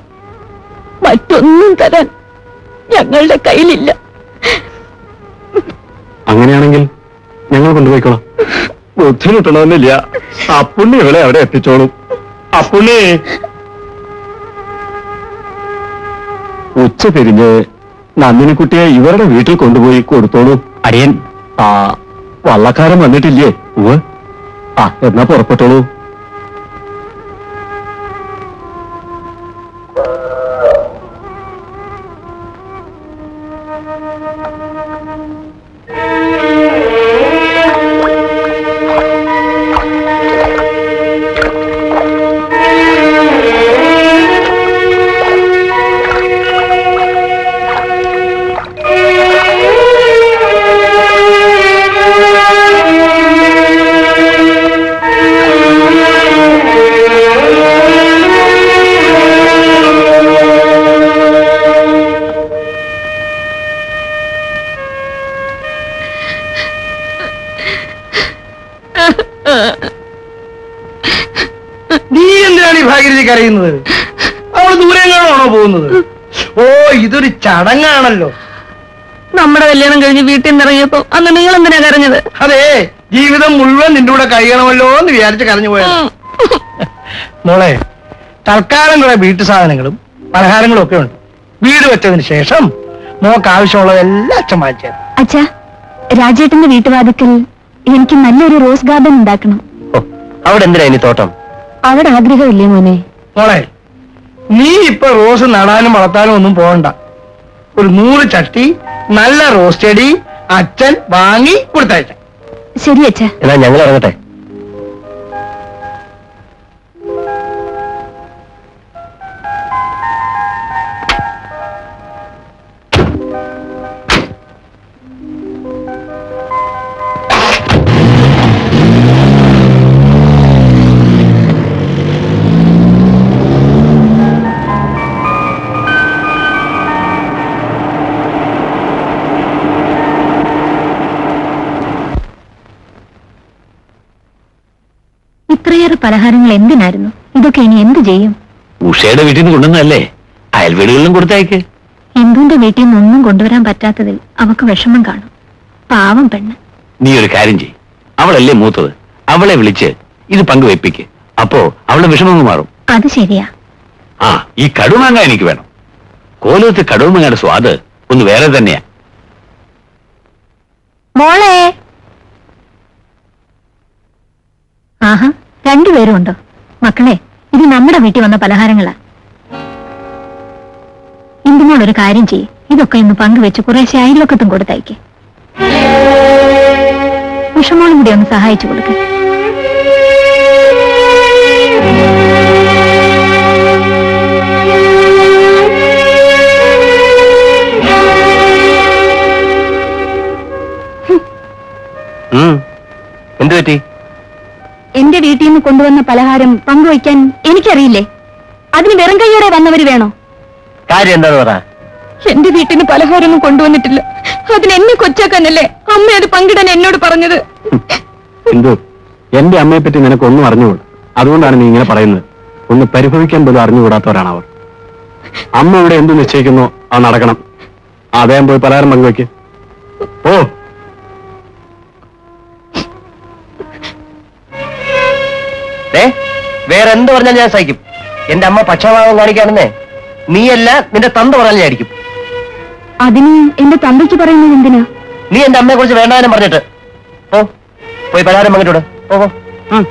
മറ്റൊന്നും തരാൻ ഞങ്ങളുടെ കയ്യിലില്ല. അങ്ങനെയാണെങ്കിൽ ഞങ്ങൾ കൊണ്ടുപോയിക്കോളാം. ബുദ്ധിമുട്ടണമെന്നില്ല അപ്പുണ്ണി ഇവളെ അവിടെ എത്തിച്ചോളും. അപ്പുണ്ണി ഉച്ച തിരിഞ്ഞ് നന്ദിനിക്കുട്ടിയെ ഇവരുടെ വീട്ടിൽ കൊണ്ടുപോയി കൊടുത്തോളൂ. അടിയൻ. ആ വള്ളക്കാരൻ വന്നിട്ടില്ലേ? ഉവ് ആ എന്നാ പുറപ്പെട്ടോളൂ. കല്യാണം കഴിഞ്ഞ് വീട്ടിൽ നിന്ന് ഇറങ്ങിയപ്പോ അന്ന് നിങ്ങൾ എന്തിനാ കരഞ്ഞത്? അതെ ജീവിതം മുഴുവൻ നിന്റെ കൂടെ കഴിയണമല്ലോ എന്ന് വിചാരിച്ച് കരഞ്ഞു പോയത്. മോളെ തൽക്കാലം കുറെ വീട്ടു സാധനങ്ങളും പലഹാരങ്ങളും ഒക്കെ ഉണ്ട്. വീട് വെച്ചതിന് ശേഷം മോക്ക് ആവശ്യമുള്ളതെല്ലാം അച്ഛൻ വാങ്ങിച്ചു അച്ഛ രാജേട്ടന്റെ വീട്ടുവാതിക്കൽ എനിക്ക് നല്ലൊരു റോസ് ഗാർഡൻ ഉണ്ടാക്കണം. ഓ അവിടെ എന്തിനാ ഇനി തോട്ടം? അവിടെ ആഗ്രഹമില്ലേ മോനെ? മോളെ നീ ഇപ്പൊ റോസ് നടാനും വളർത്താനും ഒന്നും പോകണ്ട. ഒരു നൂറ് ചട്ടി നല്ല റോസ് ചെടി അച്ഛൻ വാങ്ങി കൊടുത്തയച്ച. ശരി അച്ഛാ. എന്നാ ഞങ്ങൾ ഇറങ്ങട്ടെ. ഇത്രയേറെ പലഹാരങ്ങൾ എന്തിനായിരുന്നു? ഇതൊക്കെ ഇനി എന്ത് ചെയ്യും? ഉഷയുടെ വീട്ടിൽ നിന്ന് കൊണ്ടുവന്നതല്ലേ? അയൽ വീടുകളിലും കൊടുത്തയക്ക്. ഇന്ദുവിന്റെ വീട്ടിൽ നിന്നൊന്നും കൊണ്ടുവരാൻ പറ്റാത്തതിൽ? അവക്ക് വിഷമം കാണും. പാവം പെണ്ണ്. നീ ഒരു കാര്യം ചെയ് അവളല്ലേ മൂത്തത്. അവളെ വിളിച്ച് ഇത് പങ്കുവെപ്പിക്ക് അപ്പോ അവളുടെ വിഷമം മാറും. അത് ശരിയാ. ആ ഈ കടുമാങ്ങ എനിക്ക് വേണം. കോലത്ത് കടുമാങ്ങയുടെ സ്വാദ് ഒന്ന് വേറെ തന്നെയാ. മോളെ. ആഹാ. രണ്ടുപേരും ഉണ്ട് മക്കളെ ഇത് നമ്മുടെ വീട്ടിൽ വന്ന പലഹാരങ്ങളാ. ഇന്ദുമോൾ ഒരു കാര്യം ചെയ്യ്. ഇതൊക്കെ ഇന്ന് പങ്കുവെച്ച് കുറേശ്ശെ അയൽവക്കത്തും കൊടുത്തയക്ക്. വിഷമോളും കൂടി ഒന്ന് സഹായിച്ചു കൊടുക്ക. എന്ത് പറ്റി? എന്റെ വീട്ടിൽ നിന്ന് കൊണ്ടുവന്ന പലഹാരം പങ്കുവയ്ക്കാൻ എനിക്കറിയില്ലേ? അതിന് വെറും കൈയോടെ വന്നവര് വേണോ? കാര്യം എന്താന്ന് പറ. എന്റെ വീട്ടിൽ നിന്ന് പലഹാരമൊന്നും കൊണ്ടുവന്നിട്ടില്ല. അതിന് എന്നെ കൊച്ചാക്കാനല്ലേ അമ്മ അത് പങ്കിടാൻ എന്നോട് പറഞ്ഞത്? എന്തോ എന്റെ അമ്മയെ പറ്റി നിനക്ക് ഒന്നും അറിഞ്ഞുകൂടാ. അതുകൊണ്ടാണ് നീ ഇങ്ങനെ പറയുന്നത്. ഒന്ന് പരിഭവിക്കാൻ പോലും അറിഞ്ഞുകൂടാത്തവരാണ് അവർ അമ്മ ഇവിടെ എന്ത് നിശ്ചയിക്കുന്നോ? അത് നടക്കണം. അദ്ദേഹം പോയി പലഹാരം പങ്കുവയ്ക്ക്. ഓ ഏ വേറെ എന്ത് പറഞ്ഞാൽ ഞാൻ സഹിക്കും. എന്റെ അമ്മ പക്ഷപാതം കാണിക്കാണെന്നേ നീയല്ല നിന്റെ തന്ത അടിക്കും. അതിന് എന്റെ തന്തയ്ക്ക് പറയുന്നത് എന്തിനാ? നീ എന്റെ അമ്മയെ കുറിച്ച് വേണ്ടാനും പറഞ്ഞിട്ട്. ഓ പോയി പലഹാരം പങ്കിട്ടോട് ഓ ഉം.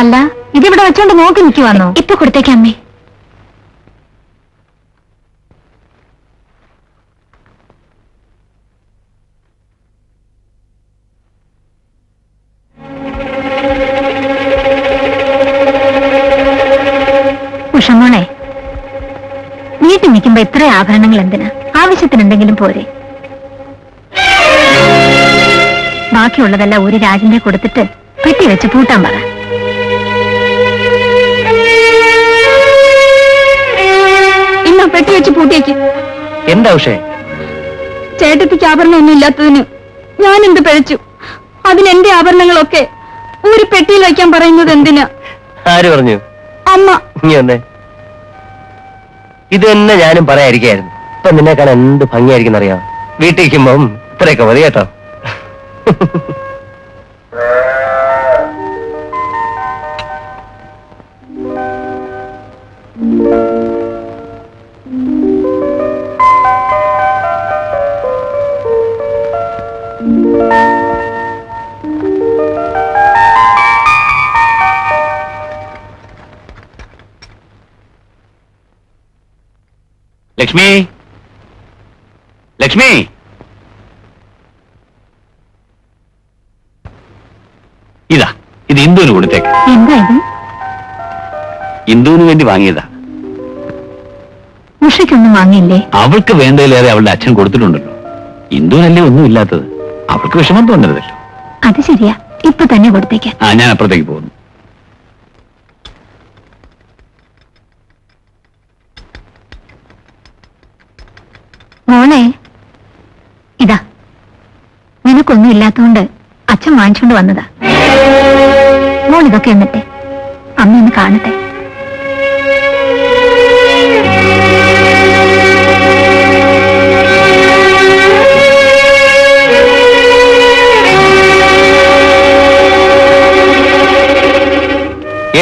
അല്ല ഇതിവിടെ വെച്ചോണ്ട് നോക്കി നിൽക്കുവാണോ ഇപ്പൊ കൊടുത്തേക്ക് ആഭരണങ്ങൾ എന്തിനാ? ആവശ്യത്തിന് എന്തെങ്കിലും പോരെ. ബാക്കിയുള്ളതെല്ലാം ഒരു രാജിന്റെ കൊടുത്തിട്ട് പെട്ടി വെച്ച് പൂട്ടാൻ പറ. ഇന്നോ പെട്ടി വെച്ച് പൂട്ടിയേക്ക്. എന്താ ഉഷേ? ചേട്ടത്തിക്ക് ആഭരണമൊന്നും ഇല്ലാത്തതിന് ഞാൻ എന്ത് പഴിച്ചു? അതിന് എന്റെ ആഭരണങ്ങളൊക്കെ ഒരു പെട്ടിയിൽ വയ്ക്കാൻ പറയുന്നത് എന്തിനാ? ആര് പറഞ്ഞു? അമ്മ. നീ വന്നേ. ഇത് തന്നെ ഞാനും പറയാതിരിക്കായിരുന്നു ഇപ്പൊ നിന്നെ കാണാൻ എന്ത് ഭംഗിയായിരിക്കും അറിയാം വീട്ടിൽ ഇരിക്കുമ്പം ഇത്രയൊക്കെ മതി കേട്ടോ. ലക്ഷ്മി? ലക്ഷ്മി? ഇതാ ഇത് ഇന്ദുവിന് കൊടുത്തേക്ക്. ഇന്ദുവിന് വേണ്ടി വാങ്ങിയതാ. ഉഷയ്ക്കൊന്നും വാങ്ങിയില്ലേ? അവൾക്ക് വേണ്ടതിലേറെ അവളുടെ അച്ഛൻ കൊടുത്തിട്ടുണ്ടല്ലോ. ഇന്ദുവിനല്ലേ ഒന്നും ഇല്ലാത്തത്? അവൾക്ക് വിഷമം തോന്നരുതല്ലോ. അത് ശരിയാ. ഇപ്പൊ തന്നെ കൊടുത്തേക്ക്. ആ ഞാൻ അപ്പുറത്തേക്ക് പോകുന്നു മോളെ ഇതാ നിനക്കൊന്നും ഇല്ലാത്തതുകൊണ്ട് അച്ഛൻ വാങ്ങിച്ചുകൊണ്ട് വന്നതാ. മോൾ ഇതൊക്കെ എന്നിട്ടെ. അമ്മ ഒന്ന് കാണട്ടെ.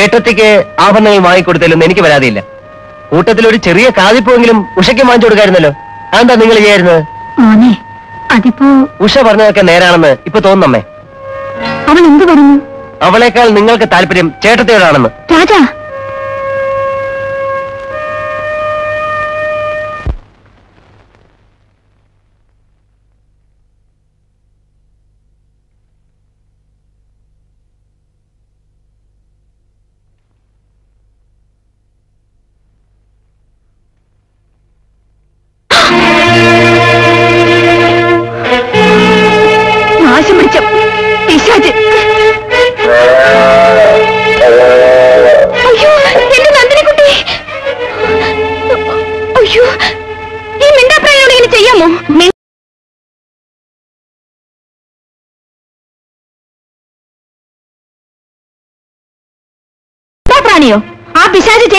ഏട്ടത്തിക്ക് ആഭരണങ്ങൾ വാങ്ങിക്കൊടുത്തതിലൊന്നും എനിക്ക് പരാതിയില്ല. കൂട്ടത്തിൽ ഒരു ചെറിയ കാതിപ്പോയെങ്കിലും ഉഷയ്ക്ക് വാങ്ങിച്ചു കൊടുക്കായിരുന്നല്ലോ. അതെന്താ നിങ്ങൾ ചെയ്യായിരുന്നത്? അതിപ്പോ ഉഷ പറഞ്ഞതൊക്കെ നേരാണെന്ന് ഇപ്പൊ തോന്നുന്നമ്മേ അവൾ എന്ത് പറഞ്ഞു? അവളേക്കാൾ നിങ്ങൾക്ക് താല്പര്യം ചേട്ടത്തിയോടാണെന്ന്. രാജാ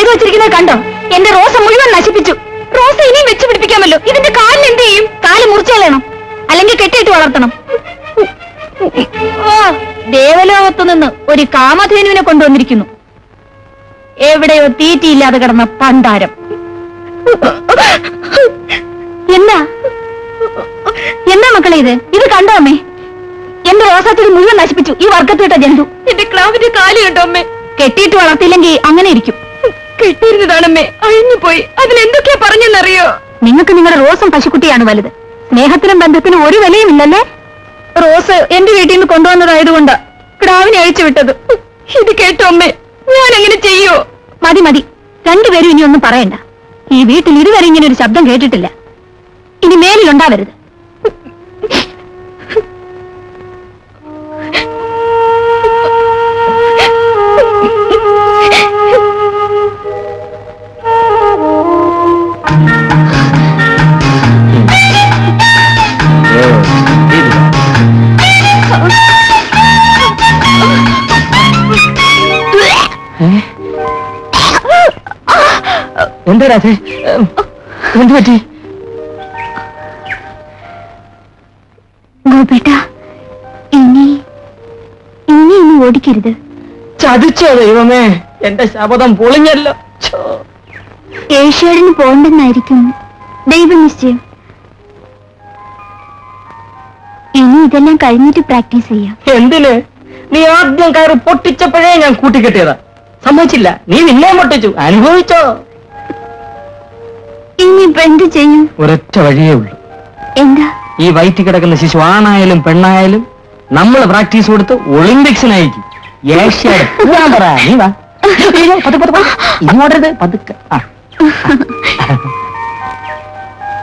ചെയ്തു വെച്ചിരിക്കുന്നത് കണ്ടോ? എന്റെ റോസ മുഴുവൻ നശിപ്പിച്ചു. റോസ ഇനിയും വെച്ച് പിടിപ്പിക്കാമല്ലോ. ഇതിന്റെ കാലിൽ എന്ത് ചെയ്യും? കാൽ മുറിച്ചു അല്ലെങ്കിൽ കെട്ടിയിട്ട് വളർത്തണം. ഓ ദേവലോകത്തു നിന്ന് ഒരു കാമധേനുവിനെ കൊണ്ടുവന്നിരിക്കുന്നു. എവിടെയോ തീറ്റിയില്ലാതെ കിടന്ന പണ്ടാരം. എന്നാ എന്താ മക്കളെ ഇത്? ഇത് കണ്ടോ അമ്മേ? എന്റെ റോസാച്ചെടി മുഴുവൻ നശിപ്പിച്ചു. ഈ വർഗത്തിട്ട ജന്തു. എന്റെ ക്ലാവിന്റെ കാലി കണ്ടോ അമ്മേ? കെട്ടിയിട്ട് വളർത്തിയില്ലെങ്കിൽ അങ്ങനെ ഇരിക്കും. കെട്ടിയിരുന്നതാണമ്മേ. അഴിഞ്ഞുപോയി. അതിലെന്തൊക്കെയാ പറഞ്ഞെന്നറിയോ? നിങ്ങൾക്ക് നിങ്ങളുടെ റോസും പശുക്കുട്ടിയാണ് വലുത്. സ്നേഹത്തിനും ബന്ധത്തിനും ഒരു വിലയും ഇല്ലല്ലേ? റോസ് എന്റെ വീട്ടിൽ നിന്ന് കൊണ്ടുവന്നതായതുകൊണ്ട് ക്രാവിനെ അഴിച്ചു വിട്ടത്. ഇത് കേട്ടോ അമ്മേ. ഞാൻ എങ്ങനെ ചെയ്യോ? മതി മതി. രണ്ടുപേരും ഇനി ഒന്നും പറയണ്ട. ഈ വീട്ടിൽ ഇതുവരെ ഇങ്ങനെ ഒരു ശബ്ദം കേട്ടിട്ടില്ല. ഇനി മേലിലുണ്ടാവരുത് എന്താ എന്ത് പറ്റി? ഗോപേട്ട ഇനി ഇനി ഇനി ഓടിക്കരുത്. ചതിച്ചോ ദൈവമേ എന്റെ ശപഥം പൊളിഞ്ഞല്ലോ. ഏഷ്യാഡിന് പോണ്ടെന്നായിരിക്കും ദൈവനിശ്ചയം. ഇനി ഇതെല്ലാം കഴിഞ്ഞിട്ട് പ്രാക്ടീസ് ചെയ്യാം. എന്തിന്? നീ ആദ്യം കയറി പൊട്ടിച്ചപ്പോഴേ ഞാൻ കൂട്ടിക്കെട്ടിയതാ. സമ്മതിച്ചില്ല. നീ നിന്നെ പൊട്ടിച്ചു. അനുഭവിച്ചോ? ഇനി എന്ത് ചെയ്യും? ഒരൊറ്റ വഴിയേ ഉള്ളൂ. എന്താ? ഈ വയറ്റി കിടക്കുന്ന ശിശു ആണായാലും പെണ്ണായാലും നമ്മൾ പ്രാക്ടീസ് കൊടുത്ത് ഒളിമ്പിക്സിനയക്കും ഏഷ്യാഡ് ഞാൻ പറ നീ വാ. അയ്യോ, പതുക്കെ, പതുക്കെ. ഇങ്ങോട്ടരുത് പതുക്കെ. ആ.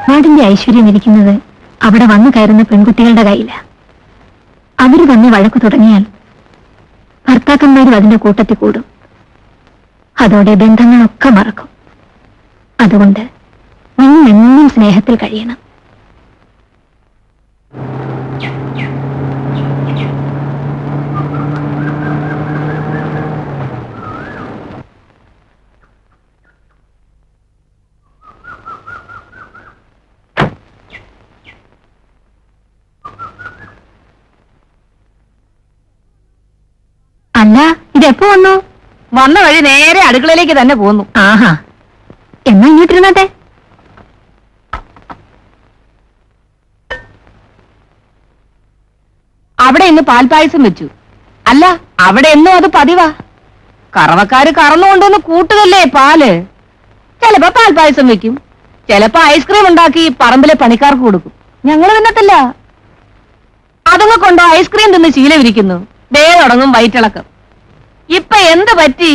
നാടിന്റെ ഐശ്വര്യം ഇരിക്കുന്നത് അവിടെ വന്നു കയറുന്ന പെൺകുട്ടികളുടെ കയ്യില. അവർ തന്നെ വഴക്കു തുടങ്ങിയാൽ ഭർത്താക്കന്മാരും അതിന്റെ കൂട്ടത്തിൽ കൂടും. അതോടെ ബന്ധങ്ങളൊക്കെ മറക്കും. അതുകൊണ്ട് നിങ്ങൾ എന്നും സ്നേഹത്തിൽ കഴിയണം. അല്ല ഇതെപ്പോ വന്നു? വന്ന വഴി നേരെ അടുക്കളയിലേക്ക് തന്നെ പോന്നു. ആഹാ. എന്നാ ഇങ്ങോട്ടിരുന്നാട്ടെ? അവിടെ ഇന്ന് പാൽപ്പായസം വെച്ചു. അല്ല അവിടെ എന്നും അത് പതിവാ. കറവക്കാര് കറന്നുകൊണ്ടുവന്ന് കൂട്ടുകല്ലേ പാൽ? ചിലപ്പോ പാൽപ്പായസം വെക്കും. ചിലപ്പോ ഐസ്ക്രീം ഉണ്ടാക്കി പറമ്പിലെ പണിക്കാർക്ക് കൊടുക്കും. ഞങ്ങൾ തന്നെ അതുങ്ങ കൊണ്ടോ ഐസ്ക്രീം തിന്ന് ശീലമിരിക്കുന്നു ദേ തുടങ്ങും വയറ്റിളക്കം. ഇപ്പൊ എന്ത് പറ്റി?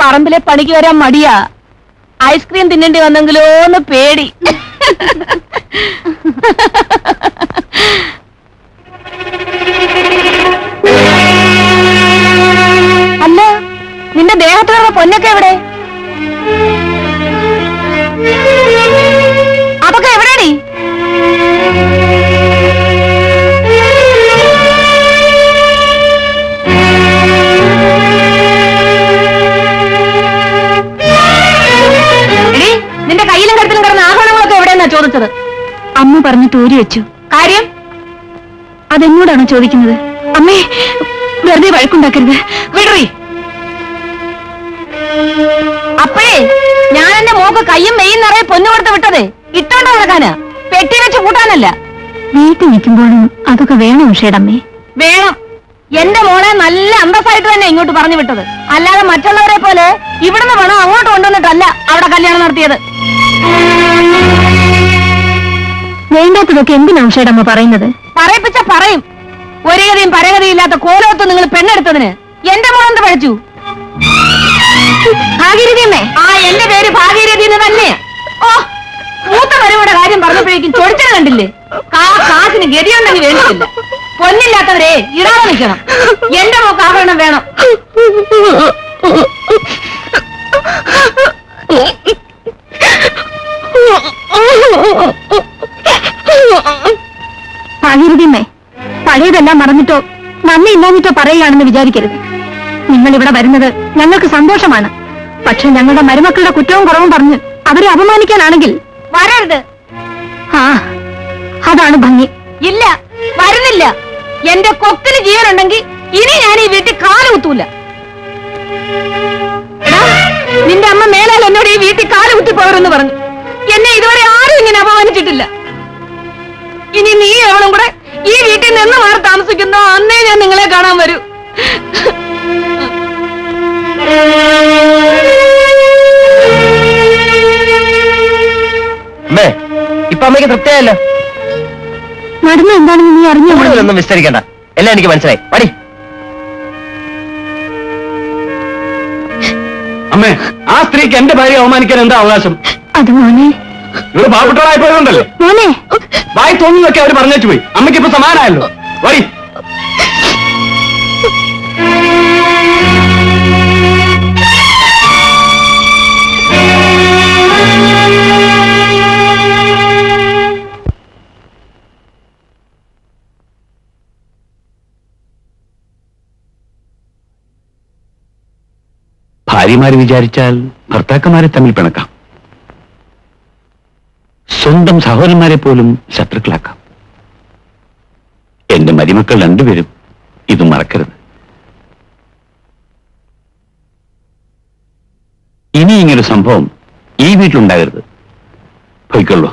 പറമ്പിലെ പണിക്ക് വരാൻ മടിയാ. ഐസ്ക്രീം തിന്നേണ്ടി വന്നെങ്കിലോന്ന് പേടി. അല്ല നിന്റെ ദേഹത്തിലുള്ള പൊന്നൊക്കെ എവിടെ? ചോദിച്ചത്? അമ്മ പറഞ്ഞ് തൂരി വെച്ചു. കാര്യം? അതെന്നോടാണോ ചോദിക്കുന്നത്? അമ്മേ വെറുതെ വഴക്കുണ്ടാക്കരുത്. വിടറി. അപ്പോഴേ ഞാൻ എന്റെ മോക്ക് കയ്യും മെയ്യും നിറയെ പൊന്നു കൊടുത്ത് വിട്ടത്. ഇട്ടോണ്ട് നടക്കാനാ? പെട്ടി വെച്ച് കൂട്ടാനല്ല. വീട്ടിൽ നിൽക്കുമ്പോഴും അതൊക്കെ വേണം ഉഷേടമ്മേ വേണം. എന്റെ മോളെ നല്ല അന്തസ്സായിട്ട് തന്നെ ഇങ്ങോട്ട് പറഞ്ഞു വിട്ടത്. അല്ലാതെ മറ്റുള്ളവരെ പോലെ ഇവിടുന്ന് പണം അങ്ങോട്ട് കൊണ്ടുവന്നിട്ടല്ല അവിടെ കല്യാണം നടത്തിയത്. വേണ്ടാത്തതൊക്കെ എന്തിനാ ഉഷേടമ്മ പറയുന്നത്? പറയിപ്പിച്ച പറയും. ഒരു ഗതിയും പരഗതിയും ഇല്ലാത്ത കോലോത്ത് നിങ്ങൾ പെണ്ണെടുത്തതിന്. എന്റെ മോളെന്ത് പഠിച്ചു? ഭാഗീരഥിയമ്മേ? ആ എന്റെ പേര് ഭാഗീരഥി എന്ന് തന്നെ. ഓ മൂത്ത വരവുടെ കാര്യം പറഞ്ഞപ്പോഴേക്കും ചൊടിച്ചത് കണ്ടില്ലേ? കാ കാശിന് ഗതിയുണ്ടെങ്കിൽ വേണ്ടിയില്ല പൊന്നില്ലാത്തവരെ ഇടാതെ നിൽക്കണം. എന്റെ മോക്ക് ആഭരണം വേണം. ഭാഗീരഥിയമ്മേ പഴയതെല്ലാം മറന്നിട്ടോ നന്ദി ഇല്ലാഞ്ഞിട്ടോ പറയുകയാണെന്ന് വിചാരിക്കരുത്. നിങ്ങൾ ഇവിടെ വരുന്നത് ഞങ്ങൾക്ക് സന്തോഷമാണ്. പക്ഷെ ഞങ്ങളുടെ മരുമക്കളുടെ കുറ്റവും കുറവും പറഞ്ഞ് അവരെ അപമാനിക്കാനാണെങ്കിൽ വരരുത്. ആ അതാണ് ഭംഗി. ഇല്ല വരുന്നില്ല. എന്റെ കൊക്കിന് ജീവനുണ്ടെങ്കിൽ ഇനി ഞാൻ ഈ വീട്ടിൽ കാലുകുത്തൂല നിന്റെ അമ്മ മേലാൽ എന്നോട് ഈ വീട്ടിൽ കാലുകുത്തി പോകരുന്ന് പറഞ്ഞു. എന്നെ ഇതുവരെ ആരും ഇങ്ങനെ അപമാനിച്ചിട്ടില്ല. ഇനി നീ അവളും കൂടെ ഈ വീട്ടിൽ നിന്ന് മാറി താമസിക്കുന്നോ അന്നേ ഞാൻ നിങ്ങളെ കാണാൻ വരൂ. അമ്മേ ഇപ്പൊ അമ്മയ്ക്ക് തൃപ്തിയായല്ലോ? നടന്ന എന്താണെന്ന് നീ അറിഞ്ഞു? കൂടുതലൊന്നും വിസ്തരിക്കണ്ട. എല്ലാം എനിക്ക് മനസ്സിലായി. പടി അമ്മേ ആ സ്ത്രീക്ക് എന്റെ ഭാര്യ അവമാനിക്കാൻ എന്താ അവകാശം? അത് മോനെ ഇവിടെ പാവപ്പെട്ടവളായി പോയതുണ്ടല്ലേ മോനെ. വായി തോന്നുന്നൊക്കെ അവർ പറഞ്ഞു പോയി. അമ്മയ്ക്ക് ഇപ്പൊ സമാനായല്ലോ വൈ ഭാര്യമാര് വിചാരിച്ചാൽ ഭർത്താക്കന്മാരെ തമ്മിൽ പിണക്കാം. സ്വന്തം സഹോദരന്മാരെ പോലും ശത്രുക്കളാക്കാം. എന്റെ മരുമക്കൾ രണ്ടുപേരും ഇത് മറക്കരുത്. ഇനി ഇങ്ങനൊരു സംഭവം ഈ വീട്ടിലുണ്ടാകരുത്. പോയിക്കൊള്ളൂ.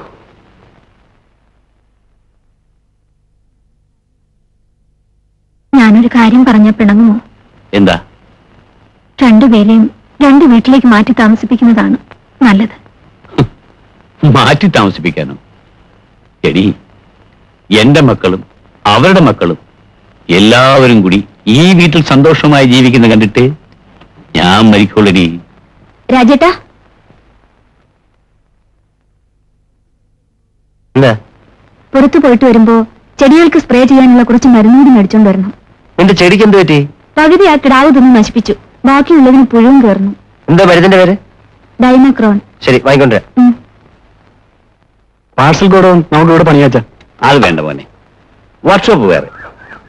ഞാനൊരു കാര്യം പറഞ്ഞ പിണങ്ങുമോ? എന്താ? രണ്ടുപേരെയും രണ്ടു വീട്ടിലേക്ക് മാറ്റി താമസിപ്പിക്കുന്നതാണ് നല്ലത്. മാറ്റി താമസിപ്പിക്കാനോ. എടി എന്റെ മക്കളും അവരുടെ മക്കളും എല്ലാവരും കൂടി ഈ വീട്ടിൽ സന്തോഷമായി ജീവിക്കുന്ന കണ്ടിട്ട് ഞാൻ മരിക്കുള്ളടി രാജേട്ടാ. പുറത്തു പോയിട്ട് വരുമ്പോ ചെടികൾക്ക് സ്പ്രേ ചെയ്യാനുള്ള കുറച്ച് മരുന്നൂടി മേടിച്ചോണ്ട് വരണം. നിന്റെ ചെടിക്ക് എന്ത് പറ്റി? പകുതി ആ കിടാവ് തിന്ന് നശിപ്പിച്ചു. ബാക്കിയുള്ളതിന് പുഴുവും കയറുന്നു. എന്താ മരുന്നിന്റെ പേര്? ഡൈമക്രോൺ. ശരി വാങ്ങിക്കൊണ്ടുവരാം. പാർസൽ ഗോഡൗൺ നമുക്ക് ഇവിടെ പണിയാച്ച? അത് വേണ്ട മോനെ. വർക്ക്ഷോപ്പ് വേറെ.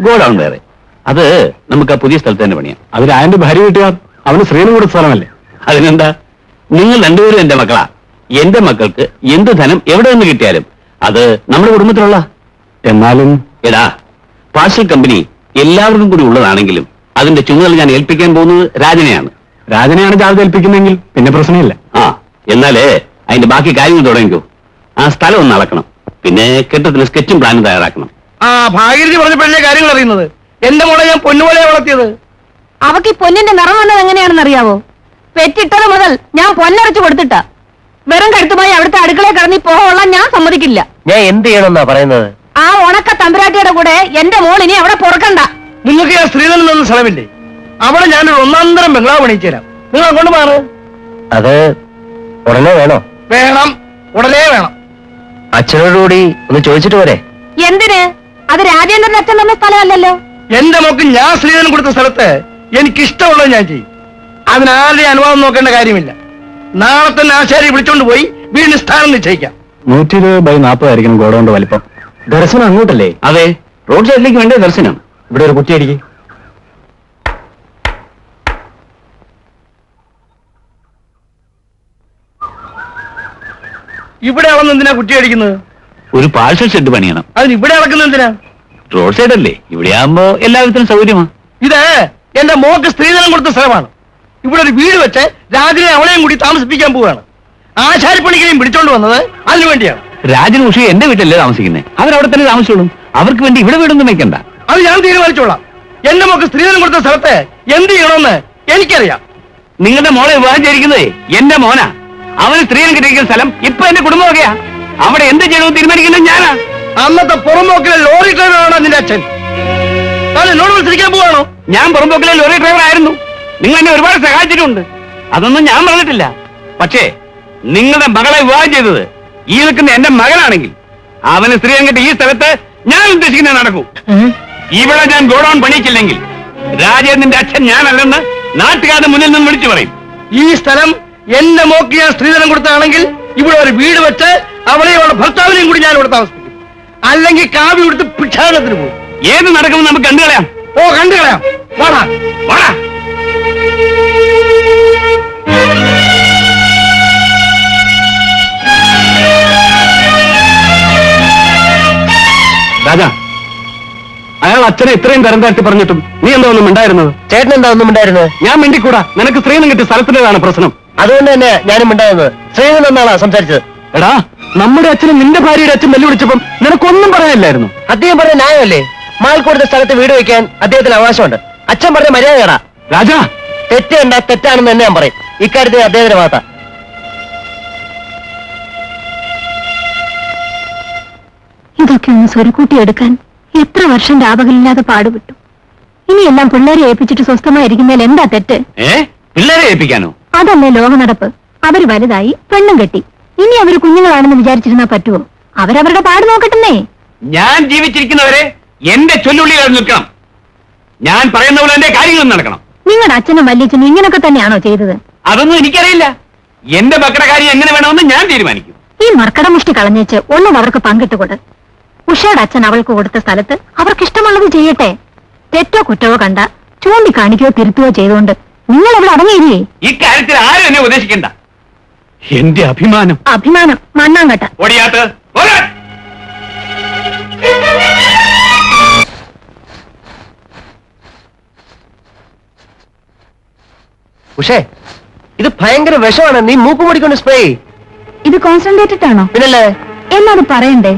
ഗോഡൗൺ വേറെ. അത് നമുക്ക് ആ പുതിയ സ്ഥലത്ത് തന്നെ പണിയാം. അത് രായന്റെ ഭാര്യ കിട്ടിയാൽ അവന് ശ്രീനും കൂടെ സ്ഥലമല്ലേ? അതിനെന്താ? നിങ്ങൾ രണ്ടുപേരും എന്റെ മക്കളാ. എന്റെ മക്കൾക്ക് എന്ത് ധനം എവിടെ നിന്ന് കിട്ടിയാലും അത് നമ്മുടെ കുടുംബത്തിലുള്ള. എന്നാലും എടാ പാർസൽ കമ്പനി എല്ലാവർക്കും കൂടി ഉള്ളതാണെങ്കിലും അതിന്റെ ചുമതല ഞാൻ ഏൽപ്പിക്കാൻ പോകുന്നത് രാജനെയാണ്. രാജനെയാണ് ചാർജ് ഏൽപ്പിക്കുന്നതെങ്കിൽ പിന്നെ പ്രശ്നമില്ല. ആ എന്നാലേ അതിന്റെ ബാക്കി കാര്യങ്ങൾ തുടങ്ങിക്കോ. ആ സ്ഥലം ഒന്ന് അളക്കണം. പിന്നെ കെട്ടത്തിന് സ്കെച്ചും പ്ലാനും തയ്യാറാക്കണം. ആ ഭാഗീരഥി പറഞ്ഞപ്പോഴല്ലേ കാര്യങ്ങൾ അറിയുന്നത്. എന്റെ മോളെ ഞാൻ പൊന്നുപോലെ വളർത്തിയത്. അവക്ക് ഈ പൊന്നിന്റെ നിറം വന്നത് എങ്ങനെയാണെന്ന് അറിയാവോ? പെറ്റിട്ടത് മുതൽ ഞാൻ പൊന്നരച്ചു കൊടുത്തിട്ടാ. വെറും കഴുത്തുമായി അവിടുത്തെ അടുക്കളയിൽ കടന്നി പോകാനുള്ള ഞാൻ സമ്മതിക്കില്ല. ഞാൻ എന്ത് ചെയ്യണമെന്നാ പറയുന്നത്? ആ ഉണക്ക തമ്പുരാട്ടിയുടെ കൂടെ എന്റെ മോൾ ഇനി അവിടെ പുറക്കണ്ട. നിങ്ങൾക്ക് ഞാൻ സ്ത്രീധനം എന്ന സ്ഥലമില്ലേ? അവിടെ ഞാനൊരു ഒന്നാന്തരം ബംഗ്ലാവ് പണിയിച്ചു തരാം നിങ്ങൾ അങ്ങോട്ട് മാറ്. അത് ഉടനെ വേണോ? വേണം. ഉടനെ വേണം. അച്ഛനോടുകൂടി ഒന്ന് ചോദിച്ചിട്ട് പോരെ എന്തിന്? അത് രാജേന്ദ്രൻ അച്ഛൻ തന്ന സ്ഥലമല്ലല്ലോ. എന്റെ മോക്ക് ഞാൻ ശ്രീധരൻ കൊടുത്ത സ്ഥലത്ത് എനിക്ക് ഇഷ്ടമുള്ളത് ഞാൻ ചെയ്യും. അതിനാരുടെ അനുവാദം നോക്കേണ്ട കാര്യമില്ല. നാളെ തന്നെ ആശാരി വിളിച്ചോണ്ട് പോയി വീടിന് സ്ഥാനം നിശ്ചയിക്കാം. നൂറ്റി ഇരുപത് ബൈ നാൽപ്പതായിരിക്കണം ഗോഡൗണ്ട് വലിപ്പം. ദർശനം അങ്ങോട്ടല്ലേ? അതെ. റോഡ് സൈഡിലേക്ക് വേണ്ടേ ദർശനം? ഇവിടെ ഒരു കുറ്റി ഇവിടെ അളന്ന് എന്തിനാ കുട്ടി അടിക്കുന്നത്? ഒരു പാഴ്സൽ ഷെഡ് പണിയണം. അതിന് ഇവിടെ അളക്കുന്ന എന്തിനാ? റോഡ് സൈഡ് അല്ലേ? ഇവിടെ ആകുമ്പോ എല്ലാവിധത്തിനും സൗകര്യമാ. ഇത് എന്റെ മോക്ക് സ്ത്രീധനം കൊടുത്ത സ്ഥലമാണ്. ഇവിടെ ഒരു വീട് വെച്ച് രാജനെ അവളെയും കൂടി താമസിപ്പിക്കാൻ പോവുകയാണ് ആശാരിപ്പണിക്കരെയും പിടിച്ചോണ്ട് വന്നത് അതിനു വേണ്ടിയാണ്. രാജൻ ഉഷി എന്റെ വീട്ടിലല്ലേ താമസിക്കുന്നത് അവരവിടെ തന്നെ താമസിച്ചോളും. അവർക്ക് വേണ്ടി ഇവിടെ വീടൊന്നും വെക്കണ്ട അത് ഞാൻ തീരുമാനിച്ചോളാം. എന്റെ മോക്ക് സ്ത്രീധനം കൊടുത്ത സ്ഥലത്ത് എന്ത് ചെയ്യണമെന്ന് എനിക്കറിയാം. നിങ്ങളുടെ മോളെ വിവാഹം ചെയ്തിരിക്കുന്നതേ എന്റെ മോനാ. അവന് സ്ത്രീകൾ കിട്ടിയിരിക്കുന്ന സ്ഥലം ഇപ്പൊ എന്റെ കുടുംബമൊക്കെയാ അവിടെ എന്ത് ചെയ്യണമെന്ന് തീരുമാനിക്കുന്നത് ഞാനാ. അന്നത്തെ പുറമ്പോക്കിലെ ലോറി ഡ്രൈവറാണോ നിന്റെ അച്ഛൻ. താൻ എന്നോട് മത്സരിക്കാൻ പോവാണോ? ഞാൻ പുറമ്പോക്കിലെ ലോറി ഡ്രൈവർ ആയിരുന്നു. നിങ്ങൾ എന്നെ ഒരുപാട് സഹായിച്ചിട്ടുണ്ട്. അതൊന്നും ഞാൻ പറഞ്ഞിട്ടില്ല. പക്ഷേ നിങ്ങളുടെ മകളെ വിവാഹം ചെയ്തത് ഈ നിൽക്കുന്ന എന്റെ മകനാണെങ്കിൽ അവന് സ്ത്രീ കിട്ടി ഈ സ്ഥലത്ത് ഞാൻ ഉദ്ദേശിക്കുന്നത് നടക്കൂ. ഇവിടെ ഞാൻ ഗോഡൌൺ പണിയിച്ചില്ലെങ്കിൽ രാജേന്ദ്രന്റെ അച്ഛൻ ഞാനല്ലെന്ന് നാട്ടുകാരുടെ മുന്നിൽ നിന്ന് വിളിച്ചു പറയും. ഈ സ്ഥലം എന്റെ മോക്ക് ഞാൻ സ്ത്രീധനം കൊടുത്താണെങ്കിൽ ഇവിടെ ഒരു വീട് വെച്ച് അവളെ അവളുടെ ഭർത്താവിനെയും കൂടി ഞാൻ ഇവിടെ താമസിപ്പിക്കും. അല്ലെങ്കിൽ കാവി കൊടുത്ത് ഭിക്ഷാടനത്തിന് പോകും. ഏത് നടക്കുമെന്ന് നമുക്ക് കണ്ടുകളയാം ഓ കണ്ടുകളയാം വാടാ. വാടാ. രാജാ അയാൾ അച്ഛനെ ഇത്രയും തരം താഴ്ത്തി പറഞ്ഞിട്ടും നീ എന്താ ഒന്നും ഉണ്ടായിരുന്നത്? ചേട്ടൻ എന്താ ഒന്നും ഉണ്ടായിരുന്നത്? ഞാൻ മിണ്ടിക്കൂടാ. നിനക്ക് സ്ത്രീധനം കിട്ടിയ സ്ഥലത്തിന്റെതാണ് പ്രശ്നം. അതുകൊണ്ട് തന്നെ ഞാനും ഉണ്ടാവുന്നത് ശ്രീധരൻ എന്നാളാ സംസാരിച്ചത്. എടാ നമ്മുടെ അച്ഛനും നിന്റെ ഭാര്യയുടെ അച്ഛൻ വെല്ലുവിളിച്ചപ്പം നിനക്കൊന്നും പറയാനില്ലായിരുന്നു. അദ്ദേഹം പറഞ്ഞ ന്യായമല്ലേ? മാൽക്കൂടുന്ന കൊടുത്ത സ്ഥലത്ത് വീട് വയ്ക്കാൻ അദ്ദേഹത്തിന് അവകാശമുണ്ട്. അച്ഛൻ പറഞ്ഞ മര്യാദ രാജാ! തെറ്റേണ്ട തെറ്റാണെന്ന് തന്നെ ഞാൻ പറയും. ഇക്കാര്യത്തിൽ അദ്ദേഹത്തിന്റെ ഭാഗത്ത. ഇതൊക്കെ ഒന്ന് സ്വരുക്കൂട്ടിയെടുക്കാൻ എത്ര വർഷം രാപകലില്ലാതെ പാടുപെട്ടു. ഇനിയെല്ലാം പിള്ളേരെ ഏൽപ്പിച്ചിട്ട് സ്വസ്ഥമായിരിക്കുന്നതിൽ എന്താ തെറ്റ്? ഏ? പിള്ളേരെ ഏൽപ്പിക്കാനോ? അതല്ലേ ലോക നടപ്പ് അവർ വലുതായി പെണ്ണും കെട്ടി. ഇനി അവർ കുഞ്ഞുങ്ങളാണെന്ന് വിചാരിച്ചിരുന്നാ പറ്റുമോ അവരവരുടെ പാട് നോക്കട്ടെന്നേ. ഞാൻ ജീവിച്ചിരിക്കുന്നവരെ എന്റെ ചൊല്ലുള്ളികൾ നിൽക്കണം. ഞാൻ പറയുന്ന പോലെ എന്റെ കാര്യങ്ങളും നടക്കണം. നിങ്ങളുടെ അച്ഛനും വല്യച്ഛനും ഇങ്ങനൊക്കെ തന്നെയാണോ ചെയ്തത്? അതൊന്നും എനിക്കറിയില്ല. എന്റെ മക്കളുടെ കാര്യം എങ്ങനെ വേണമെന്ന് ഞാൻ തീരുമാനിക്കും. ഈ മർക്കട മുഷ്ടി കളഞ്ഞേച്ച് ഒന്നും അവർക്ക് പങ്കിട്ടുകൊട് ഉഷയുടെ അച്ഛൻ അവൾക്ക് കൊടുത്ത സ്ഥലത്ത് അവർക്ക് ഇഷ്ടമുള്ളത് ചെയ്യട്ടെ. തെറ്റോ കുറ്റവോ കണ്ട ചൂണ്ടിക്കാണിക്കുകയോ തിരുത്തുകയോ ചെയ്തുകൊണ്ട് നിങ്ങൾ ഇവിടെ അടങ്ങിയില്ലേ ഇക്കാര്യത്തിൽ ആരും എന്നെ ഉപദേശിക്കണ്ട. എന്റെ അഭിമാനം. അഭിമാനം മണ്ണാങ്കട്ട. ഓടിയാത്ത് ഉഷേ ഇത് ഭയങ്കര വിഷമാണ്. നീ മൂക്ക് പൊടിക്കൊണ്ട് സ്പ്രേ ഇത് കോൺസെൻട്രേറ്റഡ് ആണോ? പിന്നല്ലേ? എന്നാണ് പറയണ്ടേ?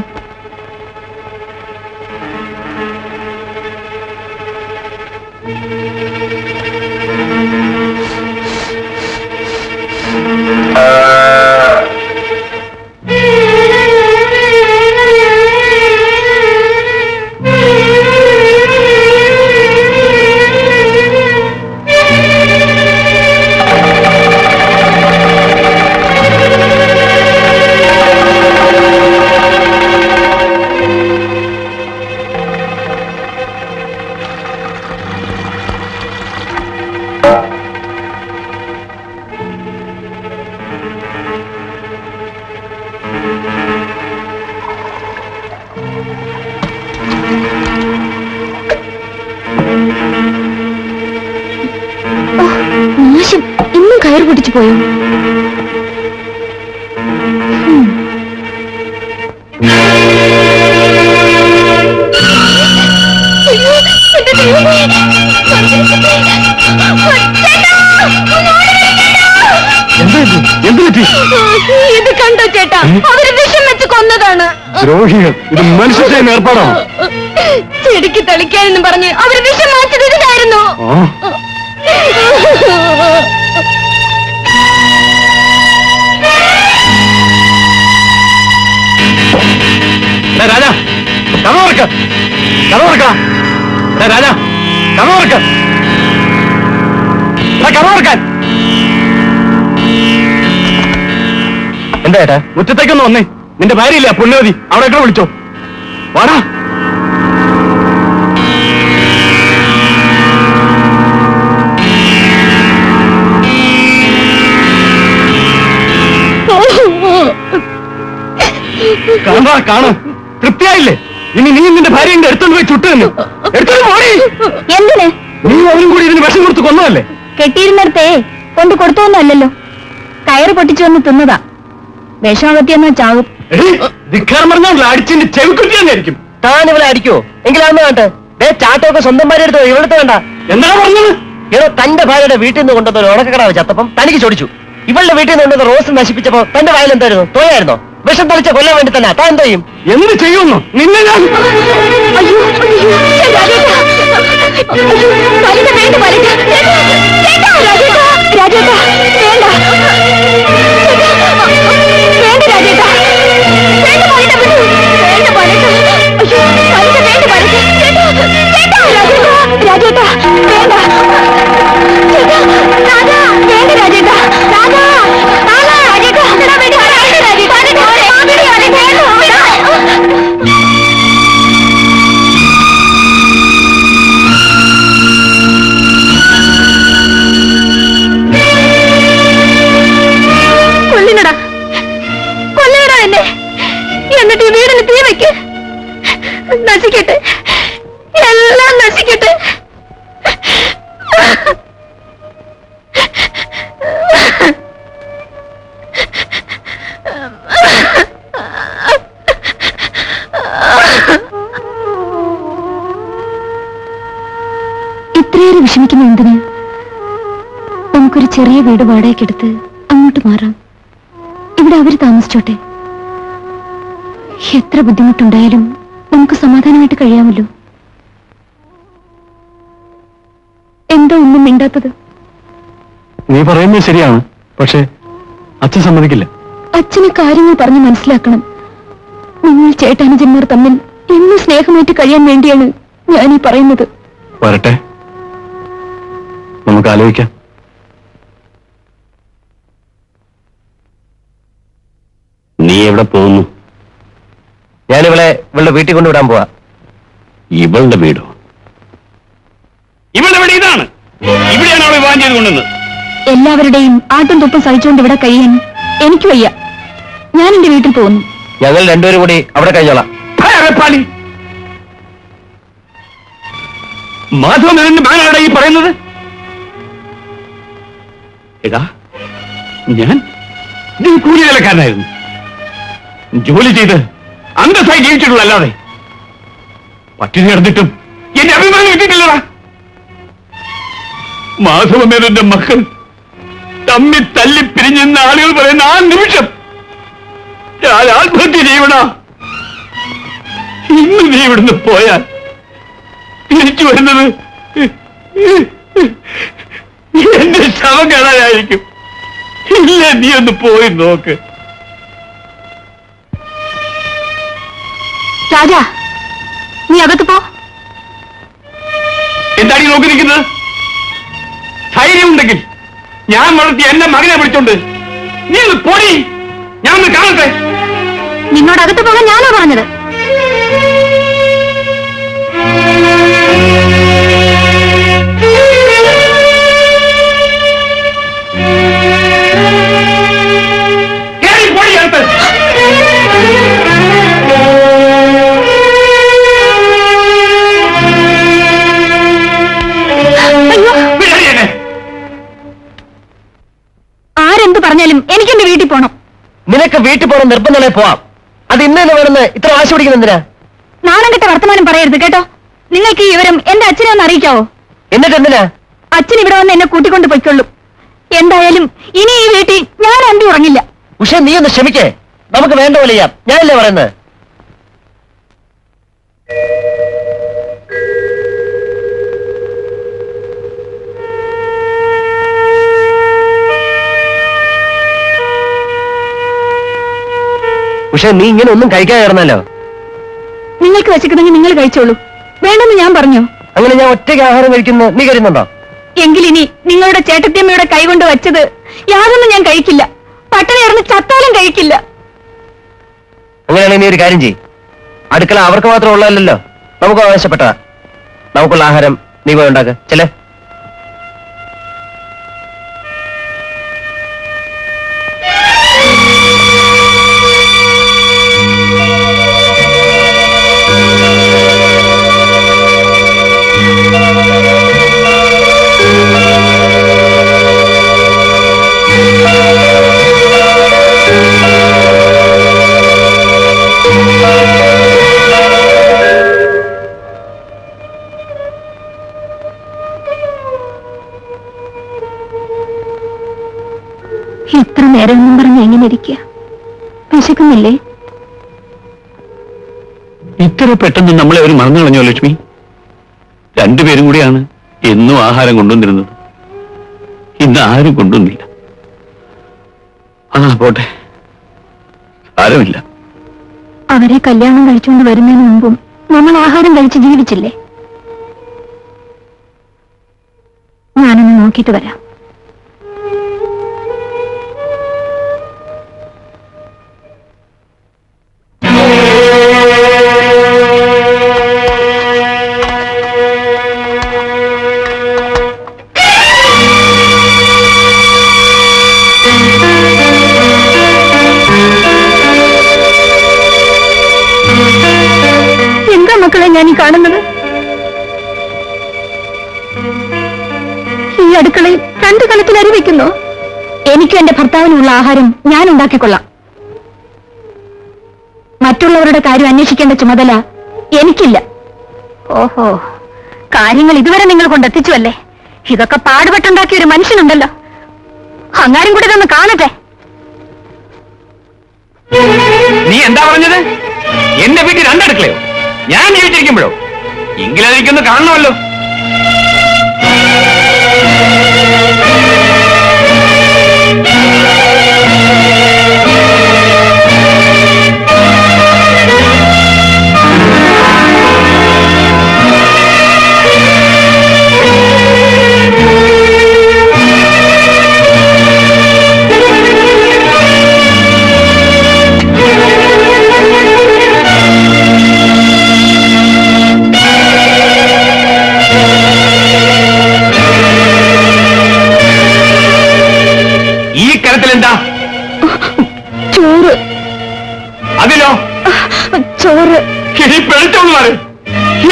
ഭാര്യയില്ല? പുണ്യവതി. അവിടെ ഒക്കെ വിളിച്ചോ? വാടാ. കാണാ കാണാ. തൃപ്തിയായില്ലേ? ഇനി നീ നിന്റെ ഭാര്യ എന്റെ എടുത്തോണ്ട് പോയി ചുട്ടു തന്നെ. എടുത്തോണ്ട് പോടി. എന്തിന്? നീ അവനും കൂടി ഇതിന് വിഷം കൊടുത്ത് കൊന്നതല്ലേ? കെട്ടിയിരുന്നിടത്തേ കൊണ്ട് കൊടുത്തൊന്നുമല്ലല്ലോ. കയറ് പൊട്ടിച്ചു വന്ന് തിന്നതാ. വിഷം അകത്തിയെന്നാ ചാകും. ധിക്കാരം പറഞ്ഞാൽ അടിച്ചിന്റെ ചെവിക്കുറ്റി തന്നെ ആയിരിക്കും താൻ ഇവളെ അടിക്കോ എങ്കിലാന്ന് കണ്ട് ദേ ചാട്ടമൊക്കെ സ്വന്തം ഭാര്യ എടുത്തോ ഇവിടുത്തെ വേണ്ട. എന്താ പറഞ്ഞത്? ഏതോ തന്റെ ഭാര്യയുടെ വീട്ടിൽ നിന്ന് കൊണ്ടുവന്ന ഒരു ഉണക്കക്കടാവ് ചത്തപ്പം തനിക്ക് ചോദിച്ചു. ഇവളുടെ വീട്ടിൽ നിന്ന് കൊണ്ടുവന്ന റോസ് നശിപ്പിച്ചപ്പോ തന്റെ വായിൽ എന്തായിരുന്നു? തോയായിരുന്നോ? വിഷം തളിച്ച കൊല്ലാൻ വേണ്ടി തന്നെ. താൻ എന്ത് ചെയ്യും? എന്ത് ചെയ്യുന്നു? നിന്നെ ഞാൻ രാജേട്ടാ വേണ്ട രാജേട്ടാ രാജേട്ടാ വേണ്ട വേണ്ട. നശിക്കട്ടെ. എല്ലാം നശിക്കട്ടെ. ഇത്രയേറെ വിഷമിക്കുന്ന എന്തിന്? നമുക്കൊരു ചെറിയ വീട് വാടകയ്ക്കെടുത്ത് അങ്ങോട്ട് മാറാം. ഇവിടെ അവർ താമസിച്ചോട്ടെ. എത്ര ബുദ്ധിമുട്ടുണ്ടായാലും നമുക്ക് സമാധാനമായിട്ട് കഴിയാമല്ലോ. എന്താ ഒന്നും മിണ്ടാത്തത്. നീ പറയുന്നത് ശരിയാണ് പക്ഷേ അച്ഛൻ സമ്മതിക്കില്ല. അച്ഛന് കാര്യങ്ങൾ പറഞ്ഞ് മനസ്സിലാക്കണം. നിങ്ങൾ ചേട്ടാനുജന്മാർ തമ്മിൽ എന്നും സ്നേഹമായിട്ട് കഴിയാൻ വേണ്ടിയാണ് ഞാൻ ഈ പറയുന്നത്. വരട്ടെ. നമുക്ക് ആലോചിക്കാം. നീ എവിടെ പോകുന്നു? ഞാനിവളെ ഇവളുടെ വീട്ടിൽ കൊണ്ടുവിടാൻ പോവാ. ഇവളുടെ വീടോ? ഇവളുടെ വീട് ഇതാണ്. ഇവിടെയാണ് അവളെ വിവാഹം ചെയ്ത് കൊണ്ടുവന്നത്. എല്ലാവരുടെയും ആട്ടും തുപ്പും സഹിച്ചുകൊണ്ട് ഇവിടെ കഴിയാൻ എനിക്ക് വയ്യ. ഞാൻ എന്റെ വീട്ടിൽ പോകുന്നു. ഞങ്ങൾ രണ്ടുപേരും കൂടി അവിടെ കഴിഞ്ഞോളാം. മാധവൻ മകനാണ് ഈ പറയുന്നത്? എടാ ഞാൻ നീ കൂലി വിലക്കാരനായിരുന്നു ജോലി ചെയ്ത് അന്തസ്സായി ജീവിച്ചിട്ടുള്ള അല്ലാതെ പട്ടിണി കിടന്നിട്ടും എന്റെ അഭിമാനം കിട്ടിയിട്ടില്ലടാ. മാധവമേനന്റെ മക്കൾ തമ്മി തല്ലി പിരിഞ്ഞെന്ന ആളുകൾ പറയുന്ന ആ നിമിഷം ഞാൻ ആത്മഹത്യ ചെയ്യണ ഇന്ന് നീ ഇവിടുന്ന് പോയാൽ തിരിച്ചു വരുന്നത് എന്റെ ശവം കാണാനായിരിക്കും. ഇല്ല നീ ഒന്ന് പോയി നോക്ക്. രാജാ നീ അകത്ത് പോ. എന്താണ് ഈ നോക്കി നിൽക്കുന്നത്? ധൈര്യമുണ്ടെങ്കിൽ ഞാൻ വളർത്തി എന്റെ മകനെ വിളിച്ചോണ്ട് നീ ഒന്ന് പോടി. ഞാൻ ഒന്ന് കാണട്ടെ. നിന്നോട് അകത്ത് പോകാൻ ഞാനാ പറഞ്ഞത്. വീട്ടിൽ പോണം. നിനക്ക് വീട്ടിൽ പോകണം നിർബന്ധമായി പോവാം? അത് ഇന്ന് തന്നെ വേണമെന്ന് ഇത്ര വാശി പിടിക്കുന്ന എന്തിനാ? നാണം കെട്ട വർത്തമാനം പറയരുത് കേട്ടോ. നിങ്ങൾക്ക് ഈ വിവരം എന്റെ അച്ഛനെ ഒന്ന് അറിയിക്കാവോ? എന്നിട്ട് എന്തിനാ? അച്ഛൻ ഇവിടെ വന്ന് എന്നെ കൂട്ടിക്കൊണ്ട് പൊയ്ക്കൊള്ളും. എന്തായാലും ഇനി ഈ വീട്ടിൽ ഞാൻ അന്തി ഉറങ്ങില്ല. പക്ഷെ നീ ഒന്ന് ക്ഷമിക്കേ. നമുക്ക് വേണ്ട പോലെയാ ചെയ്യാം. ഞാനല്ലേ പറയുന്നത്? ഉഷ നീ ഇങ്ങനെ ഒന്നും കഴിക്കാതിരുന്നല്ലോ നിങ്ങൾക്ക് വെച്ചിട്ടുണ്ടെങ്കിൽ നിങ്ങൾ കഴിച്ചോളൂ. വേണമെന്ന് ഞാൻ പറഞ്ഞു? അങ്ങനെ ഞാൻ ഒറ്റയ്ക്ക് ആഹാരം കഴിക്കുന്നു നീ കരുതുന്നുണ്ടോ? എങ്കിലിനി നിങ്ങളുടെ ചേട്ടത്തിയമ്മയുടെ കൈകൊണ്ട് വെച്ചത് യാതൊന്നും ഞാൻ കഴിക്കില്ല. പട്ടിണി ഇറന്ന് ചത്താലും കഴിക്കില്ല. അങ്ങനെയാണെങ്കിൽ നീ ഒരു കാര്യം ചെയ് അടുക്കള അവർക്ക് മാത്രം ഉള്ളതല്ലോ നമുക്ക് ആവശ്യപ്പെട്ടതാ നമുക്കുള്ള ആഹാരം നീ പോയി ഉണ്ടാക്ക. ചെല്ലേ. എങ്ങനെ വിശക്കുന്നില്ലേ? ഇത്ര പെട്ടെന്ന് നമ്മളെ അവർ മറന്നു കളഞ്ഞോ ലക്ഷ്മി? രണ്ടുപേരും കൂടിയാണ് എന്നും ആഹാരം കൊണ്ടുവന്നിരുന്നത്. ഇന്ന് ആരും കൊണ്ടുവന്നില്ല. ആ പോട്ടെ. ആരുമില്ല അവരെ കല്യാണം കഴിച്ചുകൊണ്ട് വരുന്നതിന് മുമ്പും നമ്മൾ ആഹാരം കഴിച്ച് ജീവിച്ചില്ലേ? ഞാനൊന്ന് നോക്കിയിട്ട് വരാം. എന്റെ ഭർത്താവിനുള്ള ആഹാരം ഞാൻ ഉണ്ടാക്കിക്കൊള്ളാം. മറ്റുള്ളവരുടെ കാര്യം അന്വേഷിക്കേണ്ട ചുമതല എനിക്കില്ല. ഓഹോ കാര്യങ്ങൾ ഇതുവരെ നിങ്ങൾ കൊണ്ടെത്തിച്ചു അല്ലേ ഇതൊക്കെ പാടുപെട്ടുണ്ടാക്കിയ ഒരു മനുഷ്യനുണ്ടല്ലോ. അങ്ങാരും കൂടി ഇതൊന്ന് കാണട്ടെ. നീ എന്താ പറഞ്ഞത്? എന്റെ വീട്ടിൽ രണ്ടടുക്കളയോ? ഞാൻ ജീവിച്ചിരിക്കുമ്പോഴോ? എങ്കിലും എനിക്കൊന്ന് കാണണമല്ലോ. എന്താ? ചോറ്. അതിലോ? ചോറ്. ഈ മാറി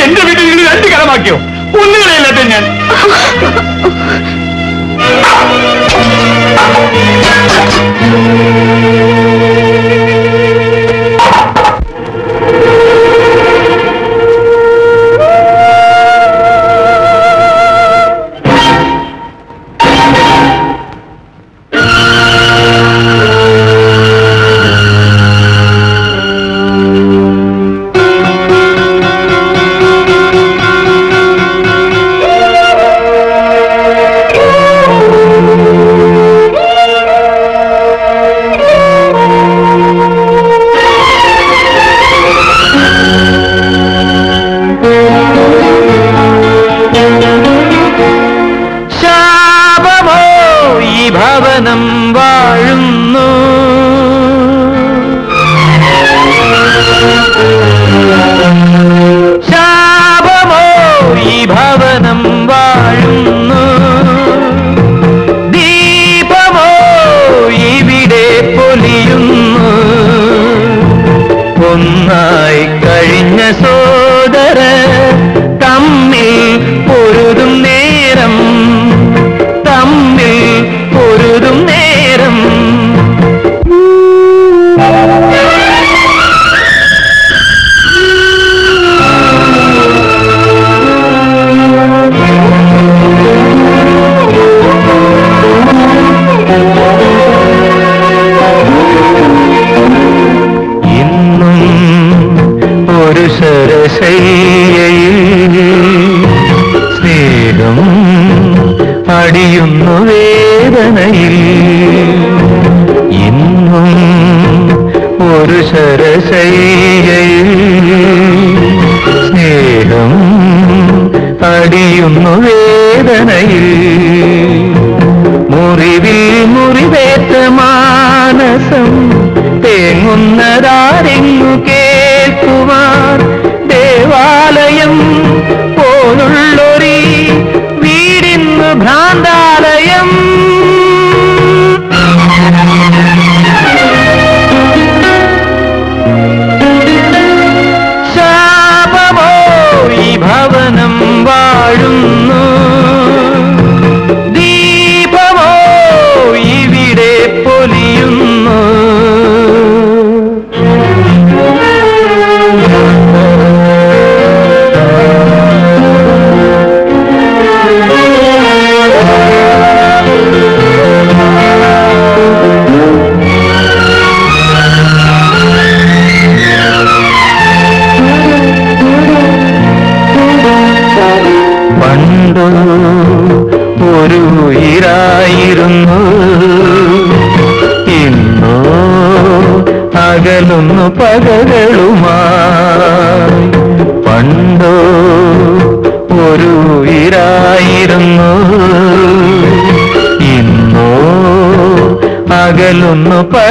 എന്റെ വീട്ടിൽ നിന്ന് രണ്ട് കലമാക്കിയോ? ഒന്നുകളെയല്ലാത്ത ഞാൻ? ശാപമോ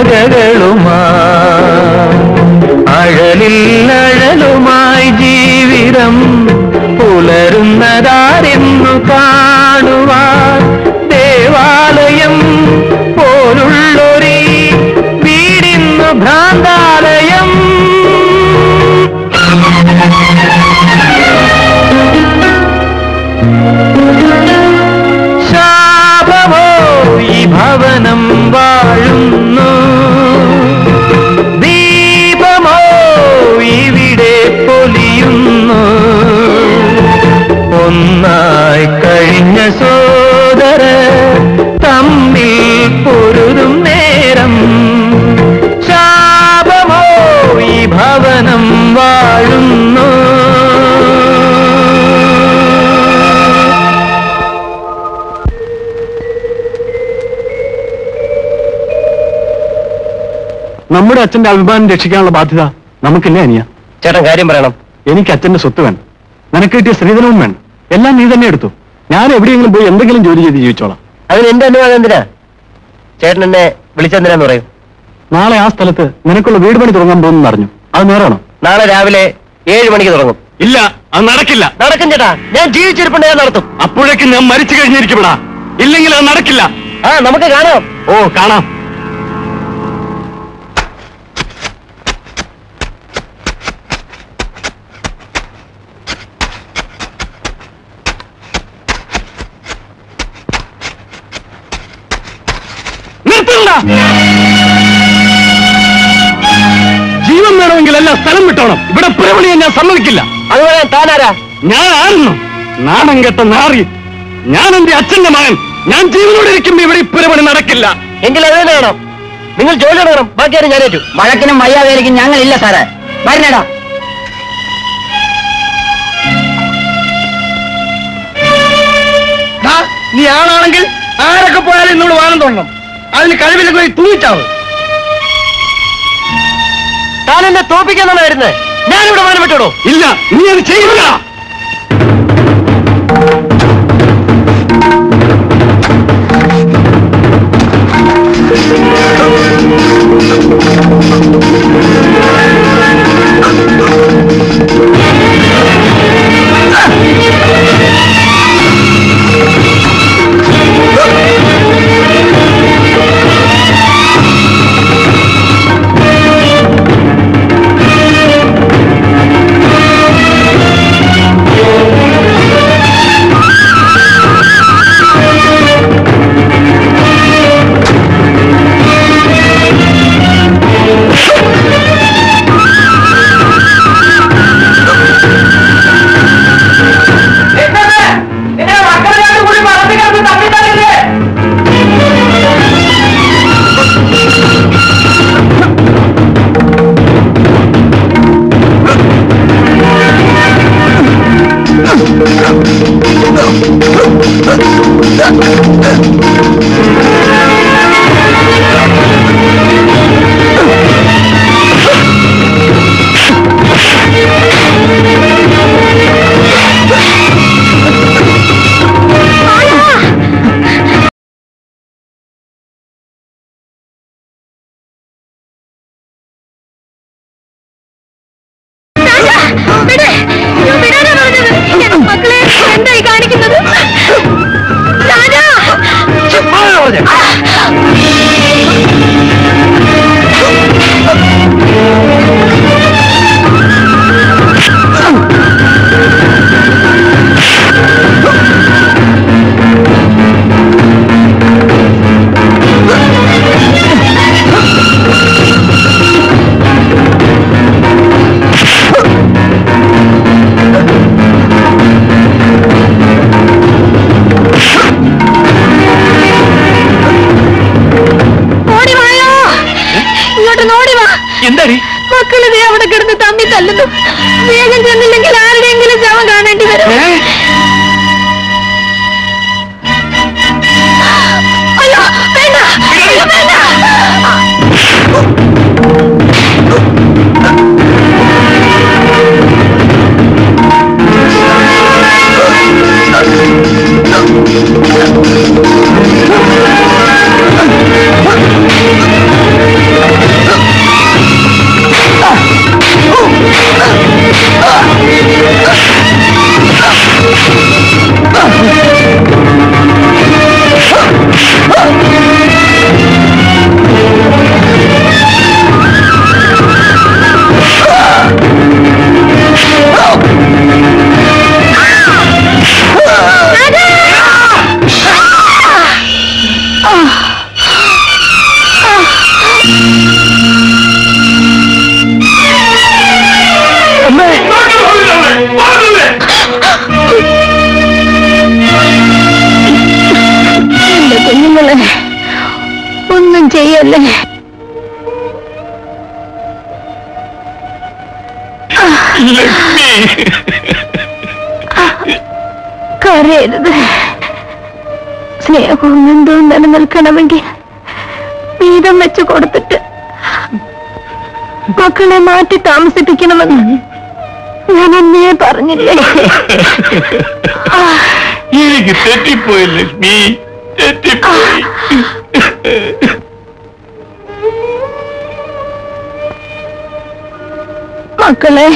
re re നമ്മുടെ അച്ഛന്റെ അഭിമാനം രക്ഷിക്കാനുള്ള ബാധ്യത നമുക്കില്ലേ അനിയ? ചേട്ടൻ കാര്യം പറയണം. എനിക്ക് അച്ഛന്റെ സ്വത്ത് വേണം. നിനക്ക് കിട്ടിയ സ്ത്രീധനവും വേണം. എല്ലാം നീ തന്നെ എടുത്തു. ഞാൻ എവിടെയെങ്കിലും പോയി എന്തെങ്കിലും ജോലി ചെയ്ത് ജീവിച്ചോളാം. അതിന് എന്റെ അനുവാദം എന്തിനാ? ചേട്ടൻ എന്നെ വിളിച്ചെന്തിനാന്ന് പറയും? നാളെ ആ സ്ഥലത്ത് നിനക്കുള്ള വീട് പണി തുടങ്ങാൻ പോകുന്നു അറിഞ്ഞു. അത് നേരാണോ? നാളെ രാവിലെ ഏഴ് മണിക്ക് തുടങ്ങും. ഇല്ല അത് നടക്കില്ല. നടക്കും ചേട്ടാ. ഞാൻ ജീവിച്ചിരിപ്പുണ്ട് ഞാൻ നടത്തും. അപ്പോഴേക്കും ഞാൻ മരിച്ചു കഴിഞ്ഞിരിക്കും ഇല്ലെങ്കിൽ അത് നടക്കില്ല. ആ നമുക്ക് കാണാം. ഓ കാണാം. വിട്ടോണം ഇവിടെ പുരമണിയെ ഞാൻ സമ്മതിക്കില്ല. അതുപോലെ താനാരാ ഞാൻ ആരുന്നു? നാണം കെട്ട നാറി. ഞാൻ എന്റെ അച്ഛന്റെ മകൻ. ഞാൻ ജീവനോട് ഇരിക്കുമ്പോ ഇവിടെ ഈ പുരമണി നടക്കില്ല. എങ്കിൽ അത് നിങ്ങൾ ജോലി വേണം ബാക്കിയാരും ഞാനേറ്റു വഴക്കിനും വയ്യാതായിരിക്കും ഞങ്ങളില്ല സാറേ. വരണേടാ. നീ ആളാണെങ്കിൽ ആരൊക്കെ പോയാലും ഇന്നോട് വാനം തോന്നണം. അതിന് കഴിവില്ലെങ്കിൽ പോയി തൂങ്ങിച്ചാവ്. താൻ എന്നെ തോപ്പിക്കാന്നാണ് വരുന്നത് ഞാനിവിടെ മാനം വിട്ടോടോ ഇല്ല നീ അത് ചെയ്യില്ല താമസിപ്പിക്കണമെന്ന് ഞാൻ അന്നേ പറഞ്ഞില്ലേ? എനിക്ക് തെറ്റിപ്പോയി ലക്ഷ്മി. തെറ്റിപ്പോയി. മക്കളെ